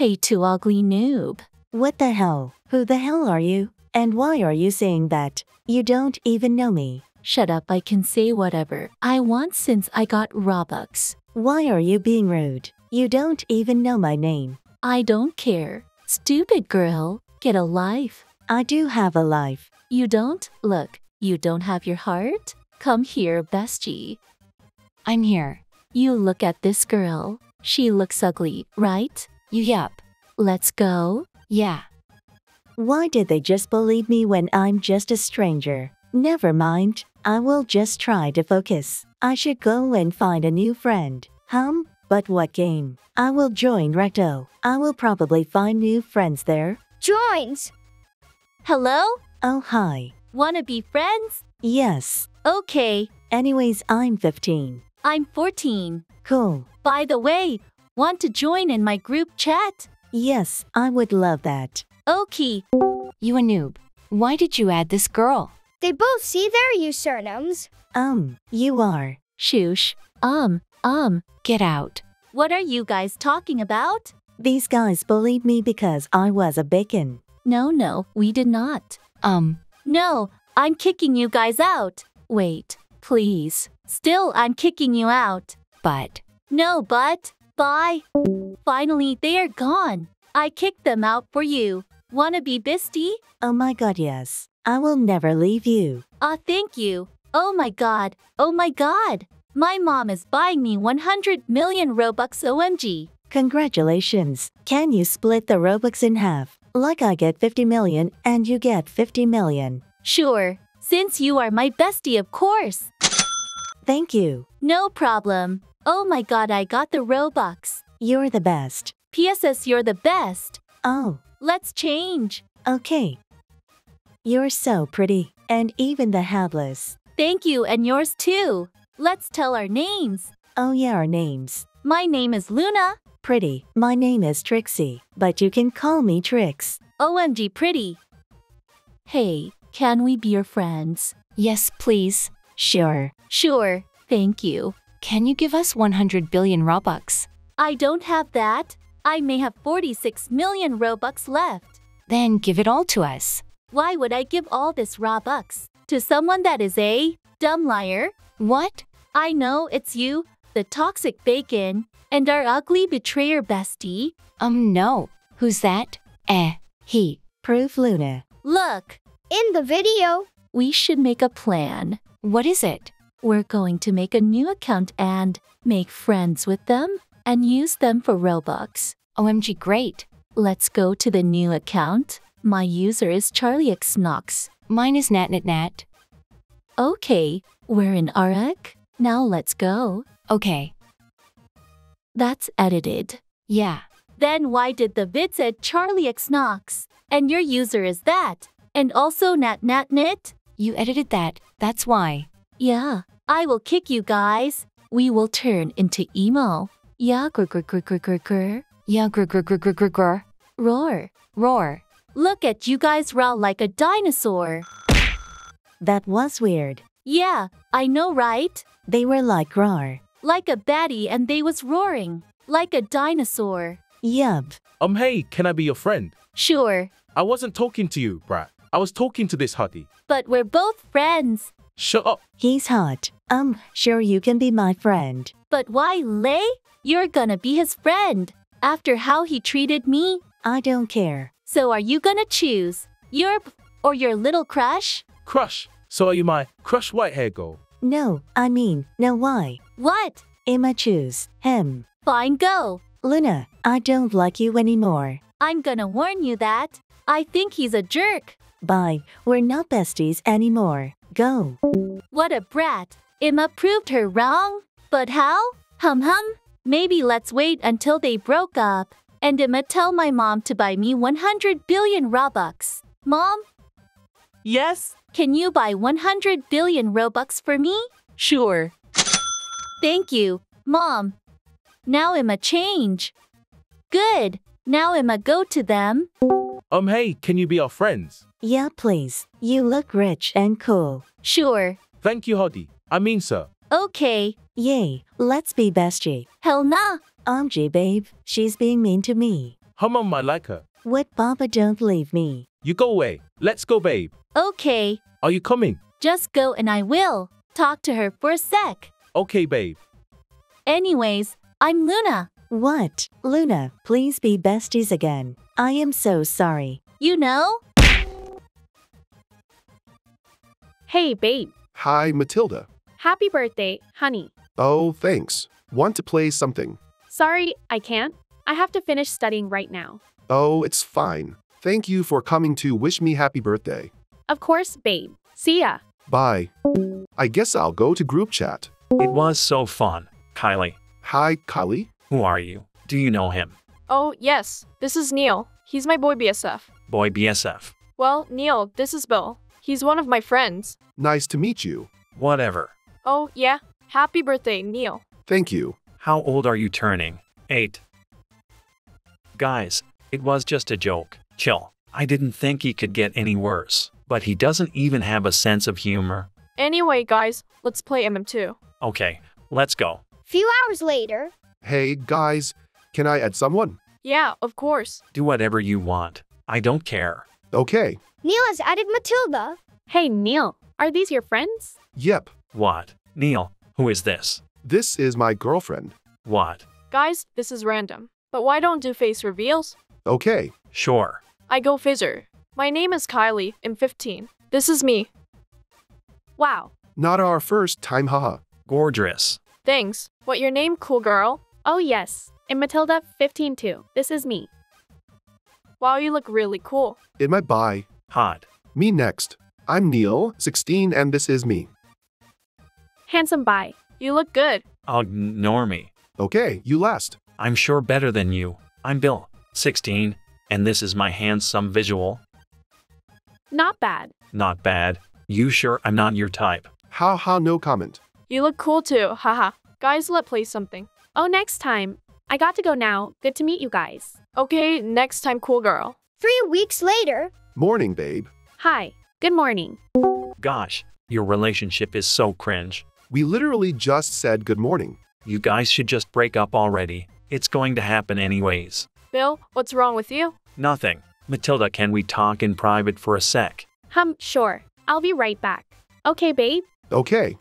Hey, too ugly noob. What the hell? Who the hell are you? And why are you saying that? You don't even know me. Shut up, I can say whatever I want since I got Robux. Why are you being rude? You don't even know my name. I don't care. Stupid girl, get a life. I do have a life. You don't? Look, you don't have your heart? Come here, bestie. I'm here. You look at this girl. She looks ugly, right? You yup. Let's go. Yeah. Why did they just believe me when I'm just a stranger? Never mind. I will just try to focus. I should go and find a new friend. Hum? But what game? I will join Recto. I will probably find new friends there. Joins. Hello? Oh, hi. Wanna be friends? Yes. Okay, Anyways, I'm 15. I'm 14. Cool. By the way, want to join in my group chat? Yes, I would love that. Okay, You a noob. Why did you add this girl? They both see their usernames. Um, you are. shush. Um, um, Get out. what are you guys talking about? These guys bullied me because I was a bacon. No, no, we did not. Um, No, I'm kicking you guys out. Wait, please. Still, I'm kicking you out. but. No, but. Bye. Finally, they are gone. I kicked them out for you. Wanna be bestie? Oh my god, yes. I will never leave you. Ah, thank you. Oh my god. Oh my god. My mom is buying me 100 million Robux OMG. Congratulations. Can you split the Robux in half? Like I get 50 million and you get 50 million. Sure. Since you are my bestie, of course. Thank you. No problem. Oh my god, I got the Robux. You're the best. PSS, you're the best. Oh, Let's change. okay. You're so pretty. And even the hatless. Thank you, and yours too. Let's tell our names. Oh yeah, our names. My name is Luna. Pretty. My name is Trixie, but you can call me Trix. OMG pretty. Hey, can we be your friends? Yes, please. Sure. Sure, thank you. Can you give us 100 billion Robux? I don't have that. I may have 46 million Robux left. Then give it all to us. Why would I give all this Robux to someone that is a dumb liar? What? I know it's you, the toxic bacon, and our ugly betrayer bestie. Um, no. Who's that? Eh, he. Proof Luna. Look, In the video, we should make a plan. What is it? We're going to make a new account and make friends with them and use them for Robux. OMG, great. Let's go to the new account. My user is Charlie X Knox. Mine is Nat Nat Nat. Okay, we're in Arak. Now let's go. Okay. That's edited. Yeah. Then why did the vid said Charlie X Knox? And your user is that? And also Nat Nat Nit? You edited that. That's why. Yeah, I will kick you guys. We will turn into emo. Yeah, grr grr grr grr grr grr. Yeah, grr grr grr grr grr grr. Roar. Roar. Look at you guys roar like a dinosaur. That was weird. Yeah, I know, right? They were like roar. Like a baddie and they was roaring. Like a dinosaur. Yup. Um, hey, can I be your friend? Sure, I wasn't talking to you, brat. I was talking to this hottie. but we're both friends. Shut up. He's hot. Um, sure you can be my friend. But why, Lay? You're gonna be his friend. After how he treated me? I don't care. So are you gonna choose? Your p- or your little crush? Crush. So are you my crush white hair girl? No, I mean, no why. What? Emma choose him. Fine, go. Luna, I don't like you anymore. I'm gonna warn you that. I think he's a jerk. Bye. We're not besties anymore. Go. What a brat. Emma proved her wrong. But how? Hum hum. Maybe let's wait until they broke up. And Emma tell my mom to buy me 100 billion Robux. Mom, Yes, can you buy 100 billion Robux for me? sure. Thank you, Mom. Now Emma change. Good. Now Emma go to them. Um, hey, can you be our friends? Yeah, please. You look rich and cool. Sure. Thank you, hottie. I mean, sir. Okay. Yay, let's be bestie. Hell nah. OMG, babe. She's being mean to me. Her mom might like her. What, Papa? Don't leave me. You go away. Let's go, babe. Okay, Are you coming? just go and I will talk to her for a sec. Okay, babe. Anyways, I'm Luna. What? Luna, please be besties again. I am so sorry. You know? Hey, babe. Hi, Matilda. Happy birthday, honey. Oh, thanks. Want to play something? Sorry, I can't. I have to finish studying right now. Oh, it's fine. Thank you for coming to wish me happy birthday. Of course, babe. See ya. Bye. I guess I'll go to group chat. It was so fun. Kylie, Hi, Kylie. who are you? Do you know him? Oh, yes. This is Neil. He's my boy BSF. Boy BSF. Well, Neil, this is Bill. He's one of my friends. Nice to meet you. Whatever. Oh, yeah. Happy birthday, Neil. Thank you. How old are you turning? Eight. Guys, it was just a joke. Chill. I didn't think he could get any worse. But he doesn't even have a sense of humor. Anyway, guys, let's play MM2. Okay, let's go. Few hours later, Hey, guys. Can I add someone? Yeah, of course. Do whatever you want. I don't care. Okay. Neil has added Matilda. Hey, Neil. Are these your friends? Yep. What? Neil, who is this? This is my girlfriend. What? Guys, this is random. But why don't do face reveals? Okay. Sure. I go Fizzer. My name is Kylie. I'm 15. This is me. Wow. Not our first time, haha. Gorgeous. Thanks. What your name, cool girl? Oh, yes. And Matilda, 15 too. This is me. Wow, you look really cool. In my bye. Hot. Me next. I'm Neil, 16, and this is me. Handsome bye. You look good. I'll ignore me. Okay, you last. I'm sure better than you. I'm Bill, 16, and this is my handsome visual. Not bad. Not bad. You sure I'm not your type? Ha ha, no comment. You look cool too. Haha. Guys, let's play something. Oh, next time. I got to go now. Good to meet you guys. Okay, next time, cool girl. Three weeks later, Morning, babe. Hi. Good morning. Gosh, your relationship is so cringe. We literally just said good morning. You guys should just break up already. It's going to happen anyways. Bill, what's wrong with you? Nothing. Matilda, can we talk in private for a sec? Hum, sure. I'll be right back. Okay, babe? Okay.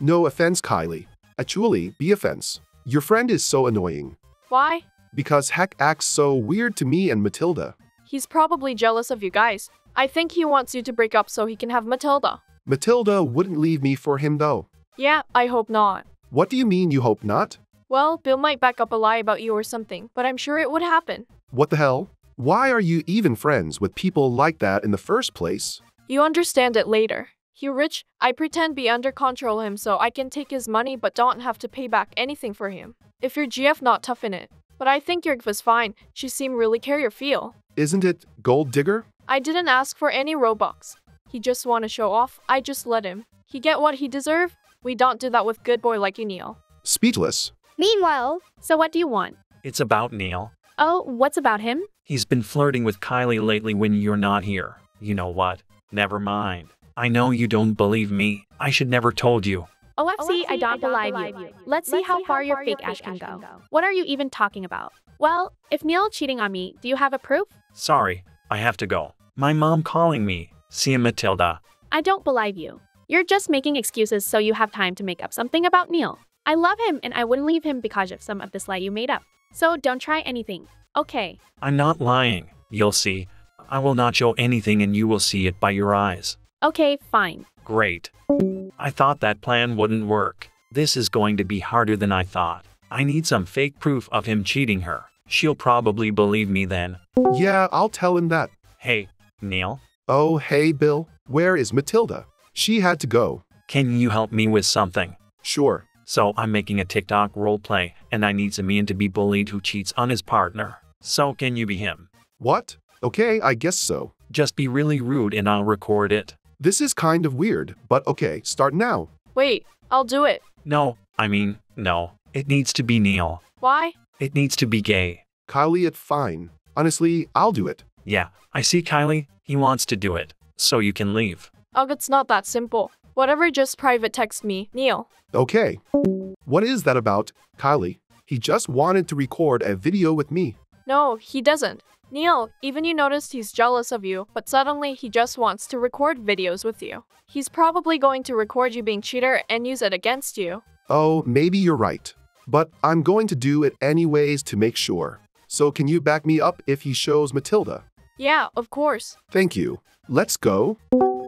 No offense, Kylie. Actually, be offense. Your friend is so annoying. Why? Because Heck acts so weird to me and Matilda. He's probably jealous of you guys. I think he wants you to break up so he can have Matilda. Matilda wouldn't leave me for him though. Yeah, I hope not. What do you mean you hope not? Well, Bill might back up a lie about you or something, but I'm sure it would happen. What the hell? Why are you even friends with people like that in the first place? You understand it later. He rich, I pretend be under control him so I can take his money but don't have to pay back anything for him. If your GF not tough in it. But I think your was fine. She seemed really care your feel. Isn't it Gold Digger? I didn't ask for any Robux. He just want to show off. I just let him. He get what he deserve. We don't do that with good boy like you, Neil. Speechless. meanwhile, So, what do you want? It's about Neil. Oh, what's about him? He's been flirting with Kylie lately when you're not here. You know what? Never mind. I know you don't believe me. I should never told you. OFC, I don't believe you. Let's see how far your fake ash can go. What are you even talking about? Well, if Neil cheating on me, do you have a proof? Sorry, I have to go. My mom calling me. See you, Matilda. I don't believe you. You're just making excuses so you have time to make up something about Neil. I love him and I wouldn't leave him because of some of this lie you made up. So don't try anything. Okay. I'm not lying. You'll see. I will not show anything and you will see it by your eyes. Okay, fine. Great. I thought that plan wouldn't work. This is going to be harder than I thought. I need some fake proof of him cheating her. She'll probably believe me then. Yeah, I'll tell him that. Hey, Neil, Oh, hey, Bill. Where is Matilda? She had to go. can you help me with something? Sure. So I'm making a TikTok roleplay, and I need some man to be bullied who cheats on his partner. So can you be him? What? Okay, I guess so. Just be really rude and I'll record it. This is kind of weird, but okay, start now. Wait, I'll do it. No, I mean, no. It needs to be Neil. Why? It needs to be gay. Kylie, it fine. Honestly, I'll do it. Yeah, I see Kylie. He wants to do it. So you can leave. Ugh, it's not that simple. Whatever, just private text me, Neil. Okay. What is that about, Kylie? He just wanted to record a video with me. No, he doesn't. Neil, even you noticed he's jealous of you, but suddenly he just wants to record videos with you. He's probably going to record you being cheater and use it against you. Oh, maybe you're right. But I'm going to do it anyways to make sure. So can you back me up if he shows Matilda? Yeah, of course. Thank you. Let's go.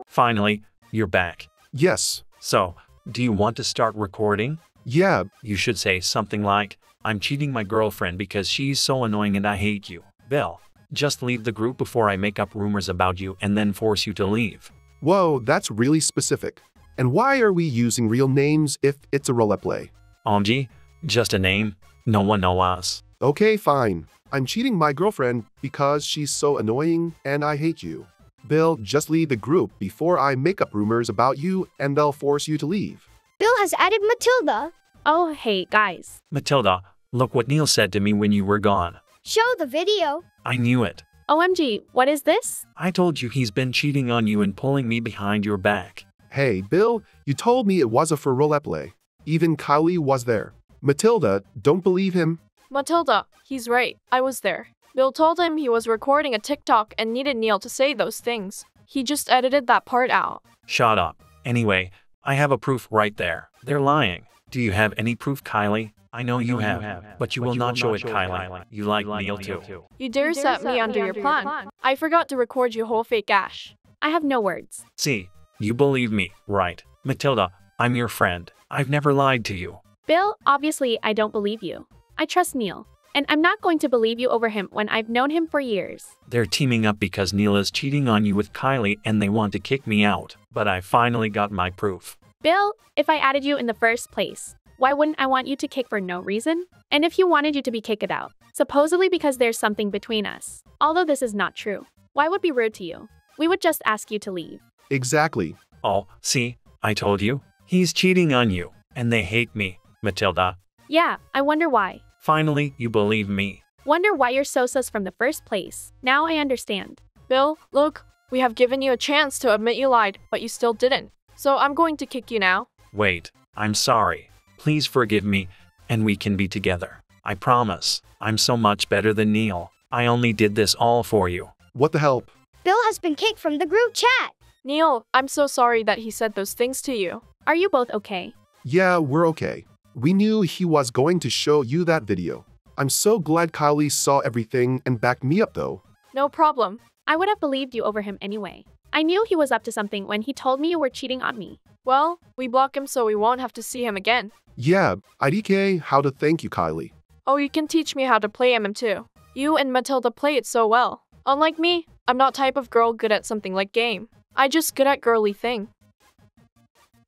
Finally, you're back. Yes. So, do you want to start recording? Yeah, You should say something like, I'm cheating my girlfriend because she's so annoying and I hate you. Bill, just leave the group before I make up rumors about you and then force you to leave. Whoa, that's really specific. And why are we using real names if it's a roleplay? Omji, just a name. No one know us. Okay, fine. I'm cheating my girlfriend because she's so annoying and I hate you. Bill, just leave the group before I make up rumors about you and they'll force you to leave. Bill has added Matilda. Oh, hey, guys. Matilda, look what Neil said to me when you were gone. Show the video. I knew it. OMG, what is this? I told you he's been cheating on you and pulling me behind your back. Hey, Bill, you told me it was a for roleplay. Even Kylie was there. Matilda, don't believe him. Matilda, he's right. I was there. Bill told him he was recording a TikTok and needed Neil to say those things. He just edited that part out. Shut up. Anyway, I have a proof right there. They're lying. Do you have any proof, Kylie? I know you have, but you will not show it, Kylie. You like Neil too. You dare set me under your plan. I forgot to record your whole fake Ash. I have no words. See, you believe me, right? Matilda, I'm your friend. I've never lied to you. Bill, obviously, I don't believe you. I trust Neil. And I'm not going to believe you over him when I've known him for years. They're teaming up because Neil is cheating on you with Kylie and they want to kick me out. But I finally got my proof. Bill, if I added you in the first place, why wouldn't I want you to kick for no reason? And if you wanted you to be kicked out, supposedly because there's something between us, although this is not true, why would be rude to you? We would just ask you to leave. Exactly. Oh, see, I told you. He's cheating on you, and they hate me, Matilda. Yeah, I wonder why. Finally, you believe me. Wonder why you're so sus from the first place. Now I understand. Bill, look, we have given you a chance to admit you lied, but you still didn't. So I'm going to kick you now. Wait, I'm sorry. Please forgive me, and we can be together. I promise. I'm so much better than Neil. I only did this all for you. What the help? Bill has been kicked from the group chat. Neil, I'm so sorry that he said those things to you. Are you both okay? Yeah, we're okay. We knew he was going to show you that video. I'm so glad Kylie saw everything and backed me up though. No problem. I would have believed you over him anyway. I knew he was up to something when he told me you were cheating on me. Well, we block him so we won't have to see him again. Yeah, IDK, how to thank you, Kylie. Oh, you can teach me how to play MM2. You and Matilda play it so well. Unlike me, I'm not type of girl good at something like game. I just good at girly thing.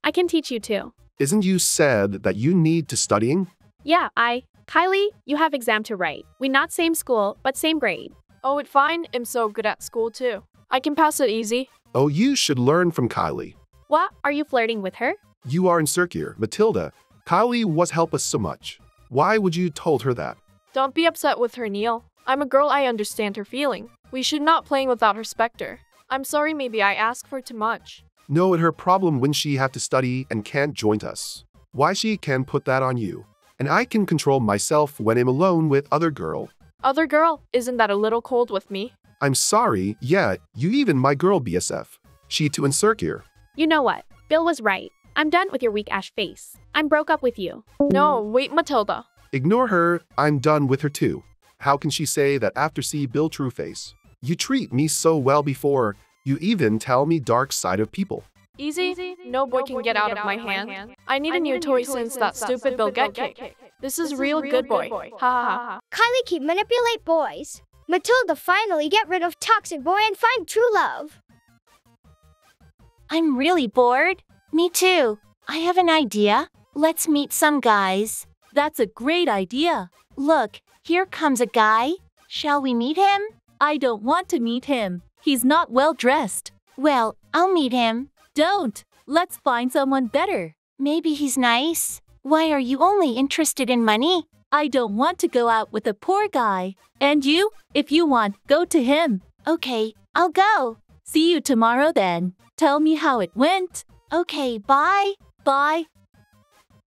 I can teach you too. Isn't you said that you need to studying? Yeah, I. Kylie, you have exam to write. We not same school, but same grade. Oh, it fine. I'm so good at school too. I can pass it easy. Oh, you should learn from Kylie. What? Are you flirting with her? You are insecure, Matilda. Kylie was help us so much. Why would you told her that? Don't be upset with her, Neil. I'm a girl, I understand her feeling. We should not playing without her specter. I'm sorry maybe I asked for too much. No, it her problem when she have to study and can't join us. Why she can put that on you? And I can control myself when I'm alone with other girl. Other girl, isn't that a little cold with me? I'm sorry, yeah, you even my girl BSF. She too insecure. You know what? Bill was right. I'm done with your weak ash face. I'm broke up with you. No, wait, Matilda. Ignore her, I'm done with her too. How can she say that after see Bill Trueface? You treat me so well before, you even tell me dark side of people. Easy? No boy can get out of my hand. I need a new toy since that stupid Bill get kicked. This is real good boy. Ha ha ha. Kylie keep manipulate boys. Matilda finally get rid of toxic boy and find true love. I'm really bored. Me too. I have an idea. Let's meet some guys. That's a great idea. Look, here comes a guy. Shall we meet him? I don't want to meet him. He's not well dressed. Well, I'll meet him. Don't. Let's find someone better. Maybe he's nice. Why are you only interested in money? I don't want to go out with a poor guy. And you, if you want, go to him. Okay, I'll go. See you tomorrow then. Tell me how it went. Okay, bye. Bye.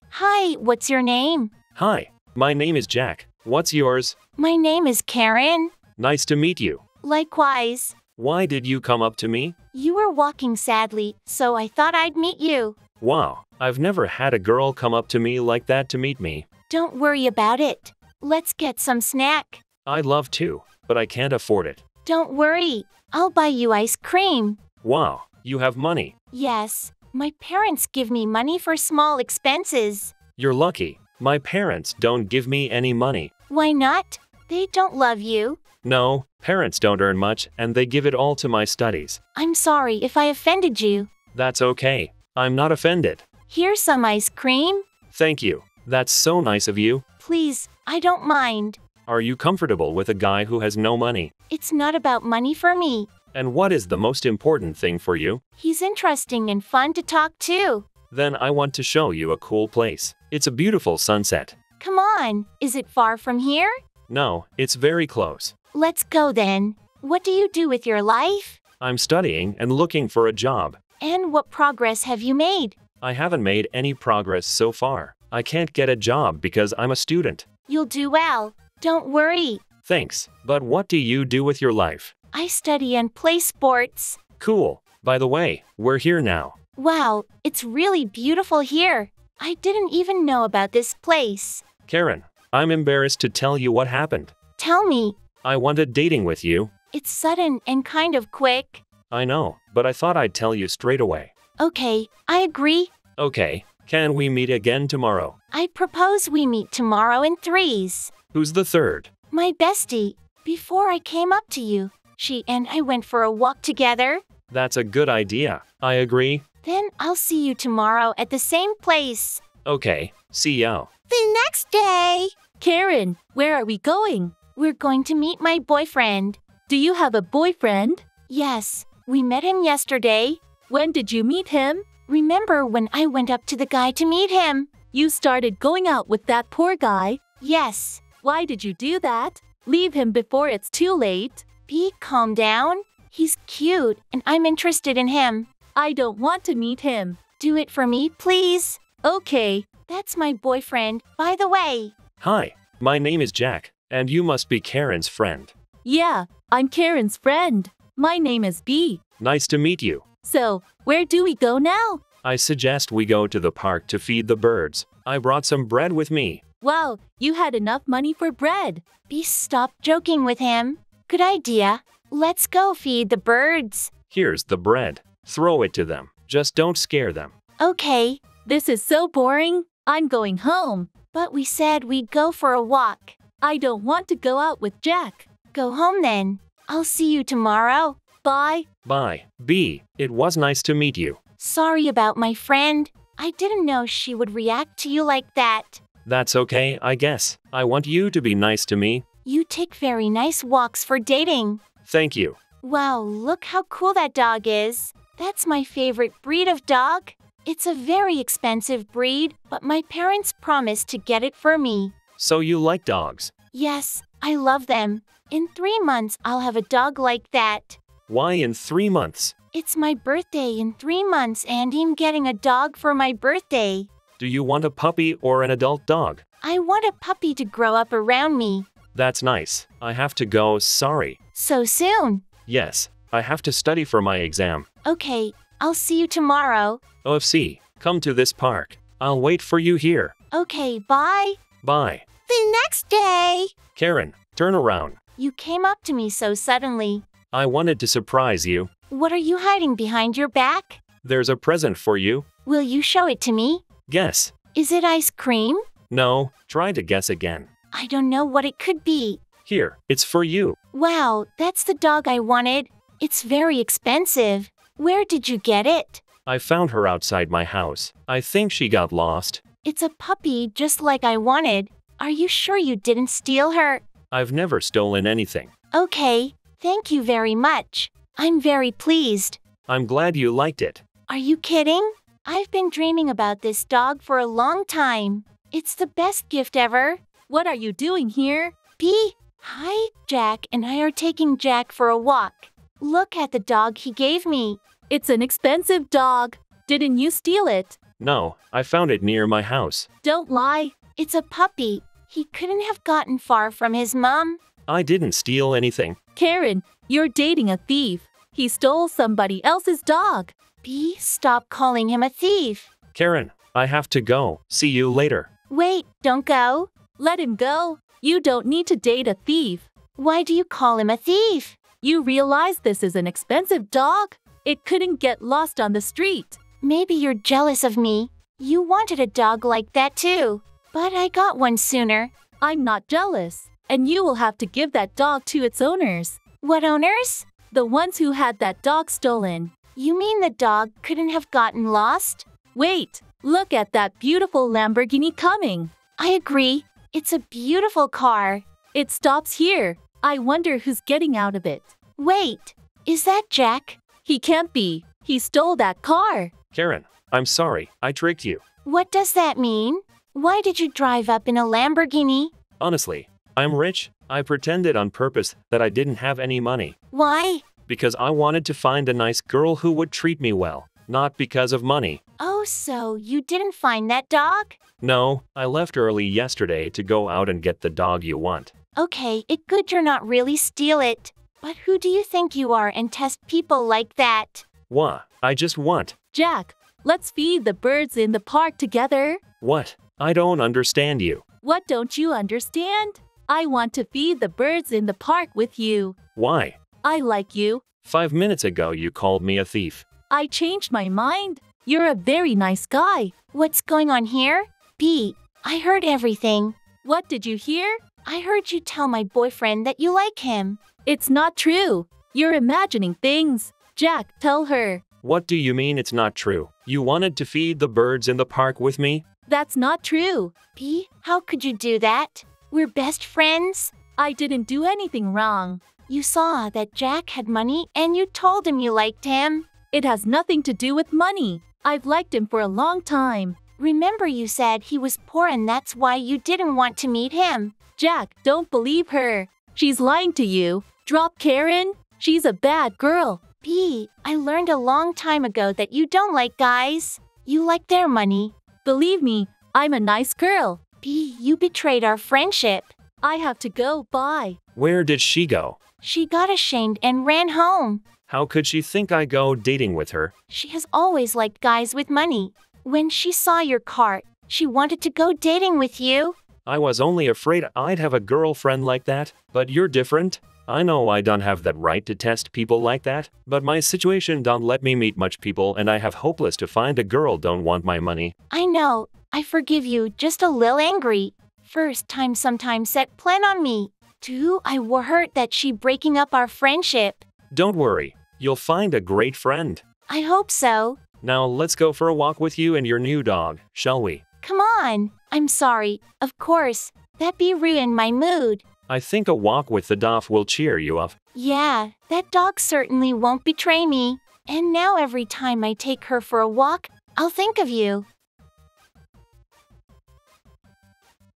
Hi, what's your name? Hi, my name is Jack. What's yours? My name is Karen. Nice to meet you. Likewise. Why did you come up to me? You were walking sadly, so I thought I'd meet you. Wow, I've never had a girl come up to me like that to meet me. Don't worry about it. Let's get some snack. I'd love to, but I can't afford it. Don't worry. I'll buy you ice cream. Wow, you have money. Yes, my parents give me money for small expenses. You're lucky. My parents don't give me any money. Why not? They don't love you. No, parents don't earn much, and they give it all to my studies. I'm sorry if I offended you. That's okay. I'm not offended. Here's some ice cream. Thank you. That's so nice of you. Please, I don't mind. Are you comfortable with a guy who has no money? It's not about money for me. And what is the most important thing for you? He's interesting and fun to talk to. Then I want to show you a cool place. It's a beautiful sunset. Come on, is it far from here? No, it's very close. Let's go then. What do you do with your life? I'm studying and looking for a job. And what progress have you made? I haven't made any progress so far. I can't get a job because I'm a student. You'll do well. Don't worry. Thanks, but what do you do with your life? I study and play sports. Cool. By the way, we're here now. Wow, it's really beautiful here. I didn't even know about this place. Karen, I'm embarrassed to tell you what happened. Tell me, I wanted dating with you. it's sudden and kind of quick. I know, but I thought I'd tell you straight away. Okay, I agree. Okay, can we meet again tomorrow? I propose we meet tomorrow in threes. Who's the third? My bestie, before I came up to you, she and I went for a walk together. That's a good idea. I agree. Then I'll see you tomorrow at the same place. Okay, see ya. The next day, Karen, where are we going? we're going to meet my boyfriend. Do you have a boyfriend? Yes, we met him yesterday. When did you meet him? Remember when I went up to the guy to meet him? You started going out with that poor guy. Yes. Why did you do that? Leave him before it's too late. Be calm down. He's cute and I'm interested in him. I don't want to meet him. Do it for me, please. Okay, That's my boyfriend, by the way. Hi, my name is Jack, and you must be Karen's friend. yeah, I'm Karen's friend. My name is B. Nice to meet you. So, where do we go now? I suggest we go to the park to feed the birds. I brought some bread with me. Wow, you had enough money for bread. Be stop joking with him. Good idea. Let's go feed the birds. Here's the bread. Throw it to them. Just don't scare them. Okay, This is so boring. I'm going home. but we said we'd go for a walk. I don't want to go out with Jack. Go home then. I'll see you tomorrow. Bye. Bye. B, it was nice to meet you. Sorry about my friend. I didn't know she would react to you like that. That's okay, I guess. I want you to be nice to me. You take very nice walks for dating. Thank you. Wow, look how cool that dog is. That's my favorite breed of dog. It's a very expensive breed, but my parents promised to get it for me. So you like dogs? Yes, I love them. In three months, I'll have a dog like that. Why in three months? It's my birthday in three months, and I'm getting a dog for my birthday. Do you want a puppy or an adult dog? I want a puppy to grow up around me. That's nice. I have to go, sorry. So soon. Yes, I have to study for my exam. Okay, I'll see you tomorrow. OFC, come to this park. I'll wait for you here. Okay, bye. Bye. The next day. Karen, turn around. You came up to me so suddenly. I wanted to surprise you. What are you hiding behind your back? There's a present for you. Will you show it to me? Guess. Is it ice cream? No, try to guess again. I don't know what it could be. Here, it's for you. Wow, that's the dog I wanted. It's very expensive. Where did you get it? I found her outside my house. I think she got lost. It's a puppy just like I wanted. Are you sure you didn't steal her? I've never stolen anything. Okay, thank you very much. I'm very pleased. I'm glad you liked it. Are you kidding? I've been dreaming about this dog for a long time. It's the best gift ever. What are you doing here? P. Hi, Jack and I are taking Jack for a walk. Look at the dog he gave me. It's an expensive dog. Didn't you steal it? No, I found it near my house. Don't lie. It's a puppy. He couldn't have gotten far from his mom. I didn't steal anything. Karen, you're dating a thief. He stole somebody else's dog. B, stop calling him a thief. Karen, I have to go. See you later. Wait, don't go. Let him go. You don't need to date a thief. Why do you call him a thief? You realize this is an expensive dog? It couldn't get lost on the street. Maybe you're jealous of me. You wanted a dog like that too. But I got one sooner. I'm not jealous. And you will have to give that dog to its owners. What owners? The ones who had that dog stolen. You mean the dog couldn't have gotten lost? Wait, look at that beautiful Lamborghini coming. I agree. It's a beautiful car. It stops here. I wonder who's getting out of it. Wait, is that Jack? He can't be. He stole that car. Karen, I'm sorry. I tricked you. What does that mean? Why did you drive up in a Lamborghini? Honestly, I'm rich. I pretended on purpose that I didn't have any money. Why? Because I wanted to find a nice girl who would treat me well, not because of money. Oh, so you didn't find that dog? No, I left early yesterday to go out and get the dog you want. Okay, it good you're not really steal it. But who do you think you are and test people like that? What? I just want. Jack, let's feed the birds in the park together. What? I don't understand you. What don't you understand? I want to feed the birds in the park with you. Why? I like you. Five minutes ago you called me a thief. I changed my mind. You're a very nice guy. What's going on here? B, I heard everything. What did you hear? I heard you tell my boyfriend that you like him. It's not true. You're imagining things. Jack, tell her. What do you mean it's not true? You wanted to feed the birds in the park with me? That's not true. B, how could you do that? We're best friends. I didn't do anything wrong. You saw that Jack had money and you told him you liked him. It has nothing to do with money. I've liked him for a long time. Remember you said he was poor and that's why you didn't want to meet him. Jack, don't believe her. She's lying to you. Drop Karen. She's a bad girl. B, I learned a long time ago that you don't like guys. You like their money. Believe me, I'm a nice girl. B, you betrayed our friendship. I have to go. Bye. Where did she go? She got ashamed and ran home. How could she think I go dating with her? She has always liked guys with money. When she saw your cart, she wanted to go dating with you. I was only afraid I'd have a girlfriend like that, but you're different. I know I don't have that right to test people like that, but my situation don't let me meet much people and I have hopeless to find a girl don't want my money. I know. I forgive you, just a little angry. First time sometimes set plan on me. Two, I were hurt that she breaking up our friendship. Don't worry, you'll find a great friend. I hope so. Now let's go for a walk with you and your new dog, shall we? Come on. I'm sorry. Of course. That be ruin my mood. I think a walk with the dog will cheer you up. Yeah, that dog certainly won't betray me. And now every time I take her for a walk, I'll think of you.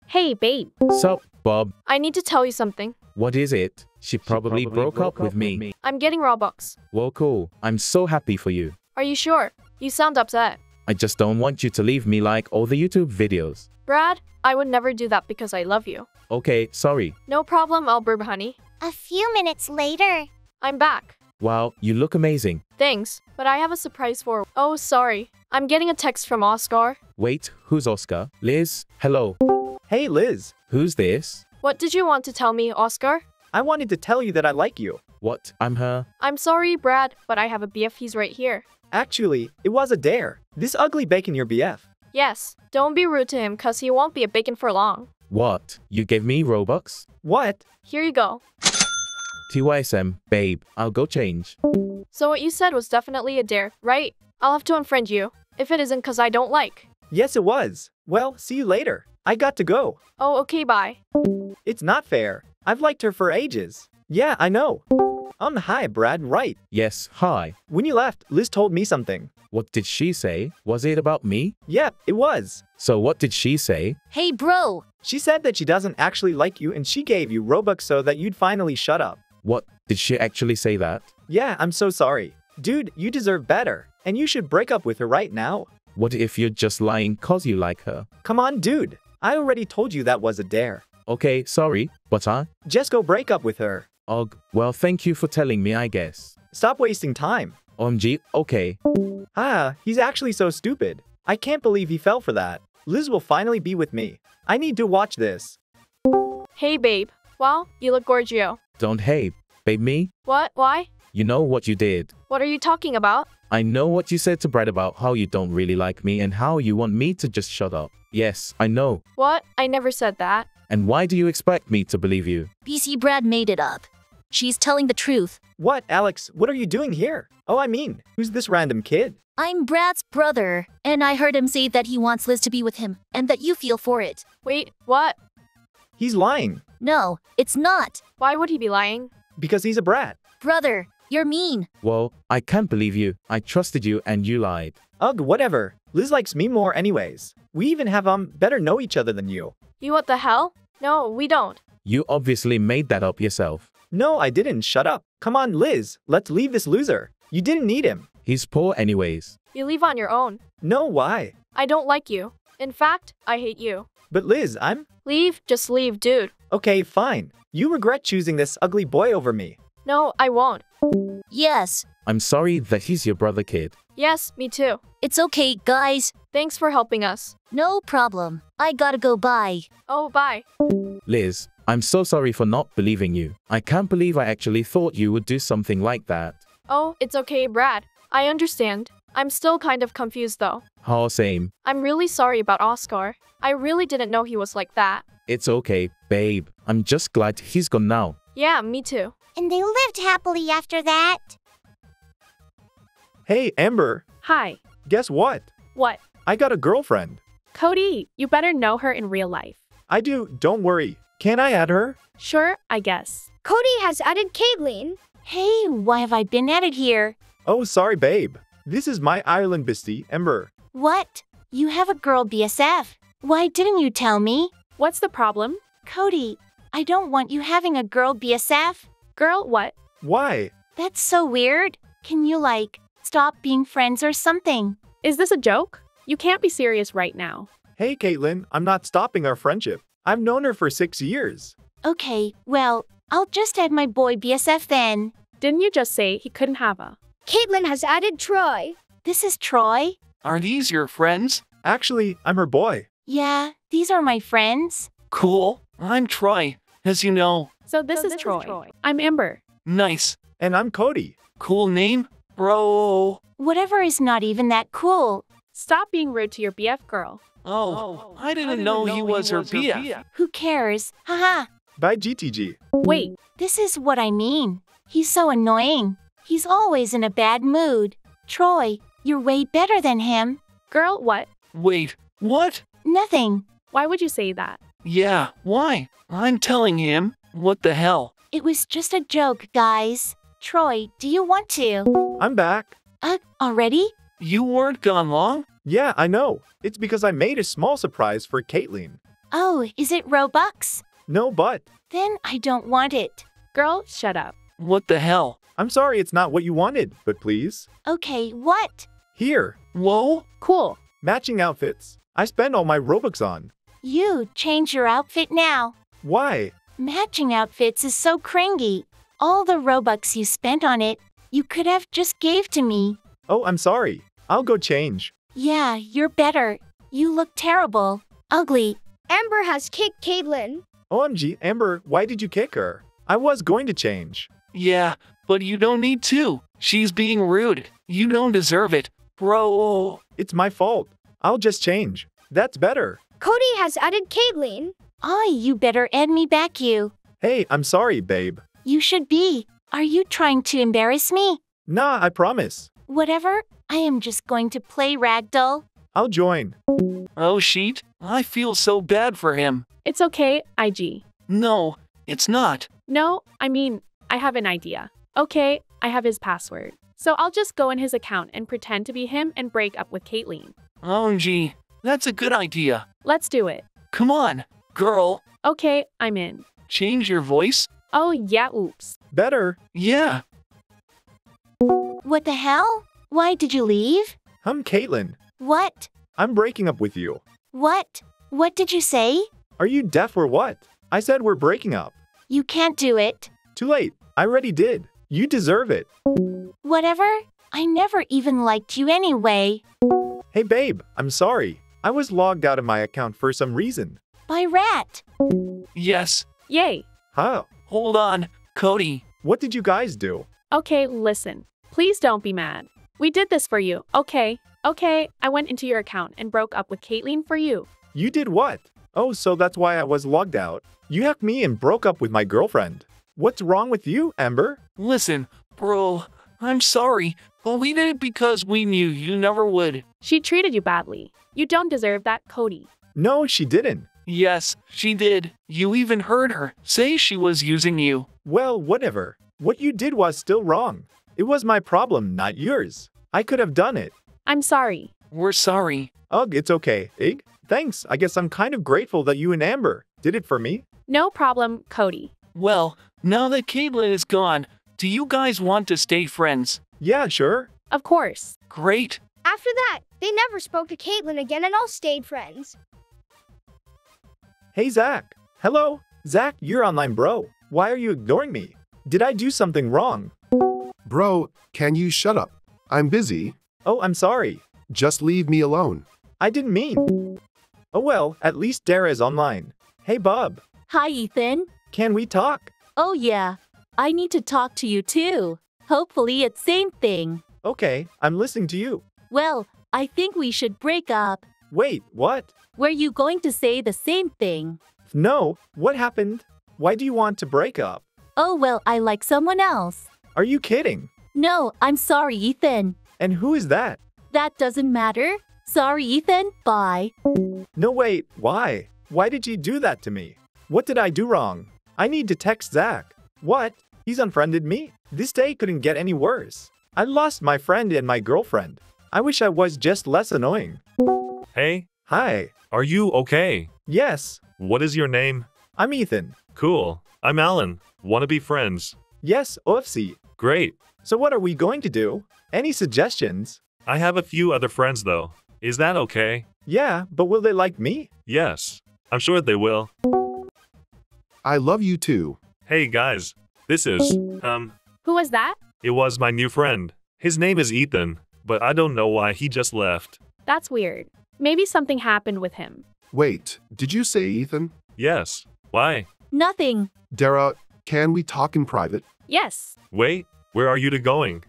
Hey, babe. Sup, Bob? I need to tell you something. What is it? She probably, broke, up, with me. I'm getting Robux. Well, cool. I'm so happy for you. Are you sure? You sound upset. I just don't want you to leave me like all the YouTube videos. Brad, I would never do that because I love you. Okay, sorry. No problem, Albert honey. A few minutes later. I'm back. Wow, you look amazing. Thanks, but I have a surprise for. Oh, sorry. I'm getting a text from Oscar. Wait, who's Oscar? Liz? Hello. Hey, Liz. Who's this? What did you want to tell me, Oscar? I wanted to tell you that I like you. What? I'm her? I'm sorry, Brad, but I have a BF. He's right here. Actually, it was a dare. This ugly bacon your BF. Yes, don't be rude to him cause he won't be a bacon for long. What? You gave me Robux? What? Here you go. TYSM, babe, I'll go change. So what you said was definitely a dare, right? I'll have to unfriend you. If it isn't cause I don't like. Yes, it was. Well, see you later. I got to go. Oh, okay, bye. It's not fair. I've liked her for ages. Yeah, I know. Um, hi, Brad, right. Yes, hi. When you left, Liz told me something. What did she say? Was it about me? Yep, it was. So what did she say? Hey, bro. She said that she doesn't actually like you and she gave you Robux so that you'd finally shut up. What? Did she actually say that? Yeah, I'm so sorry. Dude, you deserve better. And you should break up with her right now. What if you're just lying cause you like her? Come on, dude. I already told you that was a dare. Okay, sorry, but I. Just go break up with her. Ugh, well, thank you for telling me, I guess. Stop wasting time. OMG, okay. Ah, he's actually so stupid. I can't believe he fell for that. Liz will finally be with me. I need to watch this. Hey, babe. Wow, you look gorgio. Don't hate, babe me. What? Why? You know what you did. What are you talking about? I know what you said to Brad about how you don't really like me and how you want me to just shut up. Yes, I know. What? I never said that. And why do you expect me to believe you? BC Brad made it up. She's telling the truth. What, Alex? What are you doing here? Oh, I mean, who's this random kid? I'm Brad's brother, and I heard him say that he wants Liz to be with him and that you feel for it. Wait, what? He's lying. No, it's not. Why would he be lying? Because he's a brat. Brother, you're mean. Well, I can't believe you. I trusted you and you lied. Ugh, whatever. Liz likes me more anyways. We even have, um, better know each other than you. You what the hell? No, we don't. You obviously made that up yourself. No, I didn't. Shut up. Come on, Liz. Let's leave this loser. You didn't need him. He's poor anyways. You leave on your own. No, why? I don't like you. In fact, I hate you. But Liz, I'm. Leave, just leave, dude. Okay, fine. You regret choosing this ugly boy over me. No, I won't. Yes, I'm sorry that he's your brother kid. Yes, me too. it's okay, guys. Thanks for helping us. No problem. I gotta go bye. Oh, bye. Liz, I'm so sorry for not believing you. I can't believe I actually thought you would do something like that. Oh, it's okay, Brad. I understand. I'm still kind of confused though. Oh, same. I'm really sorry about Oscar. I really didn't know he was like that. It's okay, babe. I'm just glad he's gone now. Yeah, me too. And they lived happily after that. Hey, Amber, Hi. guess what? What? I got a girlfriend. Cody, you better know her in real life. I do, don't worry. Can I add her? Sure, I guess. Cody has added Caitlin. Hey, why have I been added here? Oh, sorry, babe. This is my Ireland bestie, Ember. What? You have a girl BSF. Why didn't you tell me? What's the problem? Cody, I don't want you having a girl BSF. Girl, what? Why? That's so weird. Can you, like, stop being friends or something? Is this a joke? You can't be serious right now. Hey, Caitlin, I'm not stopping our friendship. I've known her for six years. Okay, well, I'll just add my boy BSF then. Didn't you just say he couldn't have a? Caitlin has added Troy. This is Troy. Are these your friends? Actually, I'm her boy. Yeah, these are my friends. Cool. I'm Troy. As you know, So this, is, Troy. I'm Amber. nice. And I'm Cody. Cool name? Bro. Whatever is not even that cool. Stop being rude to your BF girl. Oh, oh, I didn't, know, he was her BF. Who cares? Haha. By GTG. Wait, This is what I mean. He's so annoying. He's always in a bad mood. Troy, you're way better than him. girl, what? Wait, what? Nothing. Why would you say that? Yeah, why? I'm telling him. What the hell? It was just a joke, guys. Troy, do you want to? I'm back. Uh, already? You weren't gone long? Yeah, I know. It's because I made a small surprise for Caitlin. Oh, is it Robux? No, but. Then I don't want it. Girl, shut up. What the hell? I'm sorry it's not what you wanted, but please. Okay, what? Here, Whoa? Cool. matching outfits. I spend all my Robux on. You change your outfit now. Why? Matching outfits is so cringy. All the Robux you spent on it, you could have just gave to me. Oh, I'm sorry. I'll go change. Yeah, you're better. You look terrible. Ugly. Amber has kicked Caitlin. OMG, Amber, why did you kick her? I was going to change. Yeah, but you don't need to. She's being rude. You don't deserve it. Bro. It's my fault. I'll just change. That's better. Cody has added Caitlin. Oh, you better add me back, you. Hey, I'm sorry, babe. You should be. Are you trying to embarrass me? Nah, I promise. Whatever. I am just going to play ragdoll. I'll join. Oh, Sheet, I feel so bad for him. It's okay, IG. No, it's not. No, I mean, I have an idea. Okay, I have his password. So I'll just go in his account and pretend to be him and break up with Caitlin. Oh, gee, that's a good idea. Let's do it. Come on, girl. Okay, I'm in. Change your voice? Oh, yeah, oops. Better. Yeah. What the hell? Why did you leave? I'm Caitlin. What? I'm breaking up with you. What? What did you say? Are you deaf or what? I said we're breaking up. You can't do it. Too late. I already did. You deserve it. Whatever. I never even liked you anyway. Hey babe, I'm sorry. I was logged out of my account for some reason. By Rat. Yes. Yay. How? Hold on, Cody. What did you guys do? Okay, listen. Please don't be mad. We did this for you, okay? Okay, I went into your account and broke up with Caitlin for you. You did what? Oh, so that's why I was logged out. You hacked me and broke up with my girlfriend. What's wrong with you, Amber? Listen, bro, I'm sorry, but we did it because we knew you never would. She treated you badly. You don't deserve that, Cody. No, she didn't. Yes, she did. You even heard her say she was using you. Well, whatever. What you did was still wrong. It was my problem, not yours. I could have done it. I'm sorry. We're sorry. Ugh, it's okay. Ig, thanks. I guess I'm kind of grateful that you and Amber did it for me. No problem, Cody. Well, now that Caitlin is gone, do you guys want to stay friends? Yeah, sure. Of course. Great. After that, they never spoke to Caitlin again and all stayed friends. Hey, Zach. Hello? Zach, you're online, bro. Why are you ignoring me? Did I do something wrong? Bro, can you shut up? I'm busy. Oh, I'm sorry. Just leave me alone. I didn't mean. Oh well, at least Dara is online. Hey, Bob. Hi, Ethan. Can we talk? Oh, yeah. I need to talk to you too. Hopefully, it's same thing. Okay, I'm listening to you. Well, I think we should break up. Wait, what? Were you going to say the same thing? No, what happened? Why do you want to break up? Oh, well, I like someone else. Are you kidding? No, I'm sorry, Ethan. And who is that? That doesn't matter. Sorry, Ethan. Bye. No, wait, why? Why did you do that to me? What did I do wrong? I need to text Zach. What? He's unfriended me? This day couldn't get any worse. I lost my friend and my girlfriend. I wish I was just less annoying. Hey, Hi. are you okay? Yes, What is your name? I'm Ethan. Cool. I'm Alan. Wanna be friends? Yes, OFC. Great. So what are we going to do? Any suggestions? I have a few other friends though. Is that okay? Yeah, but will they like me? Yes. I'm sure they will. I love you too. Hey guys. This is, um, Who was that? it was my new friend. His name is Ethan, but I don't know why he just left. That's weird. Maybe something happened with him. Wait, did you say Ethan? Yes. Why? Nothing. Dara, can we talk in private? Yes. Wait, where are you two going?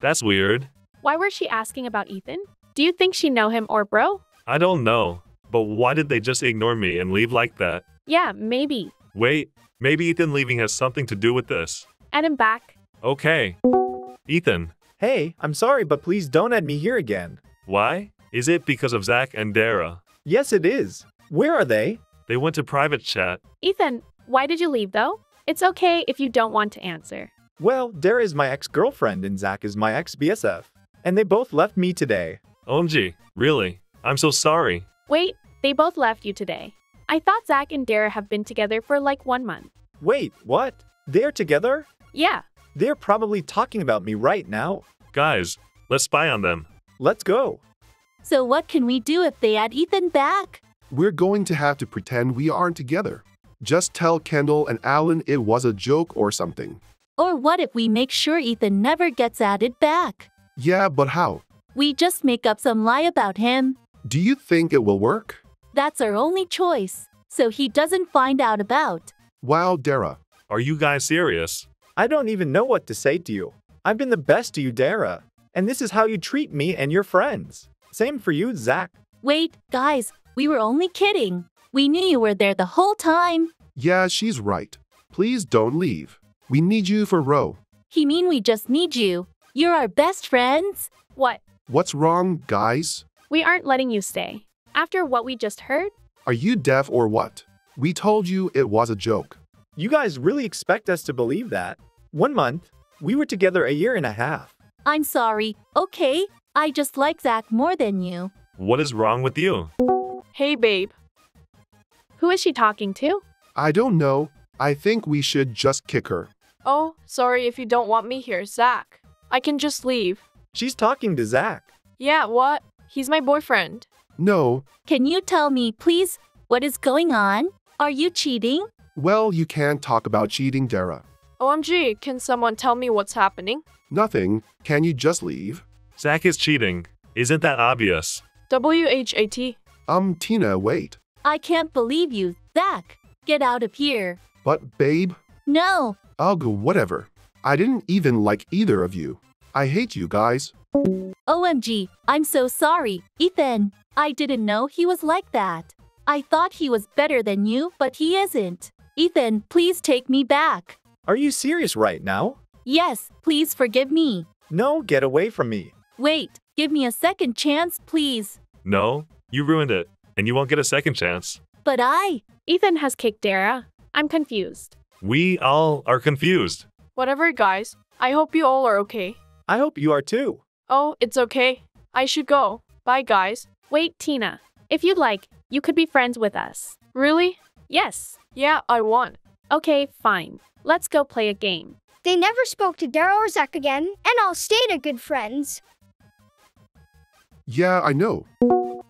That's weird. Why was she asking about Ethan? Do you think she know him or bro? I don't know. But why did they just ignore me and leave like that? Yeah, maybe. Wait, maybe Ethan leaving has something to do with this. Add him back. Okay. Ethan, Hey, I'm sorry, but please don't add me here again. why? Is it because of Zach and Dara? Yes, it is. Where are they? They went to private chat. Ethan, why did you leave though? It's okay if you don't want to answer. Well, Dara is my ex-girlfriend and Zach is my ex-BSF. And they both left me today. OMG, really? I'm so sorry. Wait, they both left you today. I thought Zach and Dara have been together for like one month. Wait, what? They're together? Yeah, They're probably talking about me right now. Guys, let's spy on them. Let's go. So, what can we do if they add Ethan back? We're going to have to pretend we aren't together. Just tell Kendall and Alan it was a joke or something. Or what if we make sure Ethan never gets added back? Yeah, but how? We just make up some lie about him. Do you think it will work? That's our only choice. So he doesn't find out about. Wow, Dara. Are you guys serious? I don't even know what to say to you. I've been the best to you, Dara. And this is how you treat me and your friends. Same for you, Zach. Wait, guys, we were only kidding. We knew you were there the whole time. Yeah, she's right. Please don't leave. We need you for row. He mean we just need you. You're our best friends. what? What's wrong, guys? We aren't letting you stay. After what we just heard? Are you deaf or what? We told you it was a joke. You guys really expect us to believe that? One month, we were together a year and a half. I'm sorry. Okay, I just like Zach more than you. What is wrong with you? Hey, babe. Who is she talking to? I don't know. I think we should just kick her. Oh, sorry if you don't want me here, Zach. I can just leave. She's talking to Zach. Yeah, what? He's my boyfriend. No, Can you tell me, please, What is going on? Are you cheating? Well, you can't talk about cheating, Dara. OMG, can someone tell me what's happening? Nothing. Can you just leave? Zach is cheating. Isn't that obvious? WHAT. Um, Tina, wait. I can't believe you, Zach. Get out of here. But, babe, No. I'll go whatever. I didn't even like either of you. I hate you guys. OMG, I'm so sorry, Ethan. I didn't know he was like that. I thought he was better than you, but he isn't. Ethan, please take me back. Are you serious right now? Yes, please forgive me. No, get away from me. Wait, give me a second chance, please. No, you ruined it, and you won't get a second chance. But I. Ethan has kicked Dara. I'm confused. We all are confused. Whatever, guys. I hope you all are okay. I hope you are too. Oh, it's okay. I should go. Bye, guys. Wait, Tina. If you'd like, you could be friends with us. Really? Yes. Yeah, I want. Okay, fine. Let's go play a game. They never spoke to Dara or Zach again, and all stayed a good friends. Yeah, I know.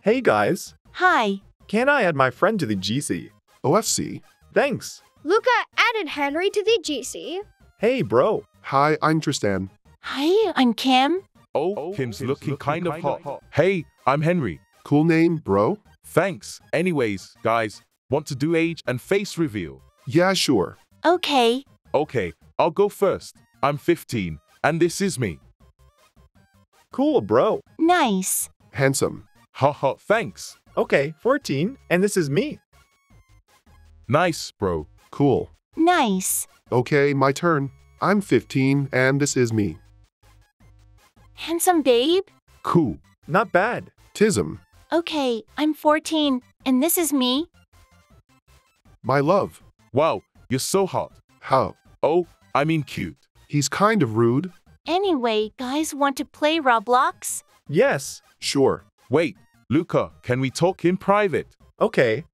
Hey guys, Hi. can I add my friend to the GC? OFC. Oh, Thanks. Luca added Henry to the GC. Hey bro. Hi, I'm Tristan. Hi, I'm Kim. Oh, Kim's looking kind of hot. Hey, I'm Henry. Cool name, bro? Thanks. Anyways, guys, want to do age and face reveal? Yeah, sure. Okay. Okay, I'll go first. I'm 15, and this is me. Cool bro. Nice. Handsome. Haha, thanks. Okay, 14, and this is me. Nice, bro. Cool. Nice. Okay, my turn. I'm 15, and this is me. Handsome babe. Cool. Not bad. Tism. Okay, I'm 14, and this is me. My love. Wow, you're so hot. How? Oh, I mean cute. He's kind of rude. Anyway, guys want to play Roblox? Yes. Sure. Wait, Luca, can we talk in private? Okay.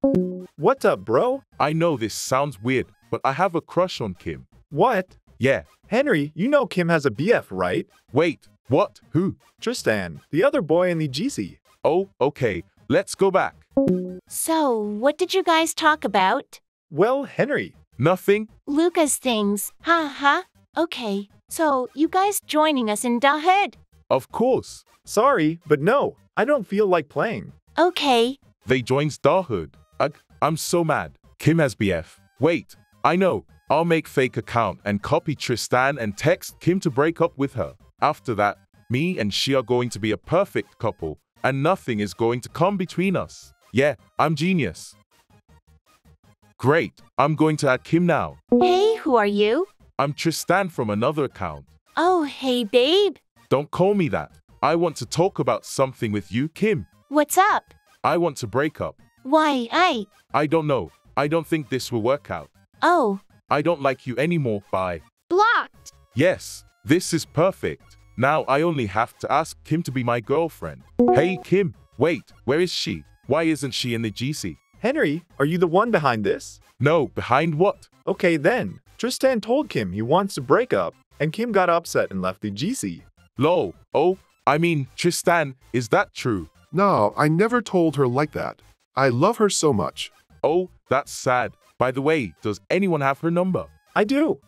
What's up, bro? I know this sounds weird, but I have a crush on Kim. What? Yeah. Henry, you know Kim has a BF, right? Wait, what? Who? Tristan, the other boy in the GC. Oh, okay. Let's go back. So, what did you guys talk about? Well, Henry. Nothing? Luca's things. Ha ha. Okay, so you guys joining us in Da Hood? Of course. Sorry, but no, I don't feel like playing. Okay. They joined Starhood. Ugh, I'm so mad. Kim has BF. Wait, I know. I'll make fake account and copy Tristan and text Kim to break up with her. After that, me and she are going to be a perfect couple, and nothing is going to come between us. Yeah, I'm genius. Great, I'm going to add Kim now. Hey, who are you? I'm Tristan from another account. Oh, hey, babe. Don't call me that. I want to talk about something with you, Kim. What's up? I want to break up. Why, I. I don't know. I don't think this will work out. Oh, I don't like you anymore. Bye. Blocked. Yes, this is perfect. Now I only have to ask Kim to be my girlfriend. Hey Kim, wait, where is she? Why isn't she in the GC? Henry, are you the one behind this? No, behind what? Okay then. Tristan told Kim he wants to break up, and Kim got upset and left the GC. Lol. Oh, I mean, Tristan, is that true? No, I never told her like that. I love her so much. Oh, that's sad. By the way, does anyone have her number? I do.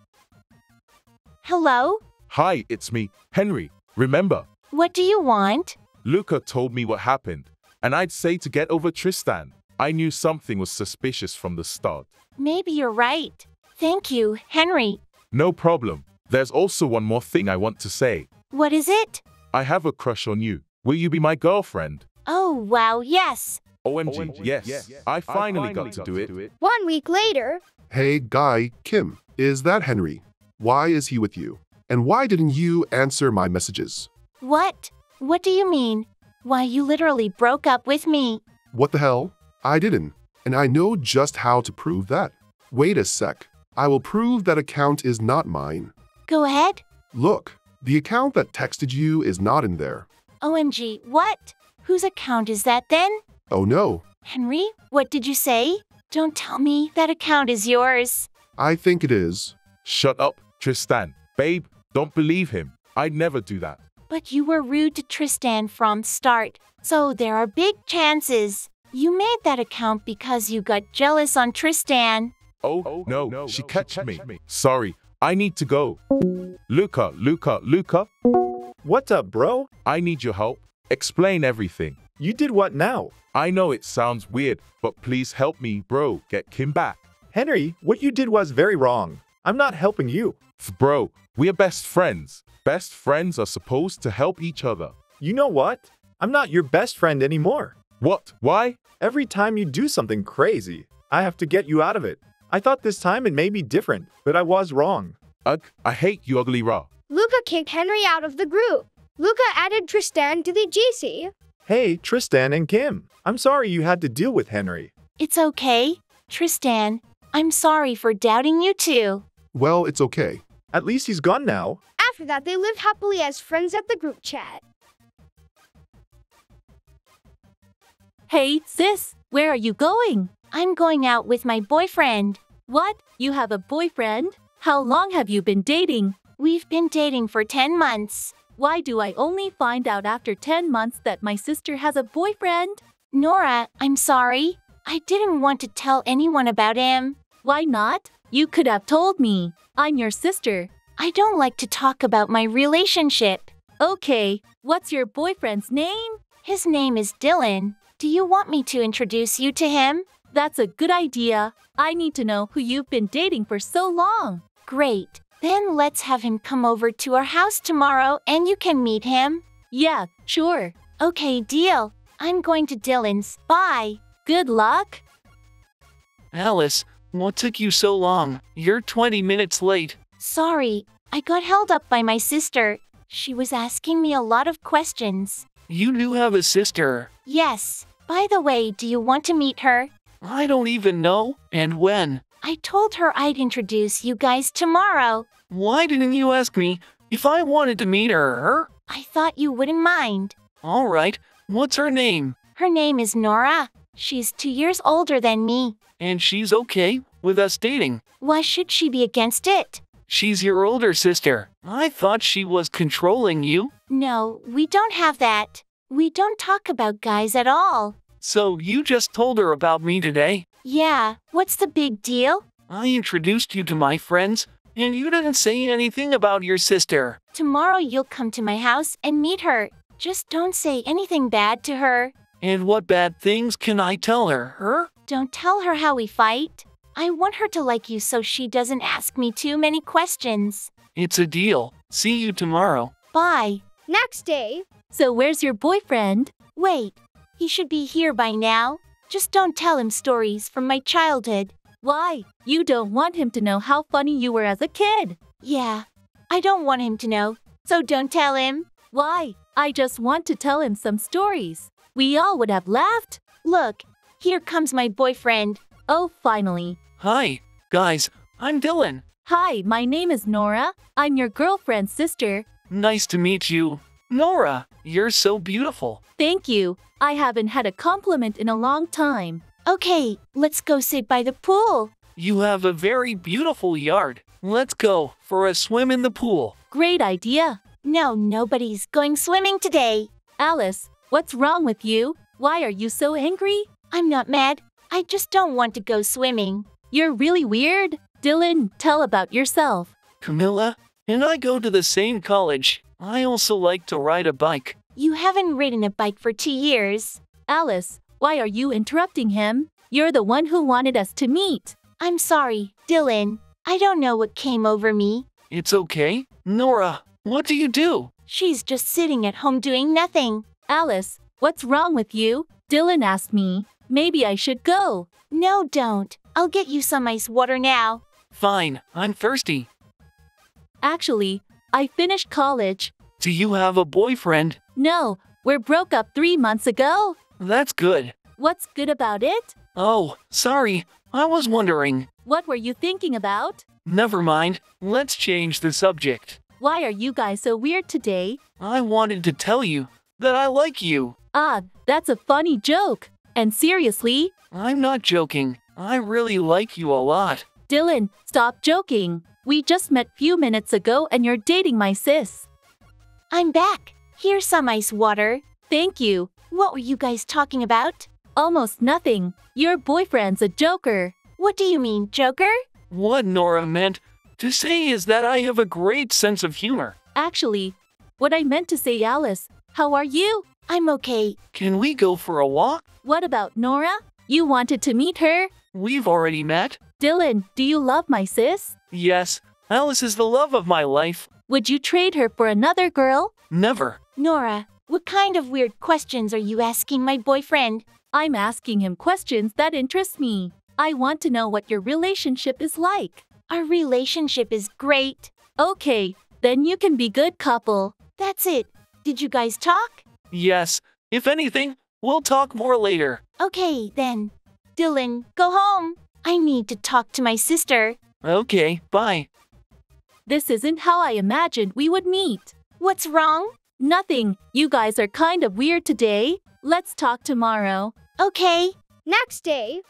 hello? Hi, it's me, Henry. Remember, What do you want? Luca told me what happened, and I'd say to get over Tristan. I knew something was suspicious from the start. Maybe you're right. Thank you, Henry. No problem. There's also one more thing I want to say. What is it? I have a crush on you. Will you be my girlfriend? Oh, wow, yes. OMG, yes. I finally got to do it. One week later, Hey, guy, Kim, is that Henry? Why is he with you? And why didn't you answer my messages? What? What do you mean? Why, you literally broke up with me. What the hell? I didn't. And I know just how to prove that. Wait a sec. I will prove that account is not mine. Go ahead. Look, the account that texted you is not in there. OMG, what? Whose account is that then? Oh no, Henry, what did you say? Don't tell me that account is yours. I think it is. Shut up, Tristan. Babe, don't believe him. I'd never do that. But you were rude to Tristan from start, so there are big chances. You made that account because you got jealous on Tristan. Oh, oh, no, no, she catched me. Sorry, I need to go. Luca, Luca, Luca, What's up, bro? I need your help. Explain everything. You did what now? I know it sounds weird, but please help me, bro, get Kim back. Henry, what you did was very wrong. I'm not helping you. Bro, we are best friends. Best friends are supposed to help each other. You know what? I'm not your best friend anymore. What? Why? Every time you do something crazy, I have to get you out of it. I thought this time it may be different, but I was wrong. Ugh, I hate you, ugly raw. Luca kicked Henry out of the group. Luca added Tristan to the GC. Hey, Tristan and Kim. I'm sorry you had to deal with Henry. It's okay. Tristan, I'm sorry for doubting you too. Well, it's okay. At least he's gone now. After that, they lived happily as friends at the group chat. Hey, sis, where are you going? I'm going out with my boyfriend. What? You have a boyfriend? How long have you been dating? We've been dating for 10 months. Why do I only find out after 10 months that my sister has a boyfriend? Nora, I'm sorry. I didn't want to tell anyone about him. Why not? You could have told me. I'm your sister. I don't like to talk about my relationship. Okay, what's your boyfriend's name? His name is Dylan. Do you want me to introduce you to him? That's a good idea. I need to know who you've been dating for so long. Great. Then let's have him come over to our house tomorrow and you can meet him. Yeah, sure. Okay, deal. I'm going to Dylan's. Bye. Good luck. Alice, what took you so long? You're 20 minutes late. Sorry, I got held up by my sister. She was asking me a lot of questions. You do have a sister. Yes. By the way, do you want to meet her? I don't even know. And when? I told her I'd introduce you guys tomorrow. Why didn't you ask me if I wanted to meet her? I thought you wouldn't mind. All right, what's her name? Her name is Nora. She's two years older than me. And she's okay with us dating. Why should she be against it? She's your older sister. I thought she was controlling you. No, we don't have that. We don't talk about guys at all. So you just told her about me today? Yeah, what's the big deal? I introduced you to my friends, and you didn't say anything about your sister. Tomorrow you'll come to my house and meet her. Just don't say anything bad to her. And what bad things can I tell her, her? Don't tell her how we fight. I want her to like you so she doesn't ask me too many questions. It's a deal. See you tomorrow. Bye. Next day, So where's your boyfriend? Wait, he should be here by now. Just don't tell him stories from my childhood. Why? You don't want him to know how funny you were as a kid. Yeah, I don't want him to know, so don't tell him. Why? I just want to tell him some stories. We all would have laughed. Look, here comes my boyfriend. Oh, finally. Hi, guys. I'm Dylan. Hi, my name is Nora. I'm your girlfriend's sister. Nice to meet you. Nora, you're so beautiful. Thank you. I haven't had a compliment in a long time. Okay, let's go sit by the pool. You have a very beautiful yard. Let's go for a swim in the pool. Great idea. No, nobody's going swimming today. Alice, what's wrong with you? Why are you so angry? I'm not mad. I just don't want to go swimming. You're really weird. Dylan, tell about yourself. Camilla and I go to the same college. I also like to ride a bike. You haven't ridden a bike for two years. Alice, why are you interrupting him? You're the one who wanted us to meet. I'm sorry, Dylan. I don't know what came over me. It's okay. Nora, what do you do? She's just sitting at home doing nothing. Alice, what's wrong with you? Dylan asked me. Maybe I should go. No, don't. I'll get you some ice water now. Fine, I'm thirsty. Actually, I finished college. Do you have a boyfriend? No, we're broke up three months ago. That's good. What's good about it? Oh, sorry. I was wondering. What were you thinking about? Never mind. Let's change the subject. Why are you guys so weird today? I wanted to tell you that I like you. Ah, that's a funny joke. And seriously? I'm not joking. I really like you a lot. Dylan, stop joking. We just met few minutes ago and you're dating my sis. I'm back. Here's some ice water. Thank you. What were you guys talking about? Almost nothing. Your boyfriend's a joker. What do you mean, Joker? What Nora meant to say is that I have a great sense of humor. Actually, what I meant to say, Alice, how are you? I'm okay. Can we go for a walk? What about Nora? You wanted to meet her? We've already met. Dylan, do you love my sis? Yes, Alice is the love of my life. Would you trade her for another girl? Never. Nora, what kind of weird questions are you asking my boyfriend? I'm asking him questions that interest me. I want to know what your relationship is like. Our relationship is great. Okay, then you can be good couple. That's it. Did you guys talk? Yes, if anything, we'll talk more later. Okay, then. Dylan, go home. I need to talk to my sister. Okay, bye. This isn't how I imagined we would meet. What's wrong? Nothing. You guys are kind of weird today. Let's talk tomorrow. Okay. Next day,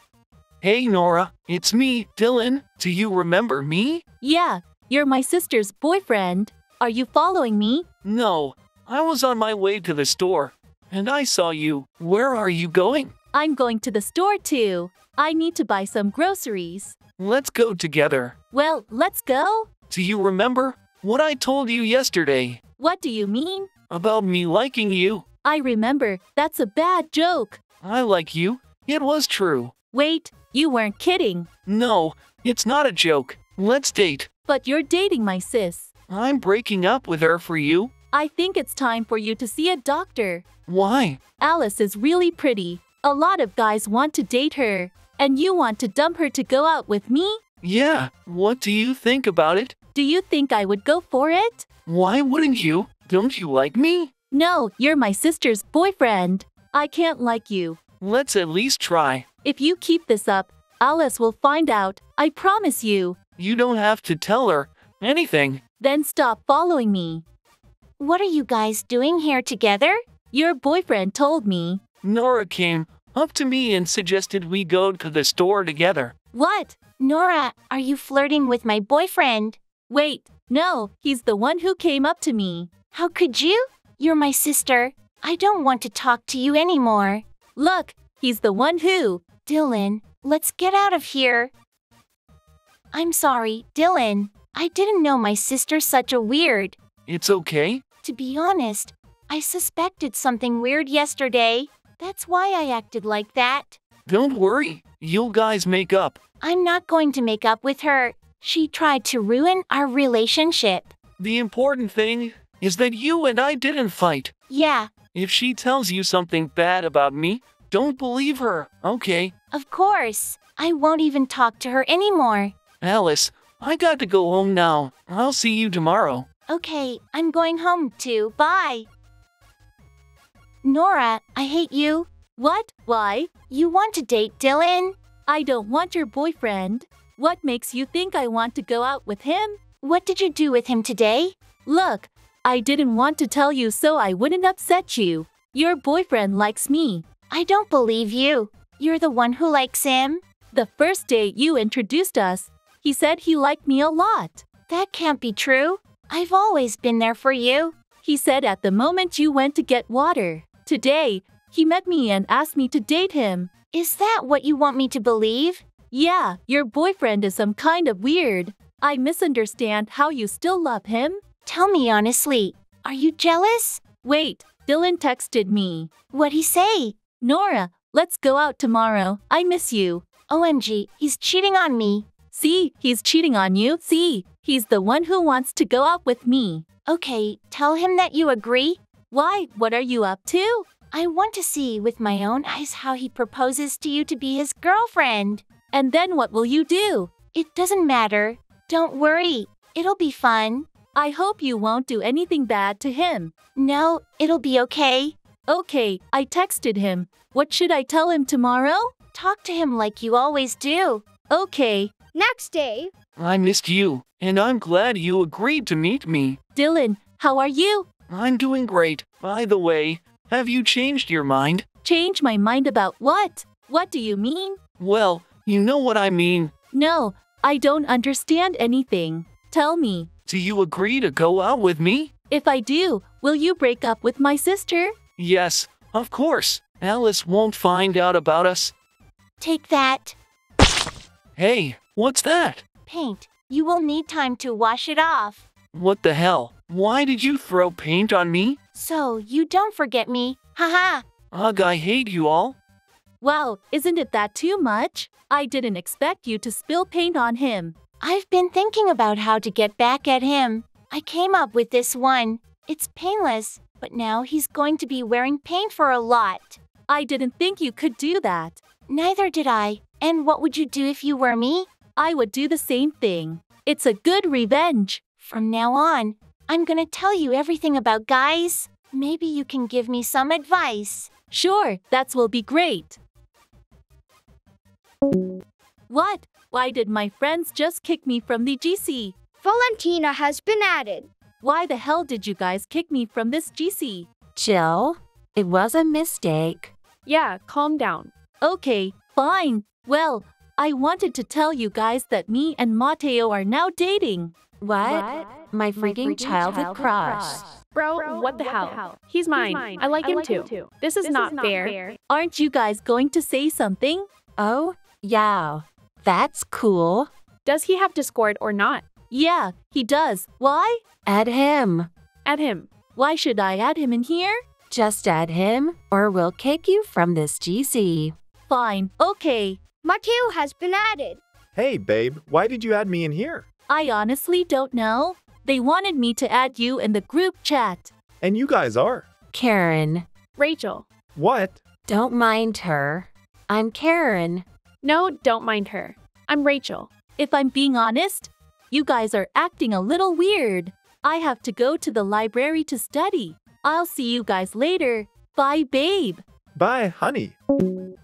Hey Nora, it's me, Dylan. Do you remember me? Yeah, you're my sister's boyfriend. Are you following me? No, I was on my way to the store, and I saw you. Where are you going? I'm going to the store too. I need to buy some groceries. Let's go together. Well, let's go. Do you remember what I told you yesterday What do you mean? about me liking you? I remember. That's a bad joke. I like you. It was true. Wait, you weren't kidding. No, it's not a joke. Let's date. But you're dating my sis. I'm breaking up with her for you. I think it's time for you to see a doctor. Why? Alice is really pretty. A lot of guys want to date her. And you want to dump her to go out with me? Yeah, what do you think about it? Do you think I would go for it? Why wouldn't you? Don't you like me? No, you're my sister's boyfriend. I can't like you. Let's at least try. If you keep this up, Alice will find out. I promise you. You don't have to tell her anything. Then stop following me. What are you guys doing here together? Your boyfriend told me. Nora came up to me and suggested we go to the store together. What? Nora, are you flirting with my boyfriend? Wait, no, he's the one who came up to me. How could you? You're my sister. I don't want to talk to you anymore. Look, he's the one who. Dylan, let's get out of here. I'm sorry, Dylan. I didn't know my sister's such a weird. It's okay. To be honest, I suspected something weird yesterday. That's why I acted like that. Don't worry. You guys make up. I'm not going to make up with her. She tried to ruin our relationship. The important thing is that you and I didn't fight. Yeah, If she tells you something bad about me, don't believe her, okay? of course. I won't even talk to her anymore. Alice, I got to go home now. I'll see you tomorrow. Okay, I'm going home too. Bye. Nora, I hate you. What? Why? You want to date Dylan? I don't want your boyfriend. What makes you think I want to go out with him? What did you do with him today? Look, I didn't want to tell you so I wouldn't upset you. Your boyfriend likes me. I don't believe you. You're the one who likes him? The first day you introduced us, he said he liked me a lot. That can't be true. I've always been there for you. He said at the moment you went to get water. Today, he met me and asked me to date him. Is that what you want me to believe? Yeah, your boyfriend is some kind of weird. I misunderstand how you still love him. Tell me honestly. Are you jealous? Wait, Dylan texted me. What'd he say? Nora, let's go out tomorrow. I miss you. OMG, he's cheating on me. See, he's cheating on you. See, he's the one who wants to go out with me. Okay, tell him that you agree. Why? What are you up to? I want to see with my own eyes how he proposes to you to be his girlfriend. And then what will you do? It doesn't matter. Don't worry. It'll be fun. I hope you won't do anything bad to him. No, it'll be okay. Okay, I texted him. What should I tell him tomorrow? Talk to him like you always do. Okay. next day, I missed you, and I'm glad you agreed to meet me. Dylan, how are you? I'm doing great. By the way, have you changed your mind? Change my mind about what? What do you mean? Well, you know what I mean. No, I don't understand anything. Tell me. Do you agree to go out with me? If I do, will you break up with my sister? Yes, of course. Alice won't find out about us. Take that. Hey, what's that? Paint. You will need time to wash it off. What the hell? Why did you throw paint on me? So you don't forget me. Haha. Ugh, I hate you all. Wow, isn't it that too much? I didn't expect you to spill paint on him. I've been thinking about how to get back at him. I came up with this one. It's painless, but now he's going to be wearing paint for a lot. I didn't think you could do that. Neither did I. And what would you do if you were me? I would do the same thing. It's a good revenge. From now on, I'm gonna tell you everything about guys. Maybe you can give me some advice. Sure, that will be great. What? Why did my friends just kick me from the GC? Valentina has been added. Why the hell did you guys kick me from this GC? Jill, it was a mistake. Yeah, calm down. Okay, fine. Well, I wanted to tell you guys that me and Mateo are now dating. What? My freaking, childhood, crush. Bro, what the hell? He's mine. I like him too. This is not fair. Aren't you guys going to say something? Oh, yeah. That's cool. Does he have Discord or not? Yeah, he does. Why? Add him. Add him. Why should I add him in here? Just add him, or we'll kick you from this GC. Fine, okay. Mateo has been added. Hey, babe, why did you add me in here? I honestly don't know. They wanted me to add you in the group chat. And you guys are. Karen. Rachel. What? Don't mind her. I'm Karen. No, don't mind her. I'm Rachel. If I'm being honest, you guys are acting a little weird. I have to go to the library to study. I'll see you guys later. Bye, babe. Bye, honey.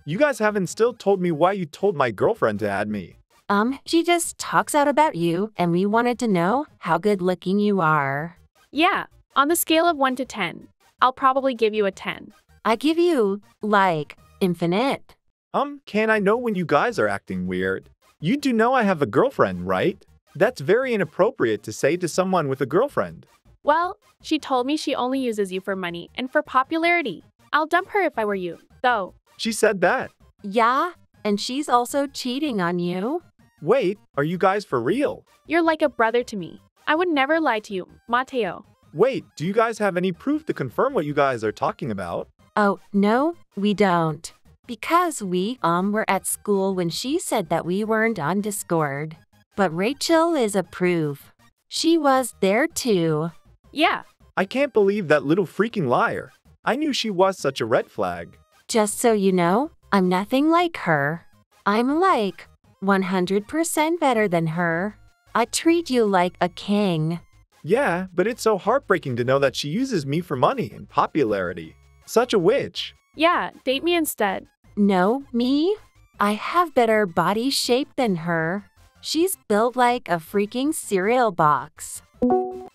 You guys haven't still told me why you told my girlfriend to add me. Um, she just talks out about you, and we wanted to know how good looking you are. Yeah, on the scale of 1 to 10, I'll probably give you a 10. I give you, like, infinite. Um, can I know when you guys are acting weird? You do know I have a girlfriend, right? That's very inappropriate to say to someone with a girlfriend. Well, she told me she only uses you for money and for popularity. I'll dump her if I were you, though. She said that. Yeah, and she's also cheating on you. Wait, are you guys for real? You're like a brother to me. I would never lie to you, Mateo. Wait, do you guys have any proof to confirm what you guys are talking about? Oh, no, we don't. Because we um were at school when she said that we weren't on Discord. But Rachel is a proof. She was there too. Yeah. I can't believe that little freaking liar. I knew she was such a red flag. Just so you know, I'm nothing like her. I'm like 100% better than her. I treat you like a king. Yeah, but it's so heartbreaking to know that she uses me for money and popularity. Such a witch. Yeah, date me instead. No, me? I have better body shape than her. She's built like a freaking cereal box.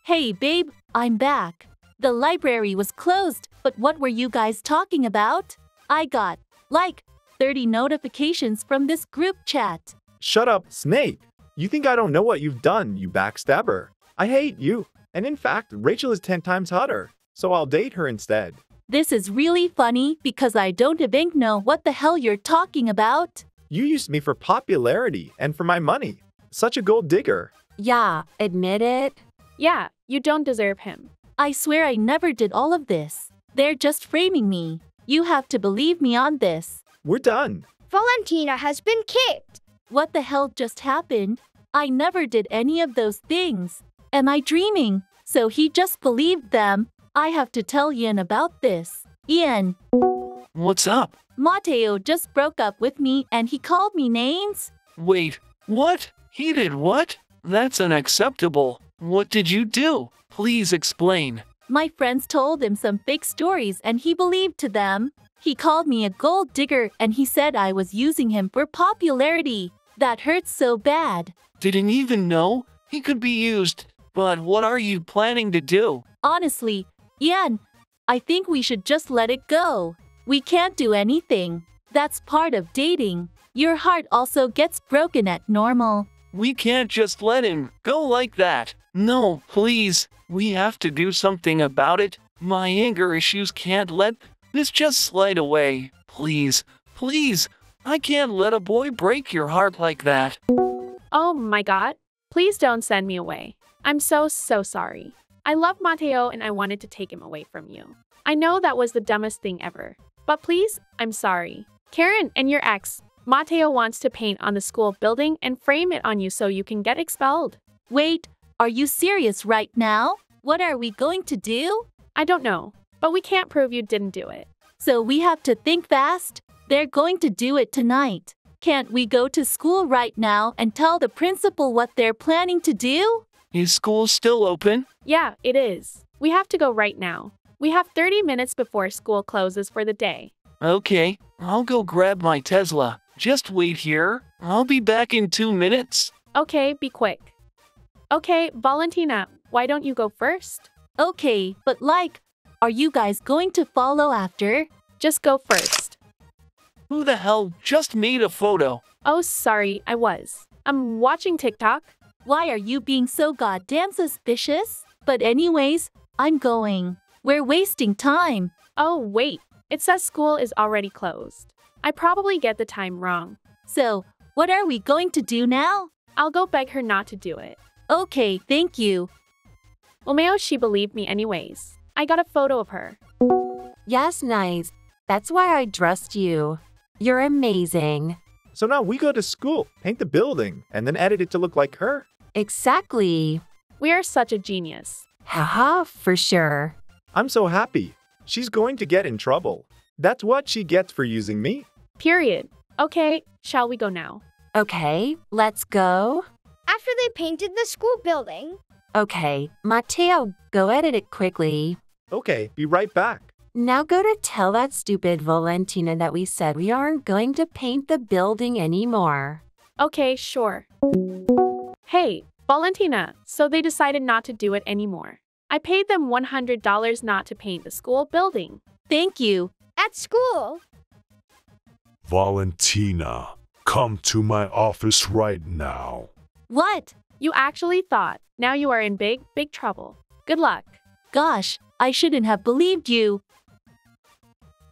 Hey, babe, I'm back. The library was closed, but what were you guys talking about? I got, like, 30 notifications from this group chat. Shut up, Snake. You think I don't know what you've done, you backstabber. I hate you. And in fact, Rachel is 10 times hotter, so I'll date her instead. This is really funny because I don't even know what the hell you're talking about. You used me for popularity and for my money. Such a gold digger. Yeah, admit it. Yeah, you don't deserve him. I swear I never did all of this. They're just framing me. You have to believe me on this. We're done. Valentina has been kicked. What the hell just happened? I never did any of those things. Am I dreaming? So he just believed them. I have to tell Ian about this. Ian. What's up? Mateo just broke up with me and he called me names. Wait, what? He did what? That's unacceptable. What did you do? Please explain. My friends told him some fake stories and he believed to them. He called me a gold digger and he said I was using him for popularity. That hurts so bad. Didn't even know he could be used. But what are you planning to do? Honestly, Ian, I think we should just let it go. We can't do anything. That's part of dating. Your heart also gets broken at normal. We can't just let him go like that. No, please. We have to do something about it. My anger issues can't let This just slide away. Please, please. I can't let a boy break your heart like that. Oh my god. Please don't send me away. I'm so, so sorry. I love Mateo and I wanted to take him away from you. I know that was the dumbest thing ever. But please, I'm sorry. Karen and your ex, Mateo wants to paint on the school building and frame it on you so you can get expelled. Wait, are you serious right now? What are we going to do? I don't know, but we can't prove you didn't do it. So we have to think fast? They're going to do it tonight. Can't we go to school right now and tell the principal what they're planning to do? Is school still open? Yeah, it is. We have to go right now. We have 30 minutes before school closes for the day. Okay, I'll go grab my Tesla. Just wait here. I'll be back in two minutes. Okay, be quick. Okay, Valentina, why don't you go first? Okay, but like, are you guys going to follow after? Just go first. Who the hell just made a photo? Oh, sorry, I was. I'm watching TikTok. Why are you being so goddamn suspicious? But anyways, I'm going. We're wasting time. Oh, wait. It says school is already closed. I probably get the time wrong. So, what are we going to do now? I'll go beg her not to do it. Okay, thank you. Well, she believed me anyways. I got a photo of her. Yes, nice. That's why I dressed you. You're amazing. So now we go to school, paint the building, and then edit it to look like her. Exactly. We are such a genius. Haha, for sure. I'm so happy. She's going to get in trouble. That's what she gets for using me. Period. Okay, shall we go now? Okay, let's go. After they painted the school building. Okay, Mateo, go edit it quickly. Okay, be right back. Now go to tell that stupid Valentina that we said we aren't going to paint the building anymore. Okay, sure. Hey, Valentina, so they decided not to do it anymore. I paid them $100 not to paint the school building. Thank you. At school. Valentina, come to my office right now. What? You actually thought. Now you are in big, big trouble. Good luck. Gosh, I shouldn't have believed you.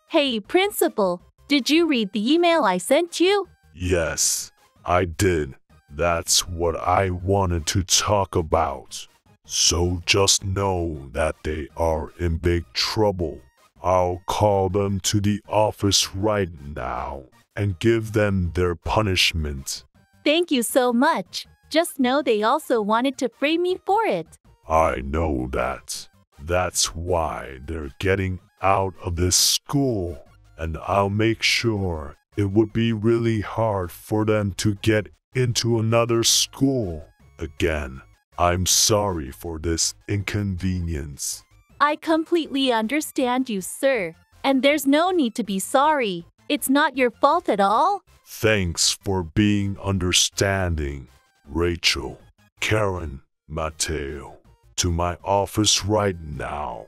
Hey, principal, did you read the email I sent you? Yes, I did. That's what I wanted to talk about. So just know that they are in big trouble. I'll call them to the office right now and give them their punishment. Thank you so much. Just know they also wanted to frame me for it. I know that. That's why they're getting out of this school. And I'll make sure it would be really hard for them to get into another school again. I'm sorry for this inconvenience. I completely understand you, sir. And there's no need to be sorry. It's not your fault at all. Thanks for being understanding, Rachel, Karen, Mateo. To my office right now.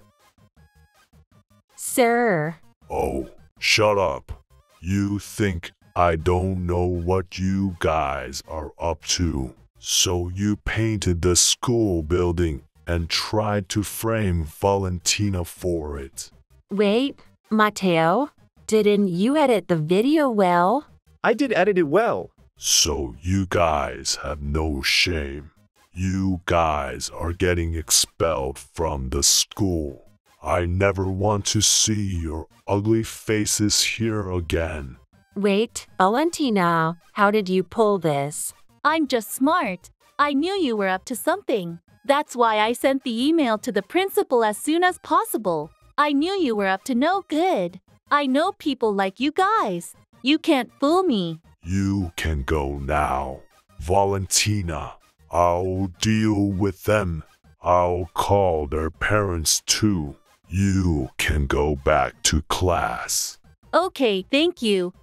Sir. Oh, shut up. You think I don't know what you guys are up to. So you painted the school building and tried to frame Valentina for it. Wait, Mateo, didn't you edit the video well? I did edit it well. So you guys have no shame. You guys are getting expelled from the school. I never want to see your ugly faces here again. Wait, Valentina, how did you pull this? I'm just smart. I knew you were up to something. That's why I sent the email to the principal as soon as possible. I knew you were up to no good. I know people like you guys. You can't fool me. You can go now. Valentina, I'll deal with them. I'll call their parents too. You can go back to class. Okay, thank you.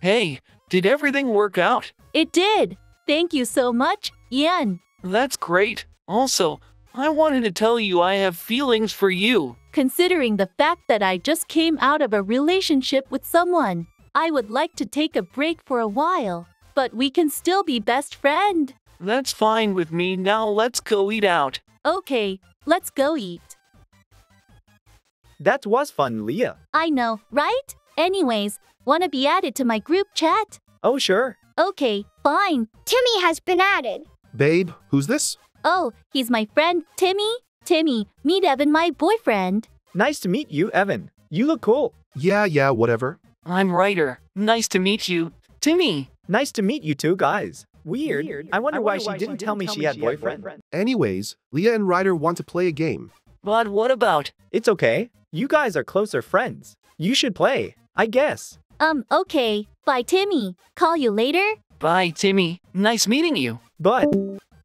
Hey, did everything work out? It did. Thank you so much, Ian. That's great. Also, I wanted to tell you I have feelings for you. Considering the fact that I just came out of a relationship with someone, I would like to take a break for a while, but we can still be best friend. That's fine with me. Now let's go eat out. Okay, let's go eat. That was fun, Leah. I know, right? Anyways, wanna be added to my group chat? Oh, sure. Okay, fine. Timmy has been added. Babe, who's this? Oh, he's my friend, Timmy. Timmy, meet Evan, my boyfriend. Nice to meet you, Evan. You look cool. Yeah, yeah, whatever. I'm Ryder. Nice to meet you. Timmy. Nice to meet you two guys. Weird. I wonder, why, she didn't tell me she had boyfriend. Anyways, Leah and Ryder want to play a game. But what about? It's okay. You guys are closer friends. You should play, I guess. Um, okay. Bye, Timmy. Call you later. Bye, Timmy. Nice meeting you. But,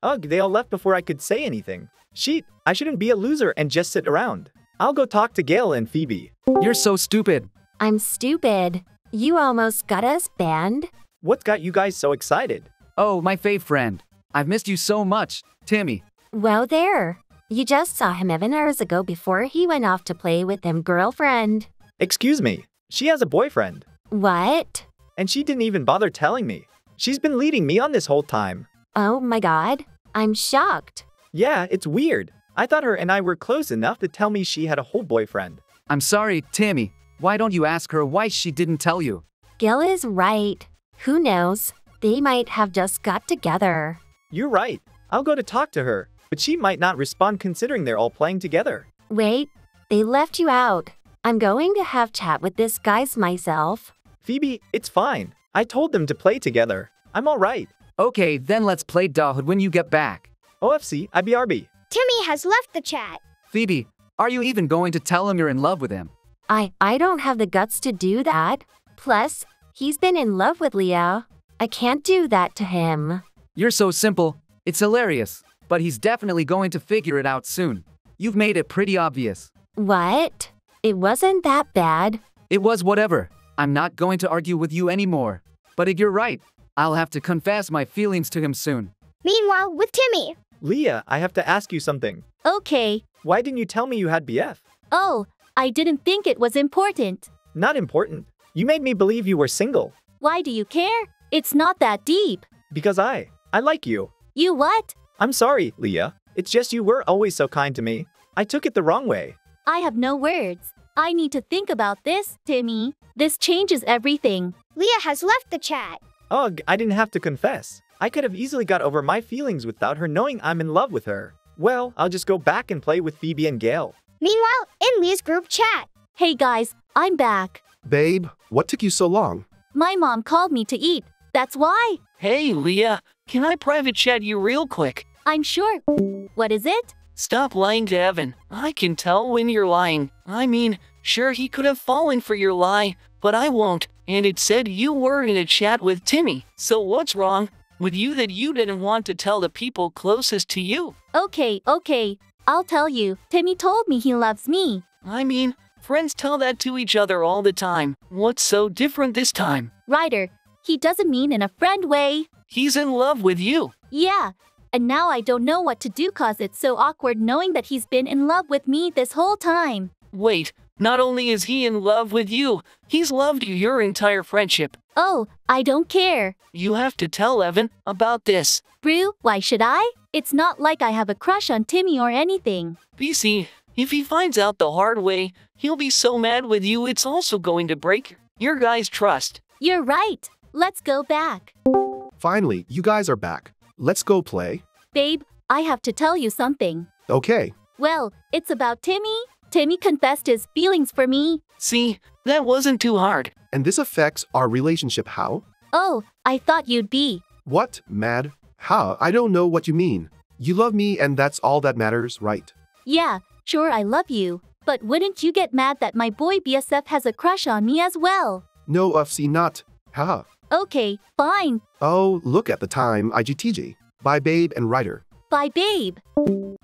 ugh, they all left before I could say anything. Sheet, I shouldn't be a loser and just sit around. I'll go talk to Gail and Phoebe. You're so stupid. I'm stupid. You almost got us banned. What's got you guys so excited? Oh, my fave friend. I've missed you so much, Timmy. Well, there. You just saw him even hours ago before he went off to play with him girlfriend. Excuse me. She has a boyfriend. What? And she didn't even bother telling me. She's been leading me on this whole time. Oh my god. I'm shocked. Yeah, it's weird. I thought her and I were close enough to tell me she had a whole boyfriend. I'm sorry, Timmy. Why don't you ask her why she didn't tell you? Gil is right. Who knows? They might have just got together. You're right. I'll go to talk to her, but she might not respond considering they're all playing together. Wait, they left you out. I'm going to have chat with this guys myself. Phoebe, it's fine. I told them to play together. I'm all right. Okay, then let's play Da Hood when you get back. OFC, IBRB. Timmy has left the chat. Phoebe, are you even going to tell him you're in love with him? I I don't have the guts to do that. Plus, he's been in love with Leah. I can't do that to him. You're so simple. It's hilarious. But he's definitely going to figure it out soon. You've made it pretty obvious. What? It wasn't that bad. It was whatever. I'm not going to argue with you anymore. But if you're right, I'll have to confess my feelings to him soon. Meanwhile, with Timmy. Leah, I have to ask you something. Okay. Why didn't you tell me you had BF? Oh, I didn't think it was important. Not important. You made me believe you were single. Why do you care? It's not that deep. Because I, I like you. You what? I'm sorry, Leah. It's just you were always so kind to me. I took it the wrong way. I have no words. I need to think about this, Timmy. This changes everything. Leah has left the chat. Ugh, I didn't have to confess. I could have easily got over my feelings without her knowing I'm in love with her. Well, I'll just go back and play with Phoebe and Gail. Meanwhile, in Leah's group chat. Hey guys, I'm back. Babe, what took you so long? My mom called me to eat. That's why. Hey, Leah. Can I private chat you real quick? I'm sure. What is it? Stop lying to Evan. I can tell when you're lying. I mean, sure, he could have fallen for your lie, but I won't. And it said you were in a chat with Timmy. So what's wrong with you that you didn't want to tell the people closest to you? Okay, okay. I'll tell you. Timmy told me he loves me. I mean, friends tell that to each other all the time. What's so different this time? Ryder, he doesn't mean in a friend way. He's in love with you. Yeah, and now I don't know what to do cause it's so awkward knowing that he's been in love with me this whole time. Wait, not only is he in love with you, he's loved you your entire friendship. Oh, I don't care. You have to tell Evan about this. Brew, why should I? It's not like I have a crush on Timmy or anything. BC, if he finds out the hard way, he'll be so mad with you it's also going to break your guys' trust. You're right. Let's go back. Finally, you guys are back. Let's go play. Babe, I have to tell you something. Okay. Well, it's about Timmy. Timmy confessed his feelings for me. See, that wasn't too hard. And this affects our relationship how? Oh, I thought you'd be. What, mad? How? I don't know what you mean. You love me and that's all that matters, right? Yeah, sure I love you. But wouldn't you get mad that my boy BSF has a crush on me as well? No, OFC not. Ha. Okay, fine. Oh, look at the time, IGTG. Bye, babe and Ryder. Bye, babe.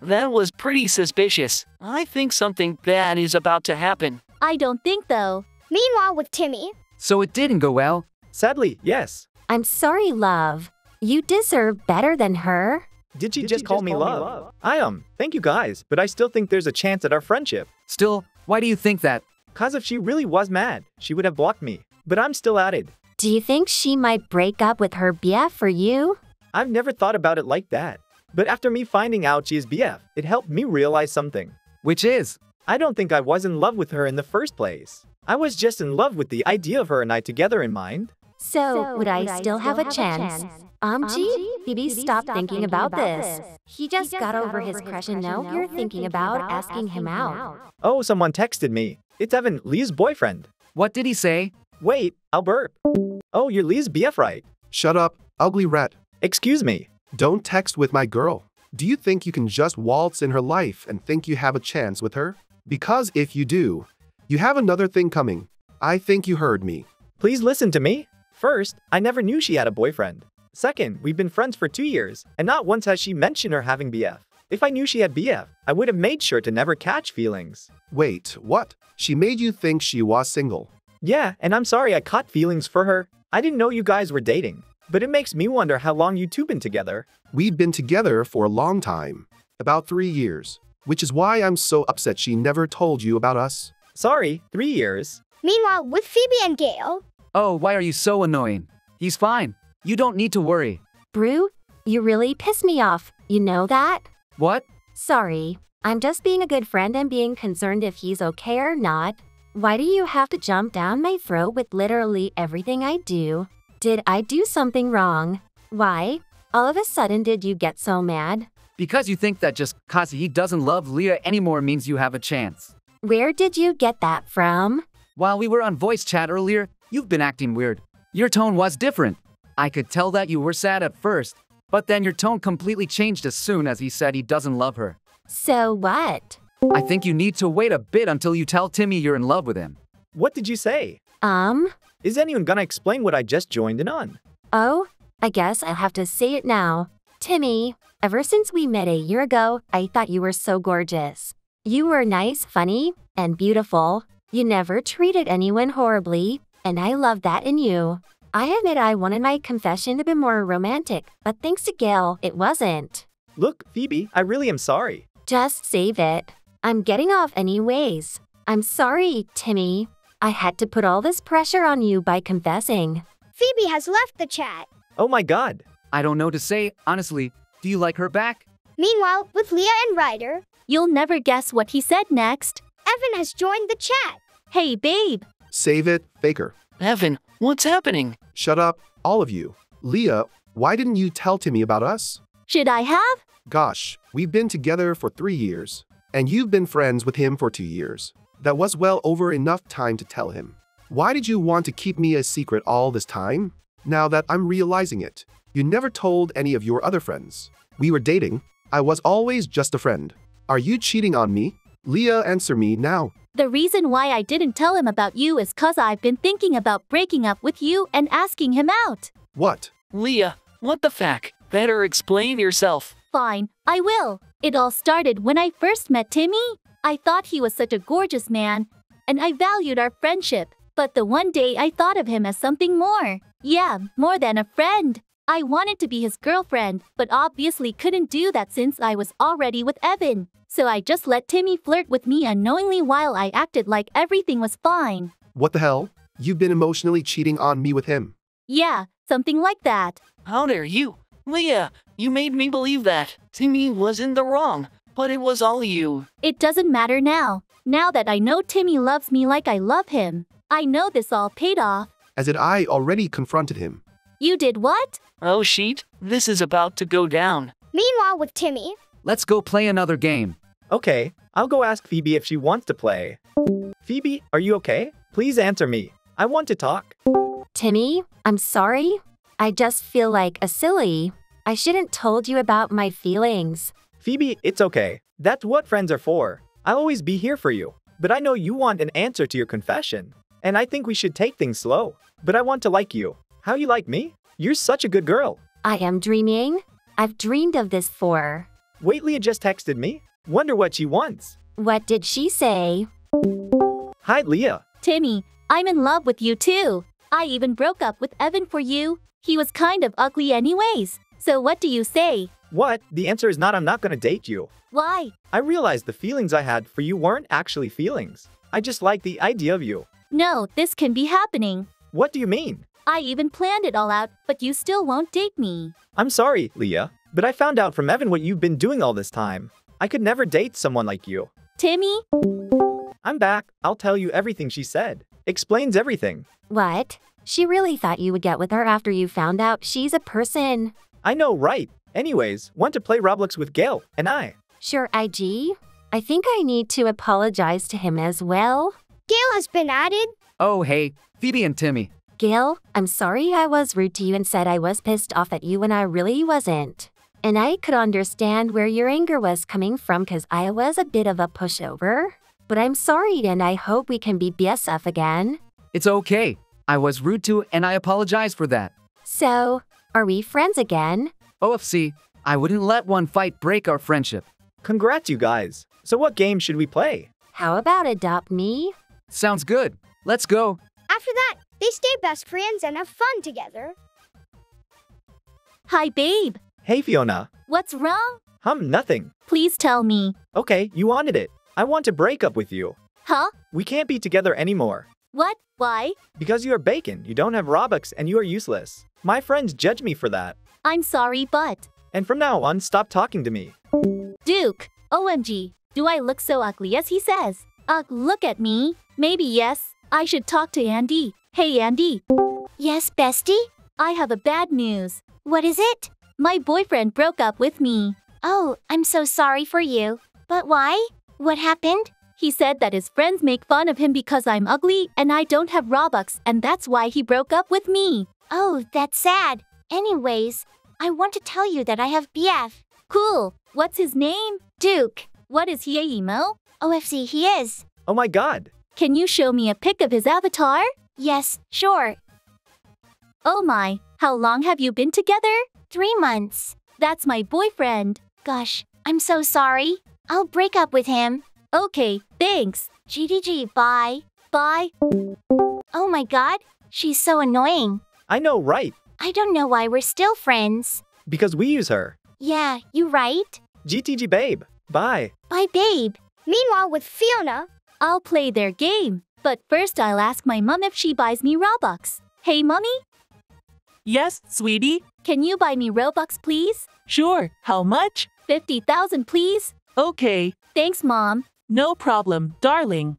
That was pretty suspicious. I think something bad is about to happen. I don't think though. Meanwhile, with Timmy. So it didn't go well? Sadly, yes. I'm sorry, love. You deserve better than her. Did she Did just, call, just me, call love? me love? I um, thank you guys, but I still think there's a chance at our friendship. Still, why do you think that? Cause if she really was mad, she would have blocked me. But I'm still at it. Do you think she might break up with her BF for you? I've never thought about it like that. But after me finding out she is BF, it helped me realize something. Which is? I don't think I was in love with her in the first place. I was just in love with the idea of her and I together in mind. So, would I still have a chance? Um, gee, Phoebe, stop thinking about this. He just got over his crush and now you're thinking about asking him out. Oh, someone texted me. It's Evan, Lee's boyfriend. What did he say? Wait, I'll burp. Oh, you're Lee's BF, right? Shut up, ugly rat. Excuse me. Don't text with my girl. Do you think you can just waltz in her life and think you have a chance with her? Because if you do, you have another thing coming. I think you heard me. Please listen to me. First, I never knew she had a boyfriend. Second, we've been friends for two years, and not once has she mentioned her having BF. If I knew she had BF, I would have made sure to never catch feelings. Wait, what? She made you think she was single. Yeah, and I'm sorry I caught feelings for her. I didn't know you guys were dating. But it makes me wonder how long you two been together. We've been together for a long time. About three years. Which is why I'm so upset she never told you about us. Sorry, three years. Meanwhile, with Phoebe and Gail, Oh, why are you so annoying? He's fine. You don't need to worry. Brew, you really piss me off. You know that? What? Sorry. I'm just being a good friend and being concerned if he's okay or not. Why do you have to jump down my throat with literally everything I do? Did I do something wrong? Why? All of a sudden did you get so mad? Because you think that just cause he doesn't love Leah anymore means you have a chance. Where did you get that from? While we were on voice chat earlier, you've been acting weird. Your tone was different. I could tell that you were sad at first, but then your tone completely changed as soon as he said he doesn't love her. So what? I think you need to wait a bit until you tell Timmy you're in love with him. What did you say? Um? Is anyone gonna explain what I just joined in on? Oh, I guess I'll have to say it now. Timmy, ever since we met a year ago, I thought you were so gorgeous. You were nice, funny, and beautiful. You never treated anyone horribly, and I love that in you. I admit I wanted my confession to be more romantic, but thanks to Gail, it wasn't. Look, Phoebe, I really am sorry. Just save it. I'm getting off anyways. I'm sorry, Timmy. I had to put all this pressure on you by confessing. Phoebe has left the chat. Oh my god. I don't know to say, honestly. Do you like her back? Meanwhile, with Leah and Ryder, You'll never guess what he said next. Evan has joined the chat. Hey, babe. Save it, Faker. Evan, what's happening? Shut up, all of you. Leah, why didn't you tell Timmy about us? Should I have? Gosh, we've been together for three years, and you've been friends with him for two years. That was well over enough time to tell him. Why did you want to keep me a secret all this time? Now that I'm realizing it, you never told any of your other friends. We were dating. I was always just a friend. Are you cheating on me? Leah, answer me now. The reason why I didn't tell him about you is cause I've been thinking about breaking up with you and asking him out. What? Leah, what the fuck? Better explain yourself. Fine, I will. It all started when I first met Timmy. I thought he was such a gorgeous man, and I valued our friendship. But the one day I thought of him as something more. Yeah, more than a friend. I wanted to be his girlfriend, but obviously couldn't do that since I was already with Evan. So I just let Timmy flirt with me unknowingly while I acted like everything was fine. What the hell? You've been emotionally cheating on me with him. Yeah, something like that. How dare you? Leah, you made me believe that. Timmy was in the wrong, but it was all you. It doesn't matter now. Now that I know Timmy loves me like I love him, I know this all paid off. As it I already confronted him. You did what? Oh, sheet, this is about to go down. Meanwhile, with Timmy, Let's go play another game. Okay, I'll go ask Phoebe if she wants to play. Phoebe, are you okay? Please answer me. I want to talk. Timmy, I'm sorry. I just feel like a silly. I shouldn't told you about my feelings. Phoebe, it's okay. That's what friends are for. I'll always be here for you. But I know you want an answer to your confession. And I think we should take things slow. But I want to like you. How you like me? You're such a good girl. I am dreaming. I've dreamed of this for. Wait, Leah just texted me. Wonder what she wants. What did she say? Hi, Leah. Timmy, I'm in love with you too. I even broke up with Evan for you. He was kind of ugly anyways. So what do you say? What? The answer is not I'm not gonna date you. Why? I realized the feelings I had for you weren't actually feelings. I just like the idea of you. No, this can be happening. What do you mean? I even planned it all out, but you still won't date me. I'm sorry, Leah, but I found out from Evan what you've been doing all this time. I could never date someone like you. Timmy? I'm back. I'll tell you everything she said. Explains everything. What? She really thought you would get with her after you found out she's a person. I know, right? Anyways, want to play Roblox with Gail and I. Sure, IG. I think I need to apologize to him as well. Gail has been added. Oh, hey, Phoebe and Timmy. Gail, I'm sorry I was rude to you and said I was pissed off at you when I really wasn't. And I could understand where your anger was coming from because I was a bit of a pushover. But I'm sorry and I hope we can be BSF again. It's okay. I was rude to and I apologize for that. So, are we friends again? OFC, I wouldn't let one fight break our friendship. Congrats, you guys. So, what game should we play? How about Adopt Me? Sounds good. Let's go. After that, they stay best friends and have fun together. Hi, babe. Hey, Fiona. What's wrong? Hum, nothing. Please tell me. Okay, you wanted it. I want to break up with you. Huh? We can't be together anymore. What? Why? Because you are bacon, you don't have Robux, and you are useless. My friends judge me for that. I'm sorry, but. And from now on, stop talking to me. Duke, OMG, do I look so ugly as he says? Ugh, look at me. Maybe yes, I should talk to Andy. Hey, Andy. Yes, bestie? I have a bad news. What is it? My boyfriend broke up with me. Oh, I'm so sorry for you. But why? What happened? He said that his friends make fun of him because I'm ugly and I don't have Robux, and that's why he broke up with me. Oh, that's sad. Anyways, I want to tell you that I have BF. Cool. What's his name? Duke. What is he a emo? OFC, he is. Oh my god. Can you show me a pic of his avatar? Yes, sure. Oh my, how long have you been together? Three months. That's my boyfriend. Gosh, I'm so sorry. I'll break up with him. Okay, thanks. GTG, bye. Bye. Oh my god, she's so annoying. I know, right? I don't know why we're still friends. Because we use her. Yeah, you right. GTG babe. Bye. Bye, babe. Meanwhile, with Fiona, I'll play their game. But first, I'll ask my mom if she buys me Robux. Hey, mommy? Yes, sweetie? Can you buy me Robux, please? Sure. How much? 50,000, please. Okay. Thanks, mom. No problem, darling.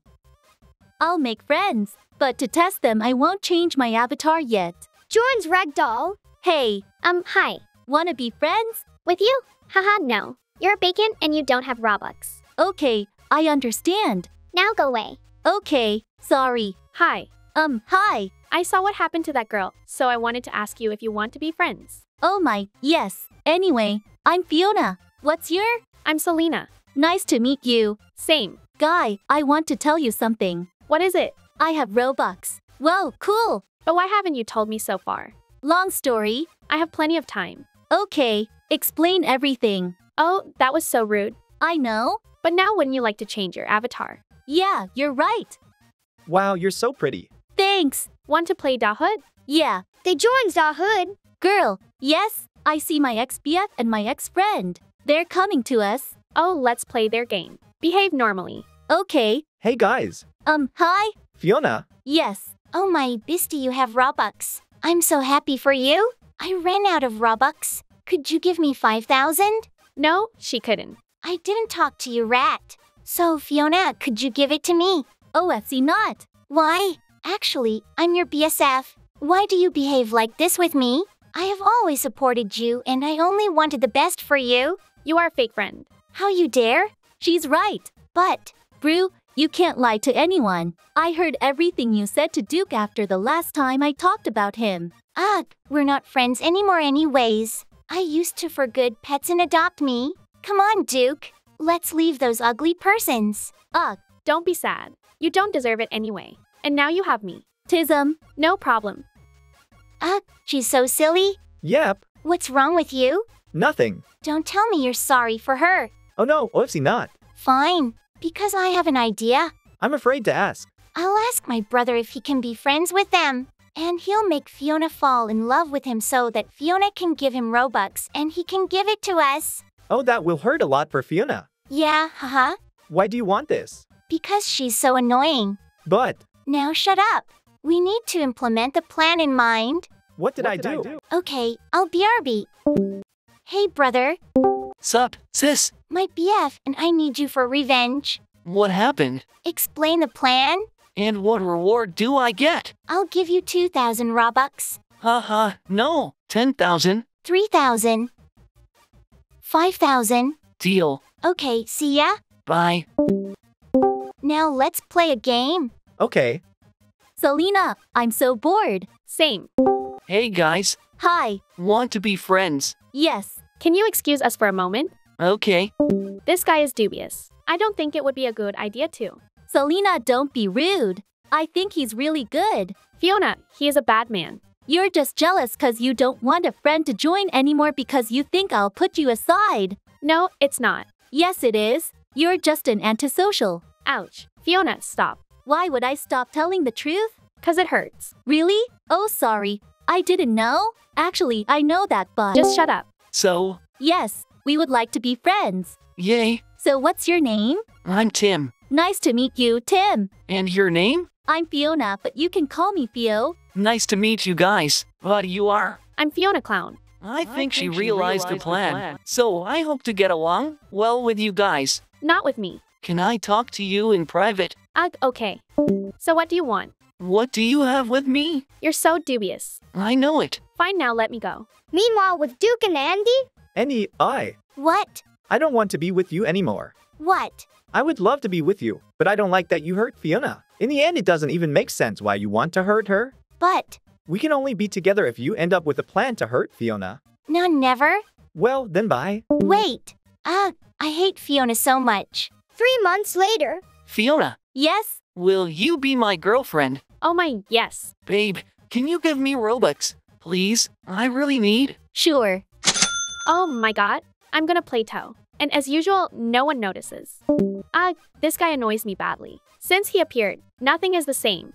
I'll make friends, but to test them, I won't change my avatar yet. joins Ragdoll. Hey, Um, hi. wanna be friends? With you? Haha, no. You're a bacon and you don't have Robux. Okay, I understand. Now go away. Okay, sorry. Hi. Um, hi. I saw what happened to that girl, so I wanted to ask you if you want to be friends. Oh my, yes. Anyway, I'm Fiona. What's your? I'm Selena. Nice to meet you. Same. Guy, I want to tell you something. What is it? I have Robux. Whoa, cool. But why haven't you told me so far? Long story. I have plenty of time. Okay, explain everything. Oh, that was so rude. I know. But now wouldn't you like to change your avatar? Yeah, you're right. Wow, you're so pretty. Thanks. Want to play Da Hood? Yeah. They joined the hood. Girl, yes, I see my ex-BF and my ex-friend. They're coming to us. Oh, let's play their game. Behave normally. Okay. Hey guys. Um, hi? Fiona. Yes. Oh my, Bisty, you have Robux. I'm so happy for you. I ran out of Robux. Could you give me 5,000? No, she couldn't. I didn't talk to you, Rat. So, Fiona, could you give it to me? Oh, OFC not. Why? Actually, I'm your BSF. Why do you behave like this with me? I have always supported you and I only wanted the best for you. You are a fake friend. How you dare? She's right. But, Brew, you can't lie to anyone. I heard everything you said to Duke after the last time I talked about him. ugh, we're not friends anymore anyways. I used to for good pets and adopt me. Come on, Duke. Let's leave those ugly persons. Ugh, Don't be sad. You don't deserve it anyway. And now you have me. Tism. No problem. Ugh, she's so silly. Yep. What's wrong with you? Nothing. Don't tell me you're sorry for her. Oh no, OFC not. Fine, because I have an idea. I'm afraid to ask. I'll ask my brother if he can be friends with them. And he'll make Fiona fall in love with him so that Fiona can give him Robux and he can give it to us. Oh, that will hurt a lot for Fiona. Yeah, haha. Why do you want this? Because she's so annoying. But, Now shut up. We need to implement the plan in mind. what did, I, do? Okay, I'll BRB. Hey, brother. Sup, sis? My BF and I need you for revenge. What happened? Explain the plan? And what reward do I get? I'll give you 2,000 Robux. Haha, no. 10,000. 3,000. 5,000. Deal. Okay, see ya. Bye. Now let's play a game. Okay. Selena, I'm so bored. Same. Hey guys, Hi. want to be friends? Yes. Can you excuse us for a moment? Okay. This guy is dubious. I don't think it would be a good idea to. Selena, don't be rude. I think he's really good. Fiona, he is a bad man. You're just jealous because you don't want a friend to join anymore because you think I'll put you aside. No, it's not. Yes, it is. You're just an antisocial. Ouch. Fiona, stop. Why would I stop telling the truth? Cause it hurts. Really? Oh, sorry. I didn't know. Actually, I know that, but. Just shut up. So, Yes, we would like to be friends. yay, So, what's your name? I'm Tim. Nice to meet you, Tim. And your name? I'm Fiona, but you can call me Fio. Nice to meet you guys. But you are? I'm Fiona Clown. I think, she, realized, the, plan. So I hope to get along well with you guys. Not with me. Can I talk to you in private? Ugh, okay. So what do you want? What do you have with me? You're so dubious. I know it. Fine now, let me go. Meanwhile, with Duke and Andy, Andy, I. What? I don't want to be with you anymore. What? I would love to be with you, but I don't like that you hurt Fiona. In the end, it doesn't even make sense why you want to hurt her. But. We can only be together if you end up with a plan to hurt Fiona. No, never. Well, then bye. Wait. Ugh, I hate Fiona so much. three months later, Fiona, Yes? will you be my girlfriend? Oh my, yes. Babe, can you give me Robux? Please? I really need. Sure. Oh my god. I'm gonna play toe. And as usual, no one notices. Ugh, this guy annoys me badly. Since he appeared, nothing is the same.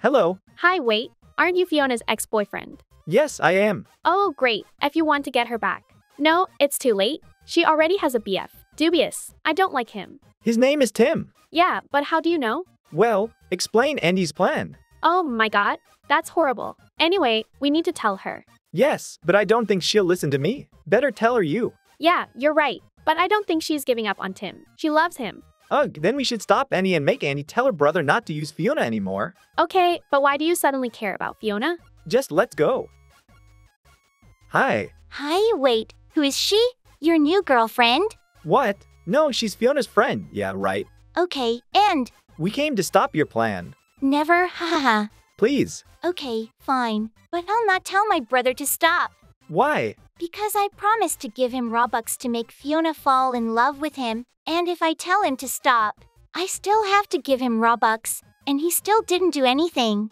Hello. Hi, wait. Aren't you Fiona's ex-boyfriend? Yes, I am. Oh, great. If you want to get her back. No, it's too late. She already has a BF. Dubious. I don't like him. His name is Tim. Yeah, but how do you know? Well, explain Andy's plan. Oh my god. That's horrible. Anyway, we need to tell her. Yes, but I don't think she'll listen to me. Better tell her you. Yeah, you're right. But I don't think she's giving up on Tim. She loves him. Ugh, then we should stop Andy and make Andy tell her brother not to use Fiona anymore. Okay, but why do you suddenly care about Fiona? Just let's go. Hi. Hi, wait. Who is she? Your new girlfriend? What? No, she's Fiona's friend. Yeah, right. Okay, and. We came to stop your plan. Never, haha. Please. Okay, fine. But I'll not tell my brother to stop. Why? Because I promised to give him Robux to make Fiona fall in love with him, and if I tell him to stop, I still have to give him Robux, and he still didn't do anything.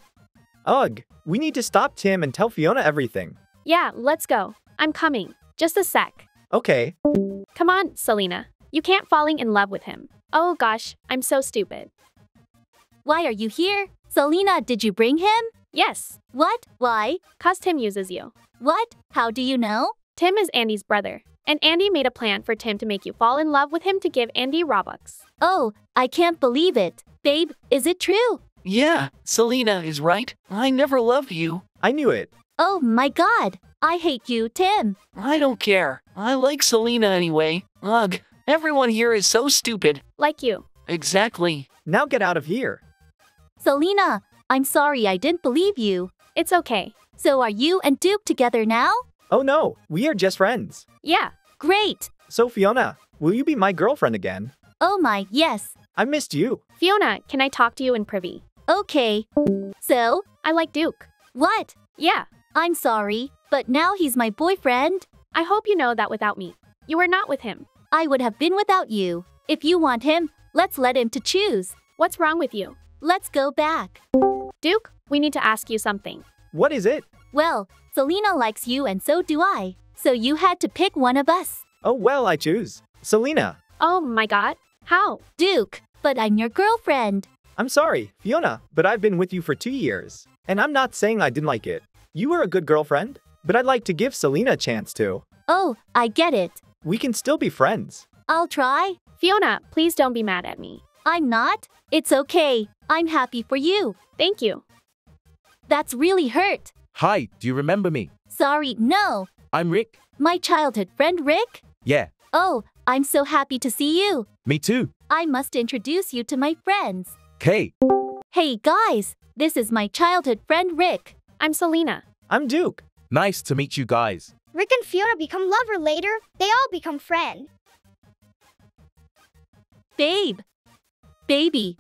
Ugh, we need to stop Tim and tell Fiona everything. Yeah, let's go. I'm coming. Just a sec. Okay. Come on, Selena. You can't falling in love with him. Oh gosh, I'm so stupid. Why are you here? Selena, did you bring him? Yes, What? Why? cause Tim uses you. What? How do you know? Tim is Andy's brother, and Andy made a plan for Tim to make you fall in love with him to give Andy Robux. Oh, I can't believe it. Babe, is it true? Yeah, Selena is right. I never loved you. I knew it. Oh my god. I hate you, Tim. I don't care. I like Selena anyway. Ugh, everyone here is so stupid. Like you. Exactly. Now get out of here. Selena, I'm sorry I didn't believe you. It's okay. So are you and Duke together now? Oh no, we are just friends. Yeah, Great. So, Fiona, will you be my girlfriend again? Oh my, yes. I missed you. Fiona, can I talk to you in privy? Okay. So, I like Duke. what? Yeah, I'm sorry, but now he's my boyfriend. I hope you know that without me. You were not with him. I would have been without you. If you want him, let's let him to choose. What's wrong with you? Let's go back. Duke, we need to ask you something. What is it? Well, Selena likes you and so do I. So you had to pick one of us. Oh well, I choose. Selena. Oh my god. How? Duke, but I'm your girlfriend. I'm sorry, Fiona, but I've been with you for two years. And I'm not saying I didn't like it. You were a good girlfriend, but I'd like to give Selena a chance too. Oh, I get it. We can still be friends. I'll try. Fiona, please don't be mad at me. I'm not. It's okay. I'm happy for you. Thank you. That's really hurt. Hi, do you remember me? Sorry, no. I'm Rick. My childhood friend Rick? Yeah. Oh, I'm so happy to see you. Me too. I must introduce you to my friends. Kay. Hey guys, this is my childhood friend Rick. I'm Selena. I'm Duke. Nice to meet you guys. Rick and Fiona become lover later. They all become friend. Babe. Baby.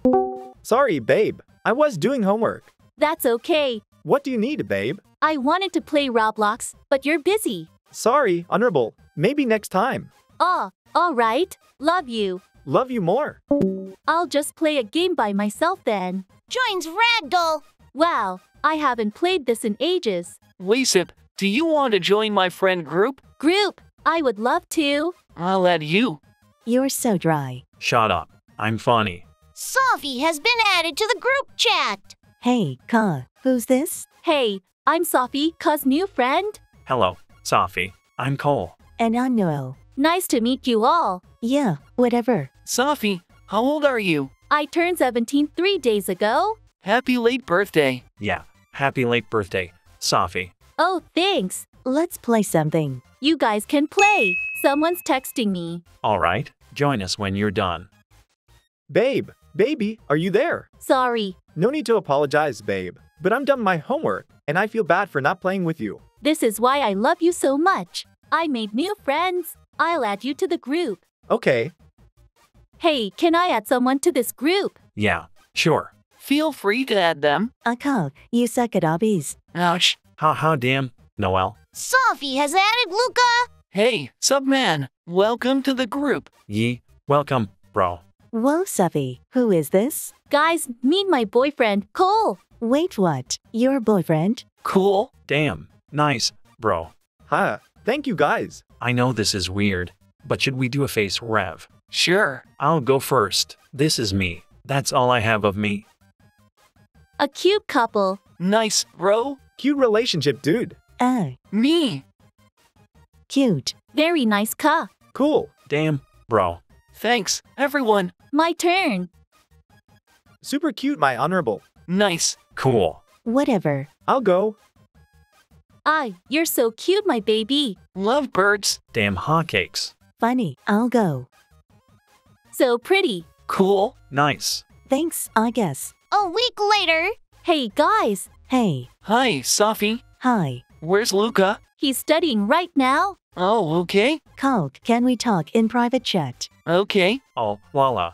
Sorry, babe. I was doing homework. That's okay. What do you need, babe? I wanted to play Roblox, but you're busy. Sorry, honorable. Maybe next time. Ah, oh, alright. Love you. Love you more. I'll just play a game by myself then. Joins Ragdoll. Wow, I haven't played this in ages. Lisa, do you want to join my friend group? Group, I would love to. I'll add you. You're so dry. Shut up. I'm funny. Sophie has been added to the group chat. Hey, Ka, who's this? Hey, I'm Sophie, Ka's new friend. Hello, Sophie. I'm Cole. And I'm Noel. Nice to meet you all. Yeah, whatever. Sophie, how old are you? I turned 17 three days ago. Happy late birthday. Yeah, happy late birthday, Sophie. Oh, thanks. Let's play something. You guys can play. Someone's texting me. All right, join us when you're done. Babe, baby, are you there? Sorry. No need to apologize, babe. But I'm done my homework, and I feel bad for not playing with you. This is why I love you so much. I made new friends. I'll add you to the group. Okay. Hey, can I add someone to this group? Yeah, sure. Feel free to add them. Akal, you suck at obbies. Ouch. Ha ha, damn. Noel. Sophie has added Luca. Hey, subman. Welcome to the group. Ye, welcome, bro. Whoa, Sophie, who is this? Guys, meet my boyfriend, Cole. Wait, what? Your boyfriend? Cool. Damn. Nice, bro. Huh. Thank you, guys. I know this is weird, but should we do a face rev? Sure. I'll go first. This is me. That's all I have of me. A cute couple. Nice, bro. Cute relationship, dude. Ah, Me. cute. Very nice ka. Cool. Damn, bro. Thanks, everyone. My turn. Super cute, my honorable. Nice. Cool. Whatever. I'll go. Ay, you're so cute, my baby. Love birds. Damn hotcakes. Funny, I'll go. So pretty. Cool. Nice. Thanks, I guess. A week later. Hey, guys. Hey, Hi, Sophie. hi. Where's Luca? He's studying right now. Oh, okay. Kalk, can we talk in private chat? Okay. Oh, voila.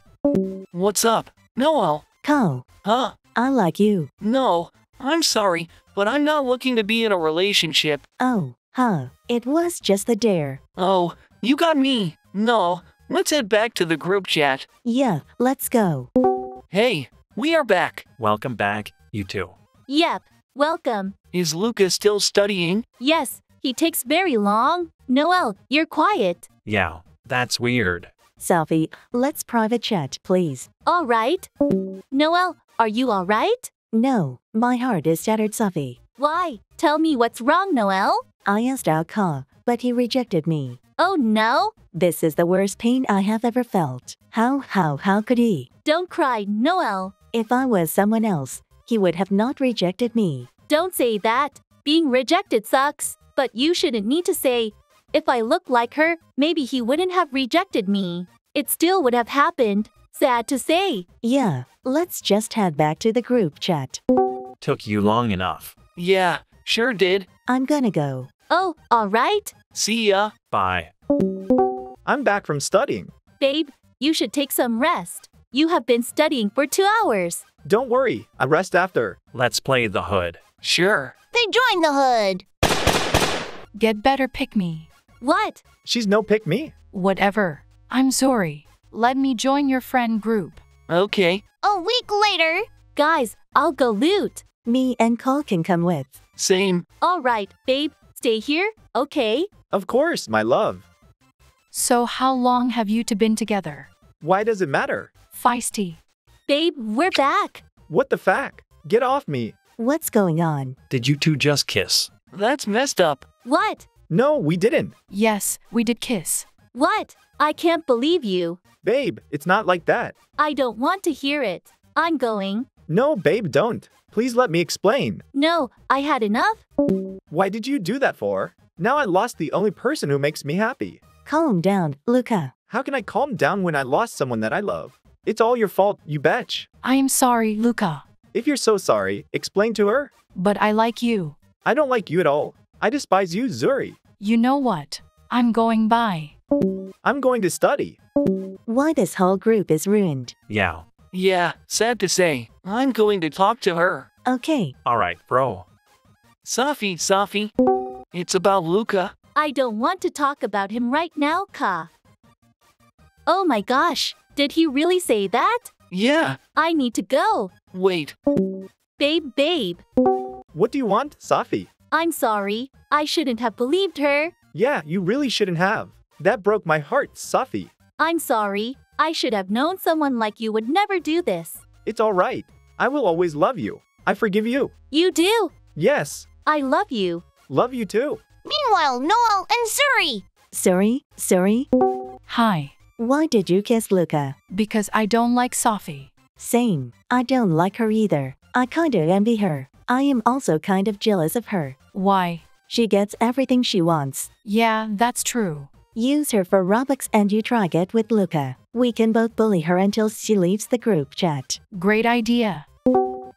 What's up? Noel. Kal, Huh? I like you. No. I'm sorry, but I'm not looking to be in a relationship. Oh, huh. It was just the dare. Oh, you got me. No. Let's head back to the group chat. Yeah, let's go. Hey, we are back. Welcome back, you two. Yep. Welcome. Is Luca still studying? Yes, he takes very long. Noel, you're quiet. Yeah, that's weird. Sophie, let's private chat, please. All right. Noel, are you all right? No, my heart is shattered, Sophie. Why? Tell me what's wrong, Noel. I asked out Ka, but he rejected me. Oh no. This is the worst pain I have ever felt. How, how, how could he? Don't cry, Noel. If I was someone else, he would have not rejected me. Don't say that. Being rejected sucks. But you shouldn't need to say, if I looked like her, maybe he wouldn't have rejected me. It still would have happened. Sad to say. Yeah, let's just head back to the group chat. Took you long enough. Yeah, sure did. I'm gonna go. Oh, all right. See ya. Bye. I'm back from studying. Babe, you should take some rest. You have been studying for two hours. Don't worry, I rest after. Let's play the hood. Sure. They join the hood. Get better, pick me. What? She's no pick me. Whatever. I'm sorry. Let me join your friend group. Okay. A week later. Guys, I'll go loot. Me and Cole can come with. Same. All right, babe, stay here, okay? Of course, my love. So, how long have you two been together? Why does it matter? Feisty. Babe, we're back. What the fact? Get off me. What's going on? Did you two just kiss? That's messed up. What? No, we didn't. Yes, we did kiss. What? I can't believe you. Babe, it's not like that. I don't want to hear it. I'm going. No, babe, don't. Please let me explain. No, I had enough. Why did you do that for? Now I lost the only person who makes me happy. Calm down, Luca. How can I calm down when I lost someone that I love? It's all your fault, you betch. I am sorry, Luca. If you're so sorry, explain to her. But I like you. I don't like you at all. I despise you, Zuri. You know what? I'm going by. I'm going to study. Why this whole group is ruined. Yeah. Yeah, sad to say. I'm going to talk to her. Okay. Alright, bro. Safi, Safi. It's about Luca. I don't want to talk about him right now, Ka. Oh my gosh, did he really say that? Yeah. I need to go. Wait. Babe, babe. What do you want, Safi? I'm sorry. I shouldn't have believed her. Yeah, you really shouldn't have. That broke my heart, Safi. I'm sorry. I should have known someone like you would never do this. It's all right. I will always love you. I forgive you. You do. Yes. I love you. Love you too. Meanwhile, Noel and Zuri. Sorry, sorry. Hi. Why did you kiss Luca? Because I don't like Safi. Same. I don't like her either. I kinda envy her. I am also kind of jealous of her. Why? She gets everything she wants. Yeah, that's true. Use her for Robux and you try get with Luca. We can both bully her until she leaves the group chat. Great idea.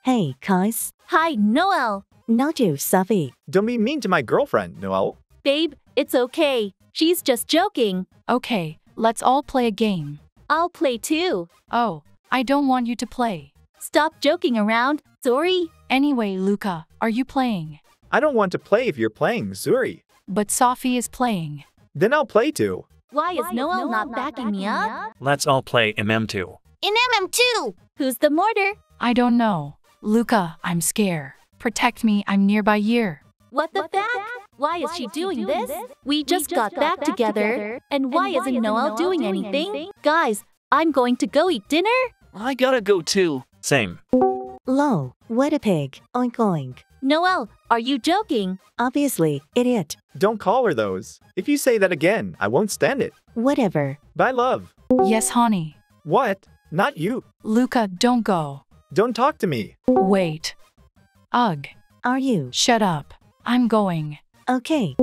Hey, guys. Hi, Noel. Not you, Safi. Don't be mean to my girlfriend, Noel. Babe, it's okay. She's just joking. Okay, let's all play a game. I'll play too. Oh, I don't want you to play. Stop joking around, Zuri. Anyway, Luca, are you playing? I don't want to play if you're playing, Zuri. But Safi is playing. Then I'll play too. Why is Noel not backing me up? Let's all play MM2. In MM2. Who's the mortar? I don't know. Luca, I'm scared. Protect me, I'm nearby here. What the fuck? Why is she doing this? We just got back together. And why isn't Noel doing anything? Guys, I'm going to go eat dinner. I gotta go too. Same. Lol, what a pig. Oink oink. Noel, are you joking? Obviously, idiot. Don't call her those. If you say that again, I won't stand it. Whatever. Bye, love. Yes, honey. What? Not you. Luca, don't go. Don't talk to me. Wait. Ugh. Are you? Shut up. I'm going. Okay.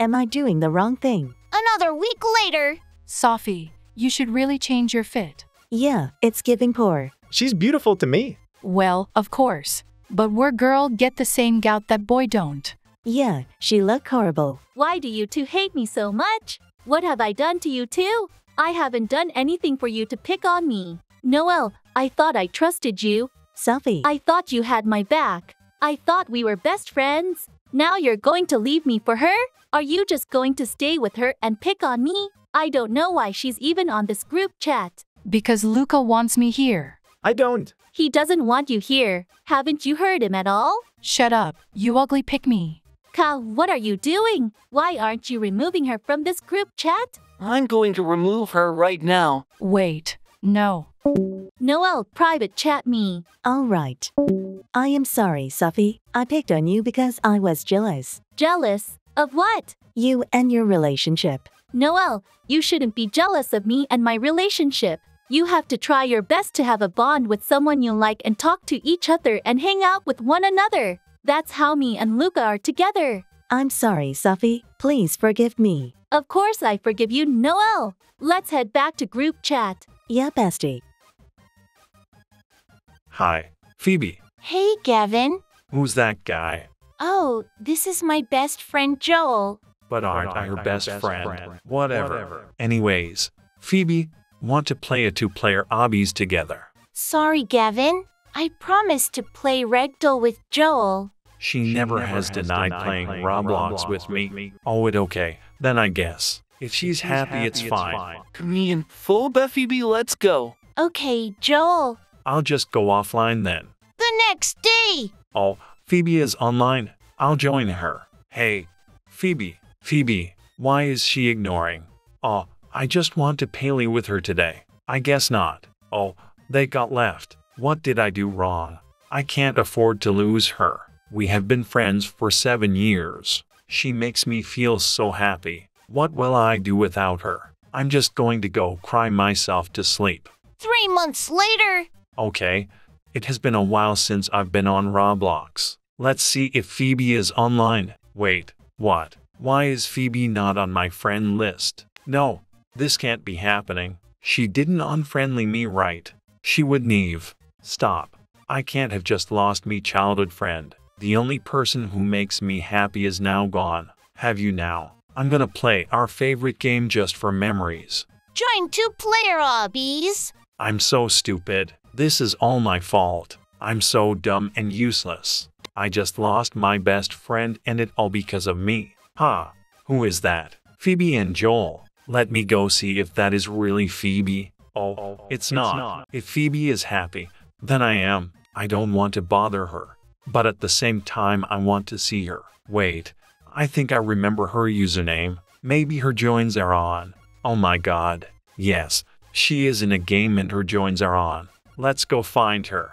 Am I doing the wrong thing? Another week later. Safi, you should really change your fit. Yeah, it's giving poor. She's beautiful to me. Well, of course. But we're girl get the same gout that boy don't. Yeah, she look horrible. Why do you two hate me so much? What have I done to you two? I haven't done anything for you to pick on me. Noel, I thought I trusted you. Sophie. I thought you had my back. I thought we were best friends. Now you're going to leave me for her? Are you just going to stay with her and pick on me? I don't know why she's even on this group chat. Because Luca wants me here. I don't. He doesn't want you here. Haven't you heard him at all? Shut up, you ugly pick me. Ka, what are you doing? Why aren't you removing her from this group chat? I'm going to remove her right now. Wait, no. Noel, private chat me. All right. I am sorry, Safi. I picked on you because I was jealous. Jealous? Of what? You and your relationship. Noel, you shouldn't be jealous of me and my relationship. You have to try your best to have a bond with someone you like and talk to each other and hang out with one another. That's how me and Luca are together. I'm sorry, Safi. Please forgive me. Of course I forgive you, Noel. Let's head back to group chat. Yeah, bestie. Hi, Phoebe. Hey, Gavin. Who's that guy? Oh, this is my best friend Joel. But aren't I her best, friend? Whatever. Anyways, Phoebe, want to play a two-player obbies together. Sorry, Gavin. I promised to play Ragdoll with Joel. She, never, has, denied, playing Roblox, with me. Oh, it okay. Then I guess. If she's, happy, it's, fine. Me and full Phoebe, let's go. Okay, Joel. I'll just go offline then. The next day. Oh, Phoebe is online. I'll join her. Hey, Phoebe, Phoebe, why is she ignoring? Oh, I just want to play with her today. I guess not. Oh, they got left. What did I do wrong? I can't afford to lose her. We have been friends for seven years. She makes me feel so happy. What will I do without her? I'm just going to go cry myself to sleep. Three months later. Okay, it has been a while since I've been on Roblox. Let's see if Phoebe is online. Wait, what? Why is Phoebe not on my friend list? No, this can't be happening. She didn't unfriendly me right. She would Neve. Stop. I can't have just lost me childhood friend. The only person who makes me happy is now gone. Have you now? I'm gonna play our favorite game just for memories. Join two player obbies. I'm so stupid. This is all my fault. I'm so dumb and useless. I just lost my best friend and it all because of me. Huh. Who is that? Phoebe and Joel. Let me go see if that is really Phoebe. Oh, it's not. If Phoebe is happy, then I am. I don't want to bother her. But at the same time, I want to see her. Wait, I think I remember her username. Maybe her joins are on. Oh my god. Yes, she is in a game and her joins are on. Let's go find her.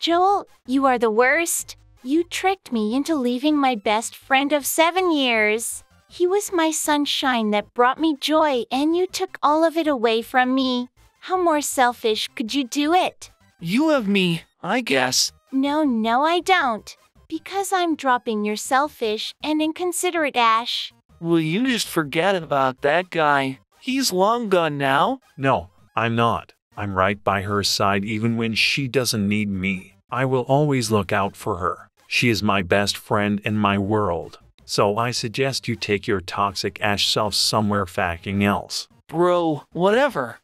Joel, you are the worst. You tricked me into leaving my best friend of seven years. He was my sunshine that brought me joy, and you took all of it away from me. How more selfish could you do it? You have me, I guess. No, no, I don't. Because I'm dropping your selfish and inconsiderate Ash. Will you just forget about that guy? He's long gone now. No, I'm not. I'm right by her side even when she doesn't need me. I will always look out for her. She is my best friend in my world. So I suggest you take your toxic ash self somewhere fucking else. Bro, whatever.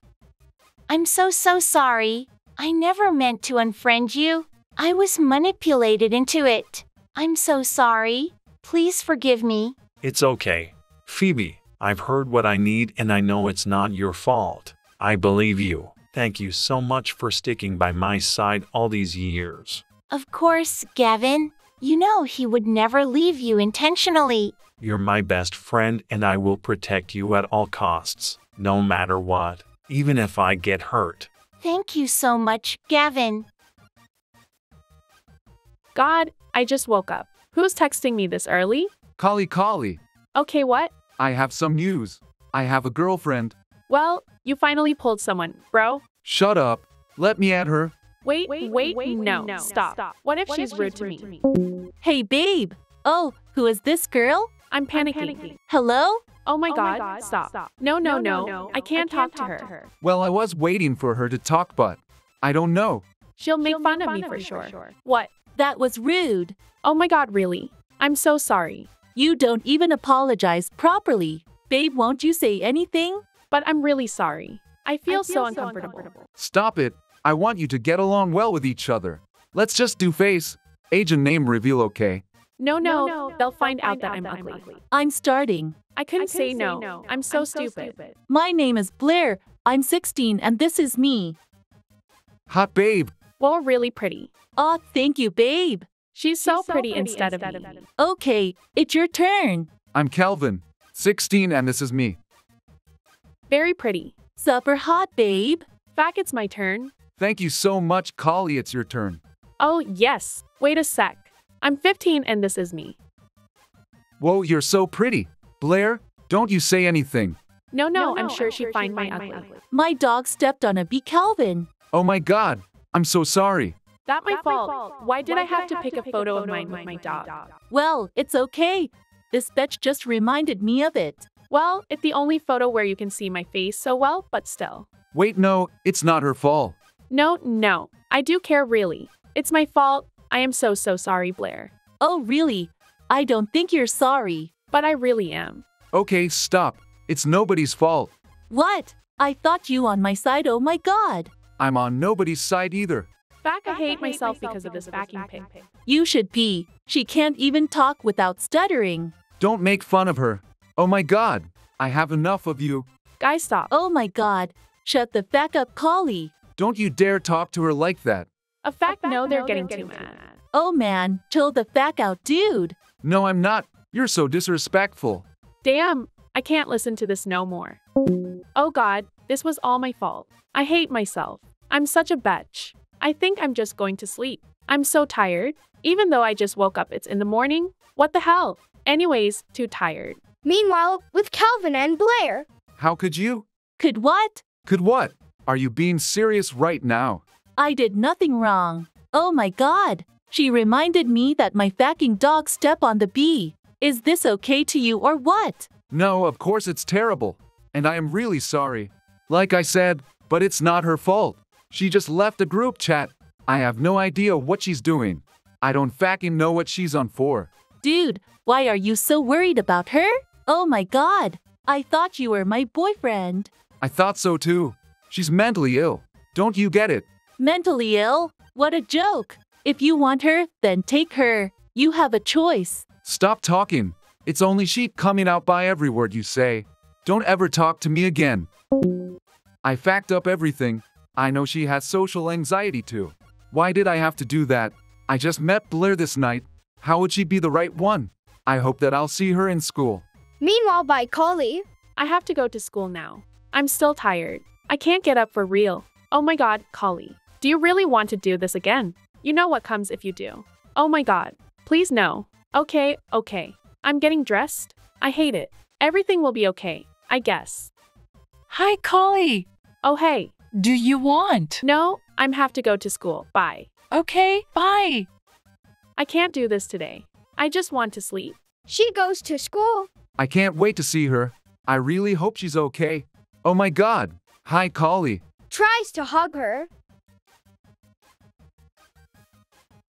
I'm so, so sorry. I never meant to unfriend you. I was manipulated into it. I'm so sorry. Please forgive me. It's okay. Phoebe, I've heard what I need and I know it's not your fault. I believe you. Thank you so much for sticking by my side all these years. Of course, Gavin. You know he would never leave you intentionally. You're my best friend and I will protect you at all costs, no matter what, even if I get hurt. Thank you so much, Gavin. God, I just woke up. Who's texting me this early? Kali Kali, Okay, what? I have some news. I have a girlfriend. Well, you finally pulled someone, bro. Shut up. Let me at her. Wait, wait, wait, wait no, no, stop. What if she's rude to me? Hey, babe. Oh, who is this girl? I'm panicking. Hello? Oh my oh god, stop. stop. No, no, no, no I can't talk to her. Well, I was waiting for her to talk, but I don't know. She'll make fun of me for sure. What? That was rude. Oh my god, really? I'm so sorry. You don't even apologize properly. Babe, won't you say anything? But I'm really sorry. I feel, so uncomfortable. Stop it. I want you to get along well with each other. Let's just do face, age, and name reveal, okay? No, no, no. they'll find out that I'm ugly. I'm starting. I couldn't say no. no. I'm so stupid. My name is Blair. I'm 16 and this is me. Hot babe. Well, really pretty. Aw, thank you, babe. She's so, pretty, instead, of me. Okay, it's your turn. I'm Kelvin, 16, and this is me. Very pretty. Super hot, babe. Fact, it's my turn. Thank you so much, Kali. It's your turn. Oh, yes. Wait a sec. I'm 15 and this is me. Whoa, you're so pretty. Blair, don't you say anything. No, no, I'm sure she'd find my ugly. My dog stepped on a bee Calvin. Oh my god, I'm so sorry. That my fault. Why did I have to pick a photo of mine with my dog? Well, it's okay. This bitch just reminded me of it. Well, it's the only photo where you can see my face so well, but still. Wait, no, it's not her fault. No, no. I do care really. It's my fault. I am so, so sorry, Blair. Oh, really? I don't think you're sorry. But I really am. Okay, stop. It's nobody's fault. What? I thought you on my side, oh my god. I'm on nobody's side either. Back, I hate myself because of this vacuum pick. You should pee. She can't even talk without stuttering. Don't make fun of her. Oh my god, I have enough of you. Guys, stop. Oh my god. Shut the fuck up, Collie. Don't you dare talk to her like that. A fact, no, they're getting too mad. Oh man, chill the fact out, dude. No, I'm not. You're so disrespectful. Damn, I can't listen to this no more. Oh god, this was all my fault. I hate myself. I'm such a bitch. I think I'm just going to sleep. I'm so tired. Even though I just woke up, it's in the morning. What the hell? Anyways, too tired. Meanwhile, with Calvin and Blair. How could you? Could what? Could what? Are you being serious right now? I did nothing wrong. Oh my god. She reminded me that my fucking dog stepped on the bee. Is this okay to you or what? No, of course it's terrible. and I am really sorry. Like I said, but it's not her fault. She just left the group chat. I have no idea what she's doing. I don't fucking know what she's on for. Dude, why are you so worried about her? Oh my god, I thought you were my boyfriend. I thought so too. She's mentally ill. Don't you get it? Mentally ill? What a joke. If you want her, then take her. You have a choice. Stop talking. It's only sheep coming out by every word you say. Don't ever talk to me again. I fact up everything. I know she has social anxiety too. Why did I have to do that? I just met Blair this night. How would she be the right one? I hope that I'll see her in school. Meanwhile, by Collie. I have to go to school now. I'm still tired. I can't get up for real. Oh my god, Collie. Do you really want to do this again? You know what comes if you do. Oh my god. Please no. Okay, okay. I'm getting dressed. I hate it. Everything will be okay, I guess. Hi, Collie. Oh hey. Do you want? No, I'm have to go to school. Bye. Okay, bye. I can't do this today. I just want to sleep. She goes to school. I can't wait to see her. I really hope she's okay. Oh my god. Hi, Collie. Tries to hug her.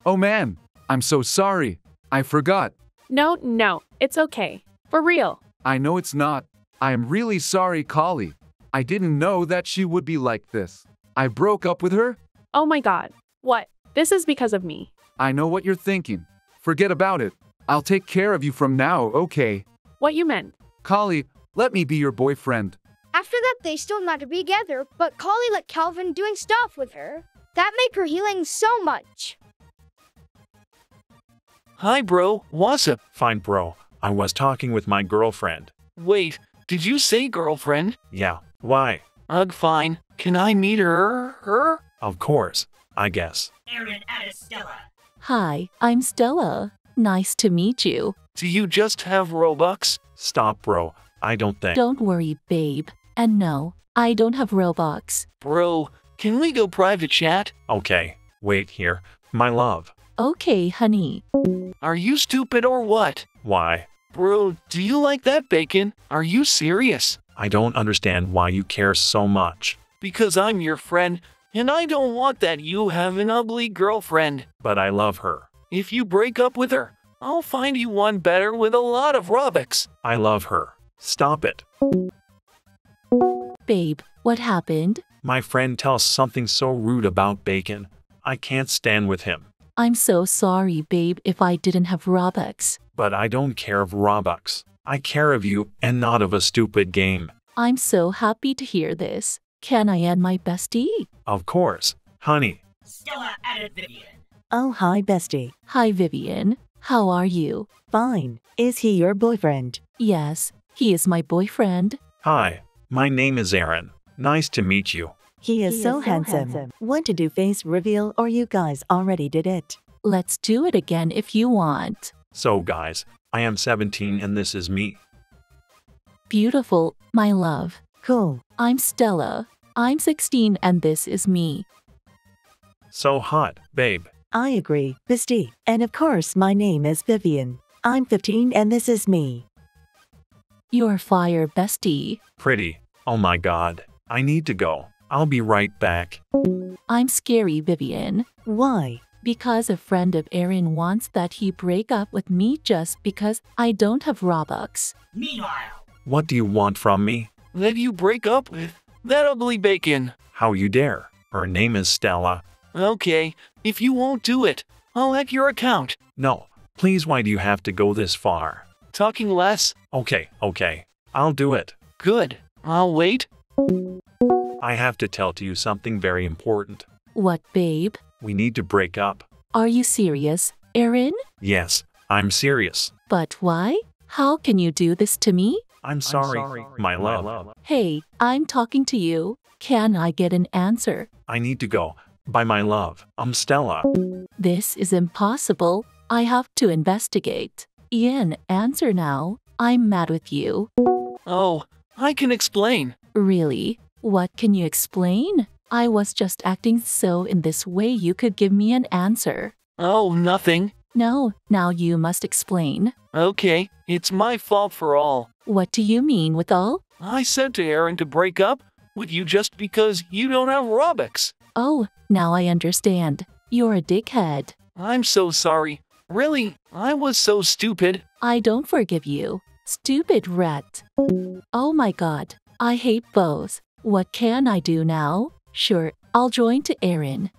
Oh man, I'm so sorry. I forgot. No, no, it's okay. For real. I know it's not. I am really sorry, Collie. I didn't know that she would be like this. I broke up with her. Oh my god. What? This is because of me. I know what you're thinking. Forget about it. I'll take care of you from now, okay? What you meant? Collie, let me be your boyfriend. After that, they still not to be together, but Collie let Calvin doing stuff with her. That make her healing so much. Hi, bro. What's up? Fine, bro. I was talking with my girlfriend. Wait, did you say girlfriend? Yeah, why? Ugh, fine. Can I meet her? Her? Of course, I guess. Aaron added Stella. Hi, I'm Stella. Nice to meet you. Do you just have Robux? Stop, bro. I don't think. Don't worry, babe. And no, I don't have Robux. Bro, can we go private chat? Okay, wait here. My love. Okay, honey. Are you stupid or what? Why? Bro, do you like that bacon? Are you serious? I don't understand why you care so much. Because I'm your friend, and I don't want that you have an ugly girlfriend. But I love her. If you break up with her, I'll find you one better with a lot of Robux. I love her. Stop it. Babe, what happened? My friend tells something so rude about Bacon. I can't stand with him. I'm so sorry, babe, if I didn't have Robux. But I don't care of Robux. I care of you and not of a stupid game. I'm so happy to hear this. Can I add my bestie? Of course, honey. Stella added Vivian. Oh, hi, bestie. Hi, Vivian. How are you? Fine. Is he your boyfriend? Yes, he is my boyfriend. Hi, my name is Aaron. Nice to meet you. He is, He so, is so handsome. handsome. Want to do face reveal or you guys already did it? Let's do it again if you want. So, guys, I am 17 and this is me. Beautiful, my love. Cool. I'm Stella. I'm 16 and this is me. So hot, babe. I agree, bestie. And of course, my name is Vivian. I'm 15 and this is me. You're fire, bestie. Pretty. Oh my god. I need to go. I'll be right back. I'm scary, Vivian. Why? Because a friend of Aaron wants that he break up with me just because I don't have Robux. Meanwhile, What do you want from me? That you break up with that ugly bacon. How you dare? Her name is Stella. Okay, if you won't do it, I'll hack your account. No, please, why do you have to go this far? Talking less. Okay, okay. I'll do it. Good. I'll wait. I have to tell to you something very important. What, babe? We need to break up. Are you serious, Aaron? Yes, I'm serious. But why? How can you do this to me? I'm sorry, my love. Hey, I'm talking to you. Can I get an answer? I need to go. By my love, I'm Stella. This is impossible. I have to investigate. Ian, answer now. I'm mad with you. Oh, I can explain. Really? What can you explain? I was just acting so in this way you could give me an answer. Oh, nothing. No, now you must explain. Okay, it's my fault for all. What do you mean with all? I said to Aaron to break up with you just because you don't have Robux. Oh, now I understand. You're a dickhead. I'm so sorry. Really, I was so stupid. I don't forgive you. Stupid rat. Oh my god. I hate both. What can I do now? Sure, I'll join to Aaron.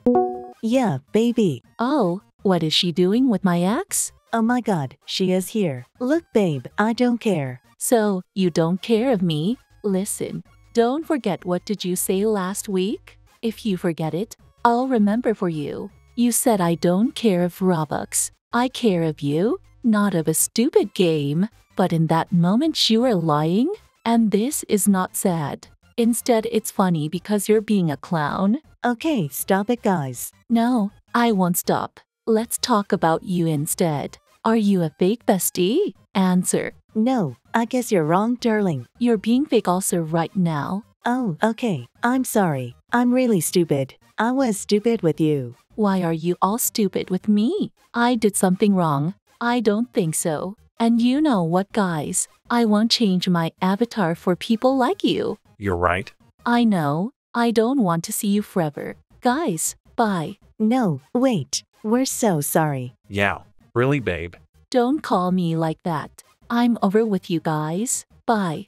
Yeah, baby. Oh, what is she doing with my ex? Oh my god, she is here. Look, babe, I don't care. So, you don't care of me? Listen, don't forget what did you say last week? If you forget it, I'll remember for you. You said I don't care of Robux. I care of you, not of a stupid game. But in that moment you were lying, and this is not sad. Instead, it's funny because you're being a clown. Okay, stop it, guys. No, I won't stop. Let's talk about you instead. Are you a fake bestie? Answer. No, I guess you're wrong, darling. You're being fake also right now. Oh, okay. I'm sorry. I'm really stupid. I was stupid with you. Why are you all stupid with me? I did something wrong. I don't think so. And you know what, guys? I won't change my avatar for people like you. You're right. I know. I don't want to see you forever. Guys, bye. No, wait. We're so sorry. Yeah. Really, babe? Don't call me like that. I'm over with you guys. Bye.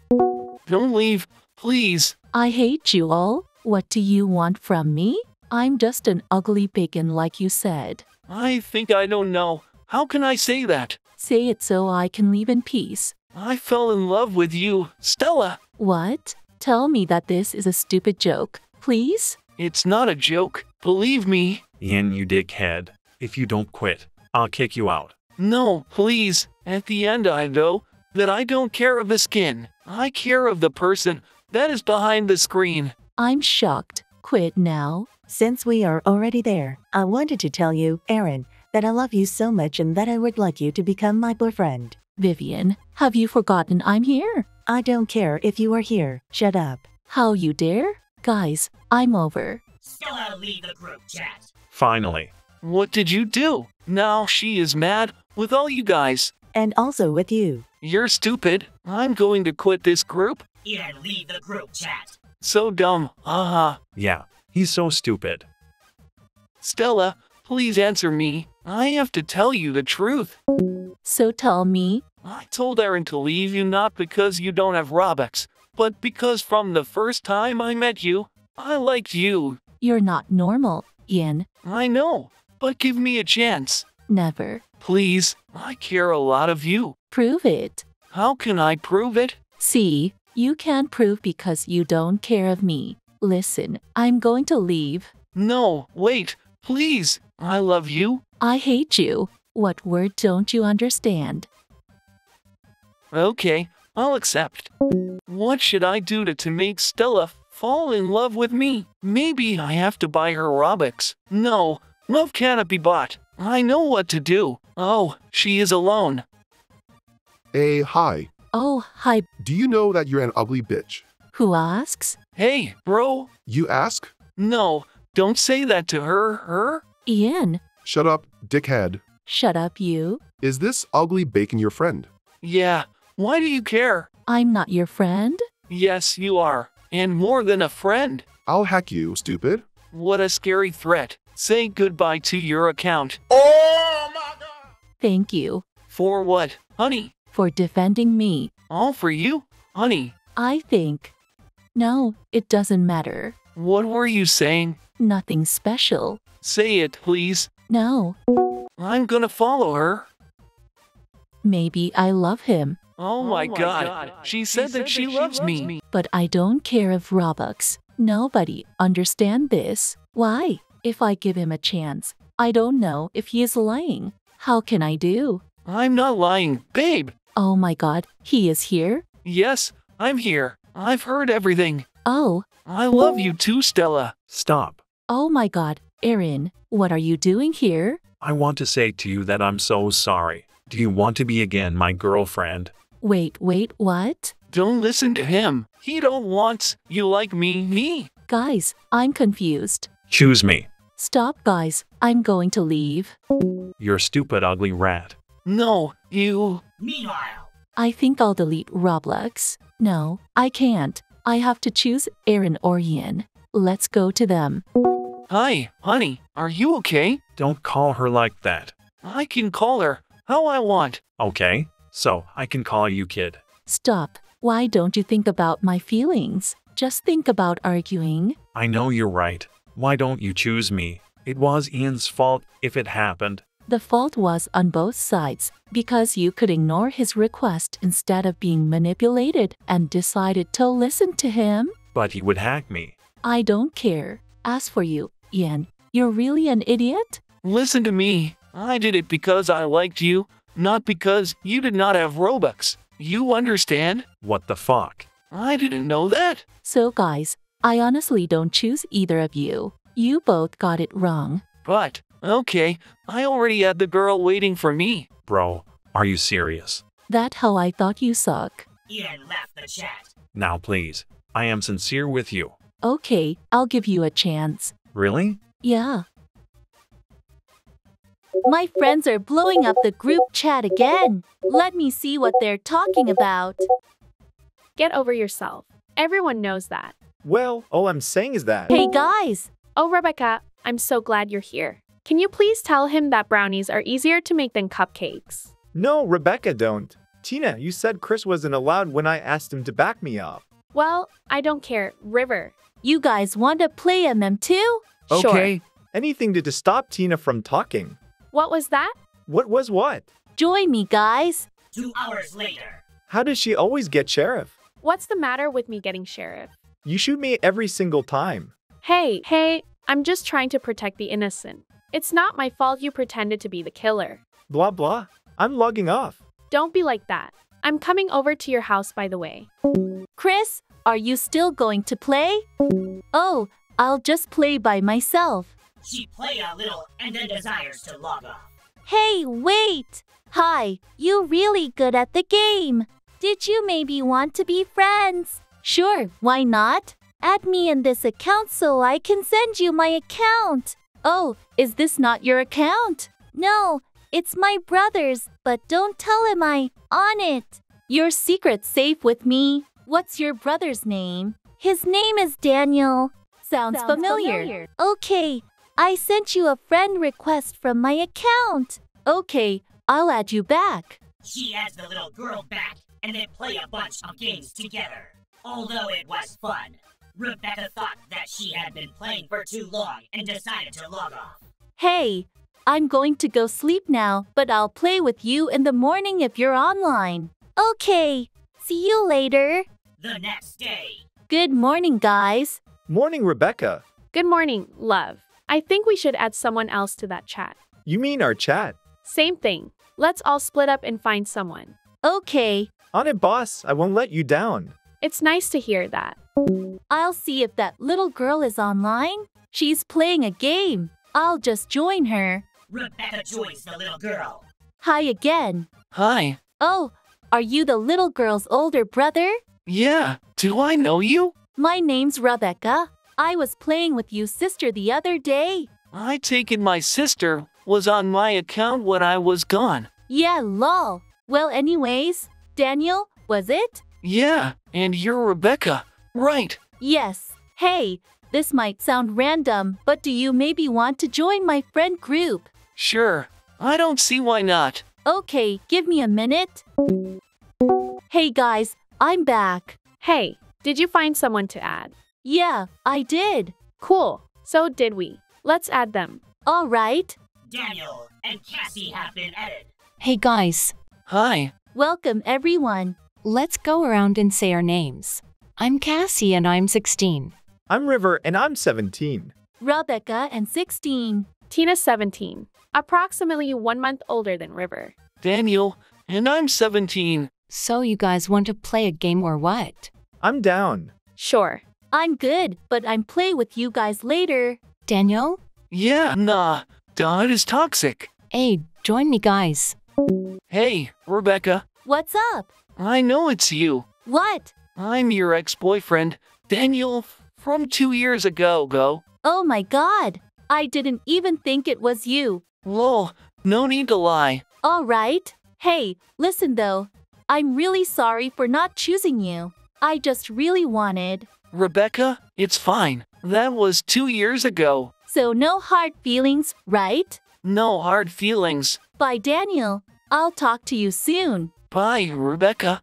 Don't leave, please. I hate you all. What do you want from me? I'm just an ugly bacon like you said. I think I don't know. How can I say that? Say it so I can leave in peace. I fell in love with you, Stella. What? Tell me that this is a stupid joke, please? It's not a joke. Believe me. Ian, you dickhead. If you don't quit, I'll kick you out. No, please. At the end, I know that I don't care of the skin. I care of the person that is behind the screen. I'm shocked. Quit now. Since we are already there, I wanted to tell you, Aaron, that I love you so much and that I would like you to become my boyfriend. Vivian, have you forgotten I'm here? I don't care if you are here. Shut up. How you dare? Guys, I'm over. Stella, leave the group chat. Finally. What did you do? Now she is mad with all you guys. And also with you. You're stupid. I'm going to quit this group. Yeah, leave the group chat. So dumb. Aha. Yeah. He's so stupid. Stella, please answer me. I have to tell you the truth. So tell me. I told Aaron to leave you not because you don't have Robux, but because from the first time I met you, I liked you. You're not normal, Ian. I know, but give me a chance. Never. Please, I care a lot of you. Prove it. How can I prove it? See, you can't prove because you don't care of me. Listen, I'm going to leave. No, wait, please. I love you. I hate you. What word don't you understand? Okay, I'll accept. What should I do to, to make Stella fall in love with me? Maybe I have to buy her Robux. No, love cannot be bought. I know what to do. Oh, she is alone. Hey, hi. Oh, hi. Do you know that you're an ugly bitch? Who asks? Hey, bro. You ask? No, don't say that to her, her. Ian. Shut up, dickhead. Shut up, you. Is this ugly bacon your friend? Yeah, why do you care? I'm not your friend? Yes, you are. And more than a friend. I'll hack you, stupid. What a scary threat. Say goodbye to your account. Oh my god! Thank you. For what, honey? For defending me. All for you, honey. I think. No, it doesn't matter. What were you saying? Nothing special. Say it, please. No. I'm gonna follow her. Maybe I love him. Oh, oh my, god. She said that she, loves, me. But I don't care of Robux. Nobody understand this. Why? If I give him a chance, I don't know if he is lying. How can I do? I'm not lying, babe. Oh my god, he is here? Yes, I'm here. I've heard everything. Oh. I love oh. you too, Stella. Stop. Oh my god, Aaron, what are you doing here? I want to say to you that I'm so sorry. Do you want to be again my girlfriend? Wait, wait, what? Don't listen to him. He don't want you like me, me. Guys, I'm confused. Choose me. Stop, guys. I'm going to leave. You're stupid ugly rat. No, you. Meanwhile, I think I'll delete Roblox. No, I can't. I have to choose Aaron or Ian. Let's go to them. Hi, honey, are you okay? Don't call her like that. I can call her how I want. Okay, so I can call you kid. Stop. Why don't you think about my feelings? Just think about arguing. I know you're right. Why don't you choose me? It was Ian's fault if it happened. The fault was on both sides because you could ignore his request instead of being manipulated and decided to listen to him. But he would hack me. I don't care. As for you, Ian, you're really an idiot? Listen to me. I did it because I liked you, not because you did not have Robux. You understand? What the fuck? I didn't know that. So, guys, I honestly don't choose either of you. You both got it wrong. But, okay, I already had the girl waiting for me. Bro, are you serious? That how I thought you suck. Ian left the chat. Now please, I am sincere with you. Okay, I'll give you a chance. Really? Yeah. My friends are blowing up the group chat again. Let me see what they're talking about. Get over yourself. Everyone knows that. Well, all I'm saying is that. Hey guys! Oh, Rebecca, I'm so glad you're here. Can you please tell him that brownies are easier to make than cupcakes? No, Rebecca, don't. Tina, you said Chris wasn't allowed when I asked him to back me up. Well, I don't care. River. You guys want to play MM2? Okay. Anything to, to stop Tina from talking. What was that? What was what? Join me, guys. Two hours later. How does she always get sheriff? What's the matter with me getting sheriff? You shoot me every single time. Hey, hey, I'm just trying to protect the innocent. It's not my fault you pretended to be the killer. Blah blah. I'm logging off. Don't be like that. I'm coming over to your house, by the way. Chris, are you still going to play? Oh, I'll just play by myself. She play a little and then desires to log off. Hey, wait! Hi, you really good at the game. Did you maybe want to be friends? Sure, why not? Add me in this account so I can send you my account. Oh, is this not your account? No, it's my brother's, but don't tell him I on it. Your secret's safe with me. What's your brother's name? His name is Daniel. Sounds, Sounds familiar. familiar. Okay, I sent you a friend request from my account. Okay, I'll add you back. She adds the little girl back and they play a bunch of games together. Although it was fun, Rebecca thought that she had been playing for too long and decided to log off. Hey, I'm going to go sleep now, but I'll play with you in the morning if you're online. Okay, see you later. The next day. Good morning, guys. Morning, Rebecca. Good morning, love. I think we should add someone else to that chat. You mean our chat? Same thing. Let's all split up and find someone. Okay, On it, boss. I won't let you down. It's nice to hear that. I'll see if that little girl is online. She's playing a game. I'll just join her. Rebecca joins the little girl. Hi again. Hi. Oh, are you the little girl's older brother? Yeah, do I know you? My name's Rebecca. I was playing with you sister the other day. I take it my sister was on my account when I was gone. Yeah, lol. Well, anyways, Daniel, was it? Yeah, and you're Rebecca. Right. Yes. Hey, this might sound random, but do you maybe want to join my friend group? Sure. I don't see why not. Okay, give me a minute. Hey guys, I'm back. Hey, did you find someone to add? Yeah, I did. Cool. So did we. Let's add them. All right. Daniel and Cassie have been added. Hey guys, Hi. Welcome everyone. let's go around and say our names. I'm Cassie and I'm 16. I'm River and I'm 17. Rebecca and 16. Tina 17. Approximately one month older than River. Daniel, and I'm 17. So you guys want to play a game or what? I'm down. Sure. I'm good, but I'm play with you guys later. Daniel? Yeah, nah. Dad is toxic. Hey, join me guys. Hey, Rebecca. What's up? I know it's you. What? I'm your ex-boyfriend, Daniel, from two years ago, go. Oh my god. I didn't even think it was you. Lol, no need to lie. All right. Hey, listen though. I'm really sorry for not choosing you. I just really wanted. Rebecca, it's fine. That was two years ago. So no hard feelings, right? No hard feelings. Bye, Daniel. I'll talk to you soon. Bye, Rebecca.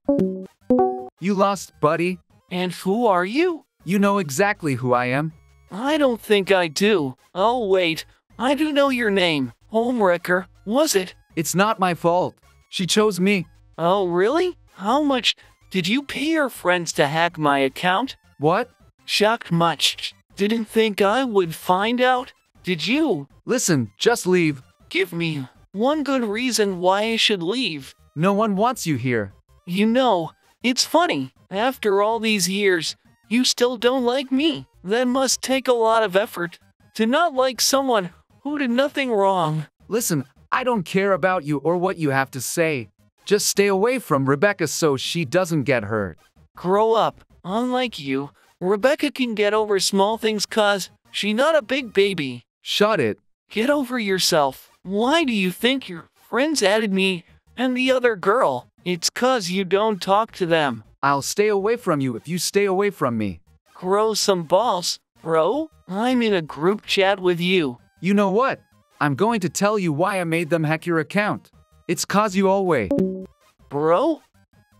You lost, buddy. And who are you? You know exactly who I am. I don't think I do. Oh, wait. I do know your name. Homewrecker, was it? It's not my fault. She chose me. Oh, really? How much did you pay your friends to hack my account? What? Shocked much. Didn't think I would find out. Did you? Listen, just leave. Give me one good reason why I should leave. No one wants you here. You know, it's funny. After all these years, you still don't like me. That must take a lot of effort to not like someone who did nothing wrong. Listen, I don't care about you or what you have to say. Just stay away from Rebecca so she doesn't get hurt. Grow up. Unlike you, Rebecca can get over small things cause she not a big baby. Shut it. Get over yourself. Why do you think your friends added me and the other girl? It's cause you don't talk to them. I'll stay away from you if you stay away from me. Grow some balls, bro. I'm in a group chat with you. You know what? I'm going to tell you why I made them hack your account. It's cause you always. Bro?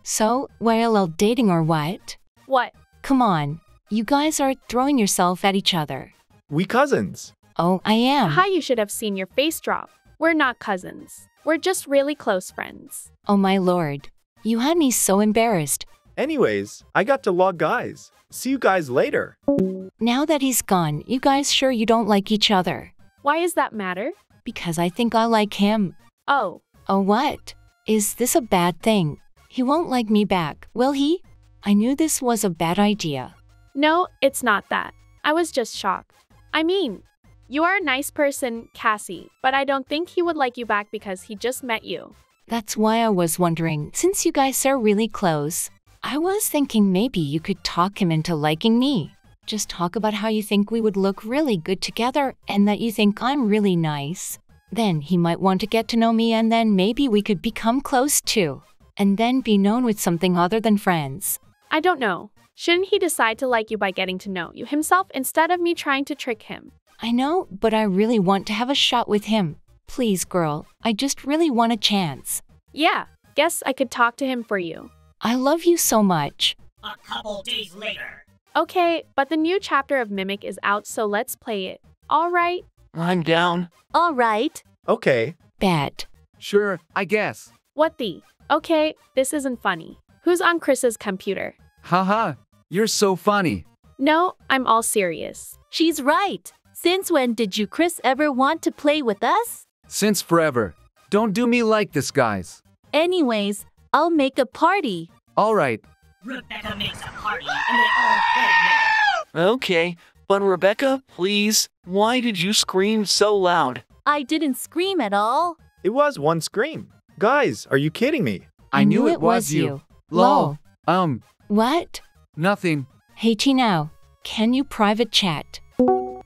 So, we're all dating or what? What? Come on. You guys are throwing yourself at each other. We cousins. Oh, I am. Hi, you should have seen your face drop. We're not cousins. We're just really close friends. Oh my lord. You had me so embarrassed. Anyways, I got to log guys. See you guys later. Now that he's gone, you guys sure you don't like each other? Why does that matter? Because I think I like him. Oh. Oh, what? Is this a bad thing? He won't like me back, will he? I knew this was a bad idea. No, it's not that. I was just shocked. I mean, you are a nice person, Cassie, but I don't think he would like you back because he just met you. That's why I was wondering, since you guys are really close, I was thinking maybe you could talk him into liking me. Just talk about how you think we would look really good together and that you think I'm really nice. Then he might want to get to know me and then maybe we could become close too. And then be known with something other than friends. I don't know. Shouldn't he decide to like you by getting to know you himself instead of me trying to trick him? I know, but I really want to have a shot with him. Please, girl, I just really want a chance. Yeah, guess I could talk to him for you. I love you so much. A couple days later. Okay, but the new chapter of Mimic is out, so let's play it. All right? I'm down. All right. Okay. Bet. Sure, I guess. What the? Okay, this isn't funny. Who's on Chris's computer? Haha, you're so funny. No, I'm all serious. She's right. Since when did you, Chris, ever want to play with us? Since forever. Don't do me like this, guys. Anyways, I'll make a party. All right. Rebecca makes a party and they all play Mimic. Okay, but Rebecca, please, why did you scream so loud? I didn't scream at all. It was one scream. Guys, are you kidding me? I, knew, it was you. Lol. Um, What? nothing. Hey Now, can you private chat?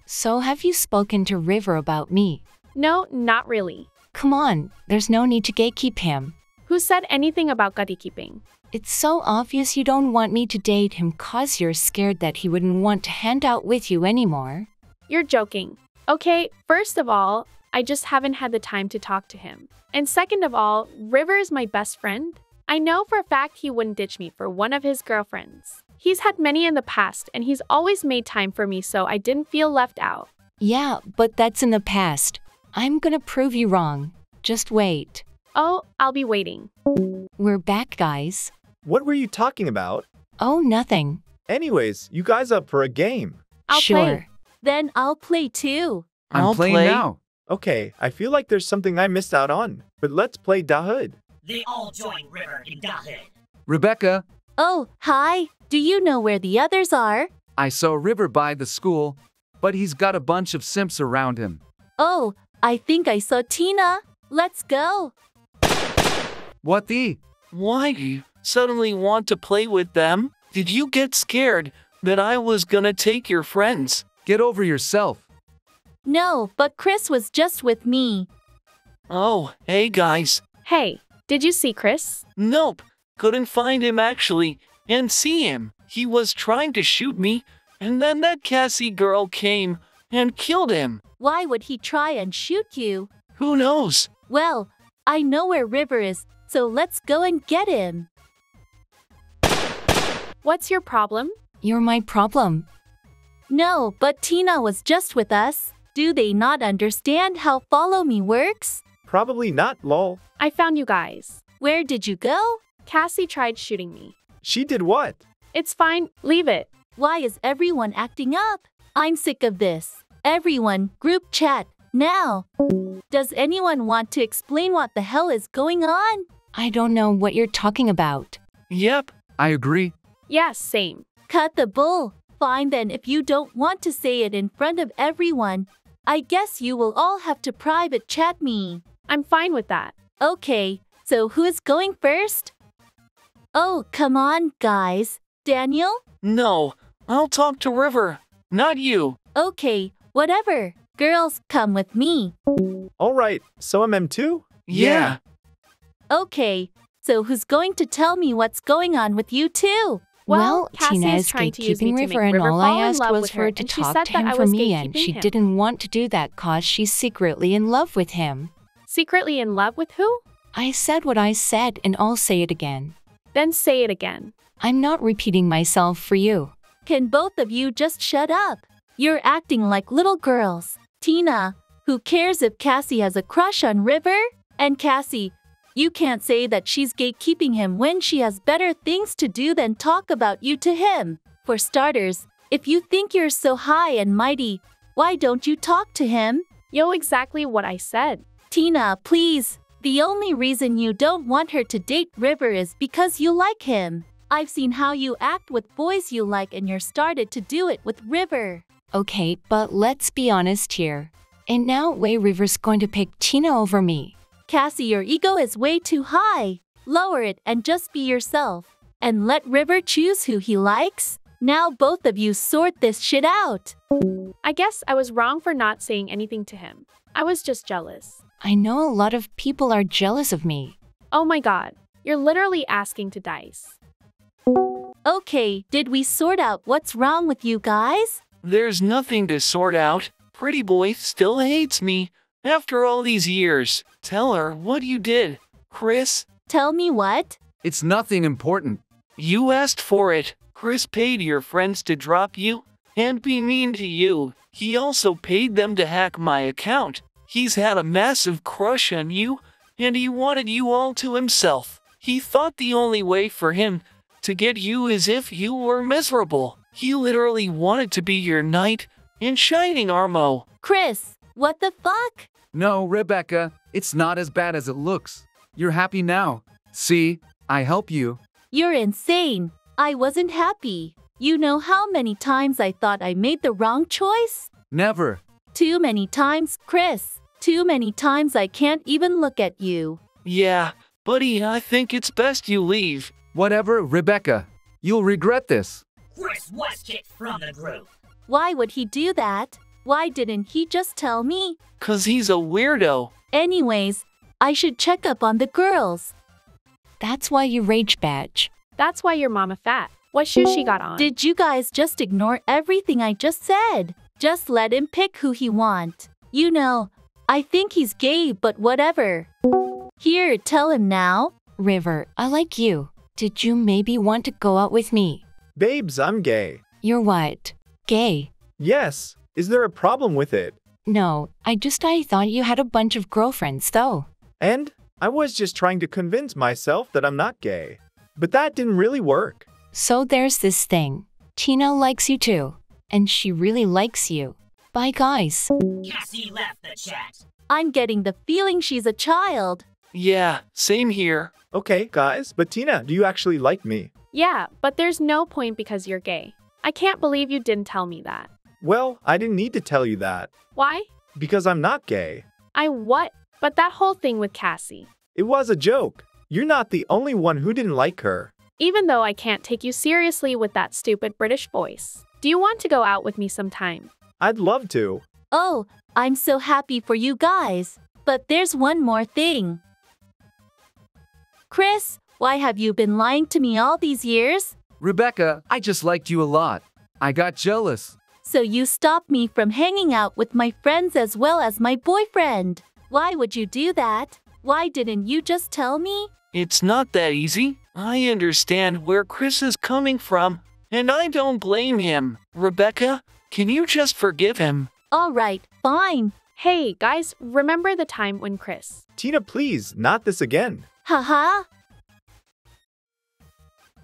So have you spoken to River about me? No, not really. Come on, there's no need to gatekeep him. Who said anything about gutty keeping? It's so obvious you don't want me to date him cause you're scared that he wouldn't want to hand out with you anymore. You're joking. Okay, first of all, I just haven't had the time to talk to him. And second of all, River is my best friend. I know for a fact he wouldn't ditch me for one of his girlfriends. He's had many in the past, and he's always made time for me, so I didn't feel left out. Yeah, but that's in the past. I'm gonna prove you wrong. Just wait. Oh, I'll be waiting. We're back, guys. What were you talking about? Oh, nothing. Anyways, you guys up for a game? I'll sure. play. Then I'll play too. I'm I'll playing play. now. Okay, I feel like there's something I missed out on. But let's play Da Hood. They all join River in Da Hood. Rebecca, Oh, hi. Do you know where the others are? I saw River by the school, but he's got a bunch of simps around him. Oh, I think I saw Tina. Let's go. What the? Why do you suddenly want to play with them? Did you get scared that I was gonna take your friends? Get over yourself. No, but Chris was just with me. Oh, hey guys. Hey, did you see Chris? Nope. Couldn't find him actually, and see him. He was trying to shoot me, and then that Cassie girl came and killed him. Why would he try and shoot you? Who knows? Well, I know where River is, so let's go and get him. What's your problem? You're my problem. No, but Tina was just with us. Do they not understand how Follow Me works? Probably not, lol. I found you guys. Where did you go? Cassie tried shooting me. She did what? It's fine, leave it. Why is everyone acting up? I'm sick of this. Everyone, group chat, now. Does anyone want to explain what the hell is going on? I don't know what you're talking about. Yep. I agree. Yes, same. Cut the bull. Fine then if you don't want to say it in front of everyone. I guess you will all have to private chat me. I'm fine with that. Okay, so who is going first? Oh, come on, guys. Daniel? No, I'll talk to River, not you. Okay, whatever. Girls, come with me. All right, so I'm M2? Yeah. Okay, so who's going to tell me what's going on with you two? Well, Cassie Tina is is trying to use gatekeeping me to River, make and River all fall I in asked love was with for her her, to and she talk said to that him I for was me, and she him. didn't want to do that cause she's secretly in love with him. Secretly in love with who? I said what I said, and I'll say it again. Then say it again. I'm not repeating myself for you. Can both of you just shut up? You're acting like little girls. Tina, who cares if Cassie has a crush on River? And Cassie, you can't say that she's gatekeeping him when she has better things to do than talk about you to him. For starters, if you think you're so high and mighty, why don't you talk to him? Yo, exactly what I said. Tina, please. The only reason you don't want her to date River is because you like him. I've seen how you act with boys you like and you're started to do it with River. Okay, but let's be honest here. In no way River's going to pick Tina over me. Cassie, your ego is way too high. Lower it and just be yourself. And let River choose who he likes. Now both of you sort this shit out. I guess I was wrong for not saying anything to him. I was just jealous. I know a lot of people are jealous of me. Oh my god, you're literally asking to dice. Okay, did we sort out what's wrong with you guys? There's nothing to sort out. Pretty boy still hates me. After all these years, tell her what you did. Chris, Tell me what? It's nothing important. you asked for it. Chris paid your friends to drop you and be mean to you. He also paid them to hack my account. He's had a massive crush on you, and he wanted you all to himself. He thought the only way for him to get you is if you were miserable. He literally wanted to be your knight in shining armor. Chris, what the fuck? No, Rebecca, it's not as bad as it looks. You're happy now. See, I help you. You're insane. I wasn't happy. You know how many times I thought I made the wrong choice? Never. Too many times, Chris. Too many times I can't even look at you. Yeah, buddy, I think it's best you leave. Whatever, Rebecca. You'll regret this. Chris was kicked from the group. Why would he do that? Why didn't he just tell me? Cause he's a weirdo. Anyways, I should check up on the girls. That's why you rage badge. That's why your mama fat. What shoes she got on? Did you guys just ignore everything I just said? Just let him pick who he want. You know, I think he's gay, but whatever. Here, tell him now. River, I like you. Did you maybe want to go out with me? Babes, I'm gay. You're what? Gay? Yes. Is there a problem with it? No, I just I thought you had a bunch of girlfriends though. And I was just trying to convince myself that I'm not gay. But that didn't really work. So there's this thing. Tina likes you too. And she really likes you. Bye guys. Cassie left the chat. I'm getting the feeling she's a child. Yeah, same here. Okay, guys, but Tina, do you actually like me? Yeah, but there's no point because you're gay. I can't believe you didn't tell me that. Well, I didn't need to tell you that. Why? Because I'm not gay. I what? But that whole thing with Cassie. It was a joke. You're not the only one who didn't like her. Even though I can't take you seriously with that stupid British voice. Do you want to go out with me sometime? I'd love to. Oh, I'm so happy for you guys. But there's one more thing. Chris, Why have you been lying to me all these years? Rebecca, I just liked you a lot. I got jealous. So you stopped me from hanging out with my friends as well as my boyfriend. Why would you do that? Why didn't you just tell me? It's not that easy. I understand where Chris is coming from, and I don't blame him. Rebecca, can you just forgive him? All right, fine. Hey, guys, remember the time when Chris. Tina, please, not this again. Haha.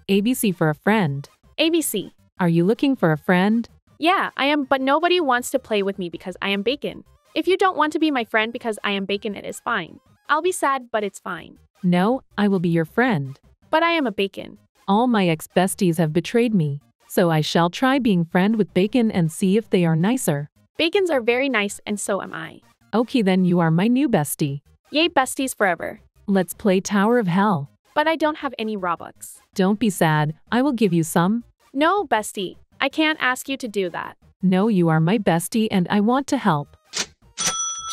ABC for a friend. ABC. Are you looking for a friend? Yeah, I am, but nobody wants to play with me because I am bacon. If you don't want to be my friend because I am bacon, it is fine. I'll be sad, but it's fine. No, I will be your friend. But I am a bacon. All my ex besties have betrayed me, so I shall try being friend with Bacon and see if they are nicer. Bacons are very nice, and so am I. Okay, then you are my new bestie. Yay, besties forever. Let's play Tower of Hell. But I don't have any Robux. Don't be sad, I will give you some. No, bestie. I can't ask you to do that. No, you are my bestie and I want to help.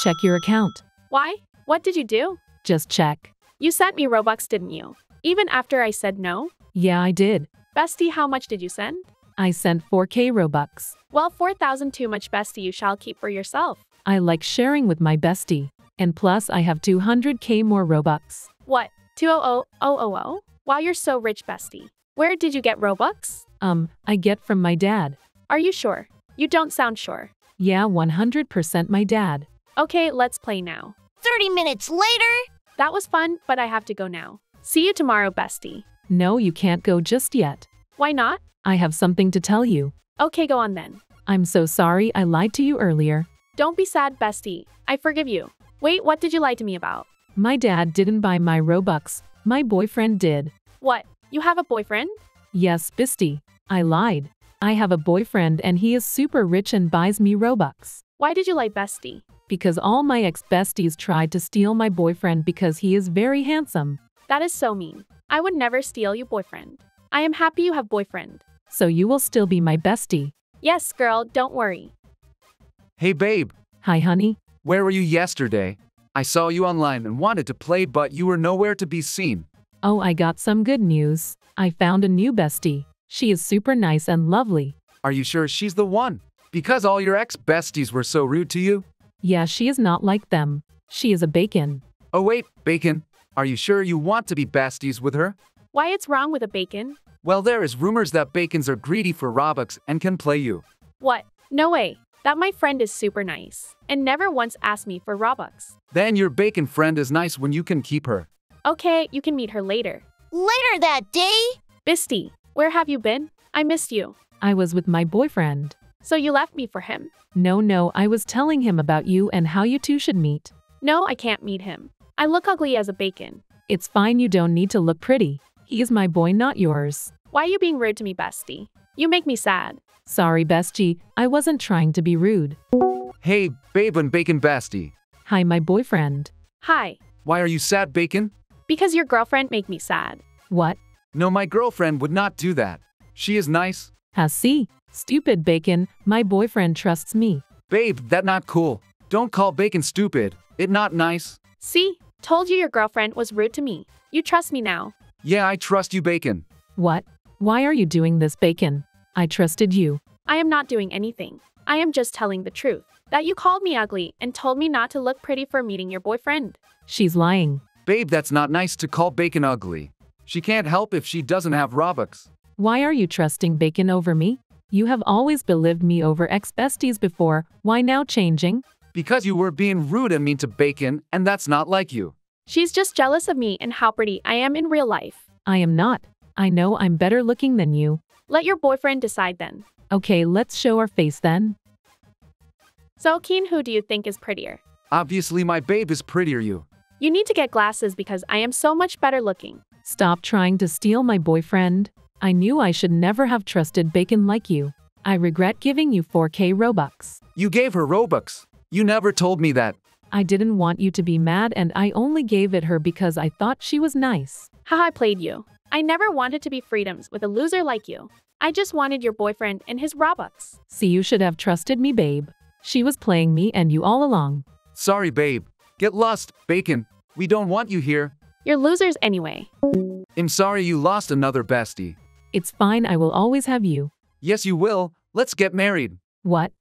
Check your account. Why? What did you do? Just check. You sent me Robux, didn't you? Even after I said no? Yeah, I did. Bestie, how much did you send? I sent 4k Robux. Well, 4,000 too much, bestie, you shall keep for yourself. I like sharing with my bestie. And plus, I have 200k more Robux. What? 200,000? Wow, you're so rich, bestie. Where did you get Robux? Um, I get from my dad. Are you sure? You don't sound sure. Yeah, 100% my dad. Okay, let's play now. 30 minutes later? That was fun, but I have to go now. See you tomorrow, bestie. No, you can't go just yet. Why not? I have something to tell you. Okay, go on then. I'm so sorry I lied to you earlier. Don't be sad, bestie. I forgive you. Wait, what did you lie to me about? My dad didn't buy my Robux. My boyfriend did. What? You have a boyfriend? Yes, bestie. I lied. I have a boyfriend and he is super rich and buys me Robux. Why did you lie, bestie? Because all my ex besties tried to steal my boyfriend because he is very handsome. That is so mean. I would never steal you, boyfriend. I am happy you have boyfriend. So you will still be my bestie. Yes, girl, don't worry. Hey, babe. Hi, honey. Where were you yesterday? I saw you online and wanted to play, but you were nowhere to be seen. Oh, I got some good news. I found a new bestie. She is super nice and lovely. Are you sure she's the one? Because all your ex besties were so rude to you? Yeah, she is not like them. She is a bacon. Oh, wait, Bacon. Are you sure you want to be besties with her? Why it's wrong with a bacon? Well, there is rumors that Bacons are greedy for Robux and can play you. What? No way. That my friend is super nice and never once asked me for Robux. Then your Bacon friend is nice when you can keep her. Okay, you can meet her later. Later that day? Bisty, where have you been? I missed you. I was with my boyfriend. So you left me for him? No, no, I was telling him about you and how you two should meet. No, I can't meet him. I look ugly as a bacon. It's fine, you don't need to look pretty. He is my boy, not yours. Why are you being rude to me, bestie? You make me sad. Sorry, bestie, I wasn't trying to be rude. Hey, babe and Bacon Basti. Hi, my boyfriend. Hi. Why are you sad, Bacon? Because your girlfriend make me sad. What? No, my girlfriend would not do that. She is nice. I see. Stupid Bacon, my boyfriend trusts me. Babe, that not cool. Don't call Bacon stupid. It not nice. See? Told you your girlfriend was rude to me. You trust me now. Yeah, I trust you, Bacon. What? Why are you doing this, Bacon? I trusted you. I am not doing anything. I am just telling the truth. That you called me ugly and told me not to look pretty for meeting your boyfriend. She's lying. Babe, that's not nice to call Bacon ugly. She can't help if she doesn't have Robux. Why are you trusting Bacon over me? You have always believed me over ex besties before. Why now changing? Because you were being rude and mean to Bacon, and that's not like you. She's just jealous of me and how pretty I am in real life. I am not. I know I'm better looking than you. Let your boyfriend decide then. Okay, let's show our face then. So, Keen, who do you think is prettier? Obviously, my babe is prettier you. You need to get glasses because I am so much better looking. Stop trying to steal my boyfriend. I knew I should never have trusted Bacon like you. I regret giving you 4k Robux. You gave her Robux. You never told me that. I didn't want you to be mad and I only gave it her because I thought she was nice. Haha, I played you. I never wanted to be freedoms with a loser like you. I just wanted your boyfriend and his Robux. See, you should have trusted me, babe. She was playing me and you all along. Sorry, babe. Get lost, Bacon. We don't want you here. You're losers anyway. I'm sorry you lost another bestie. It's fine, I will always have you. Yes, you will. Let's get married. What?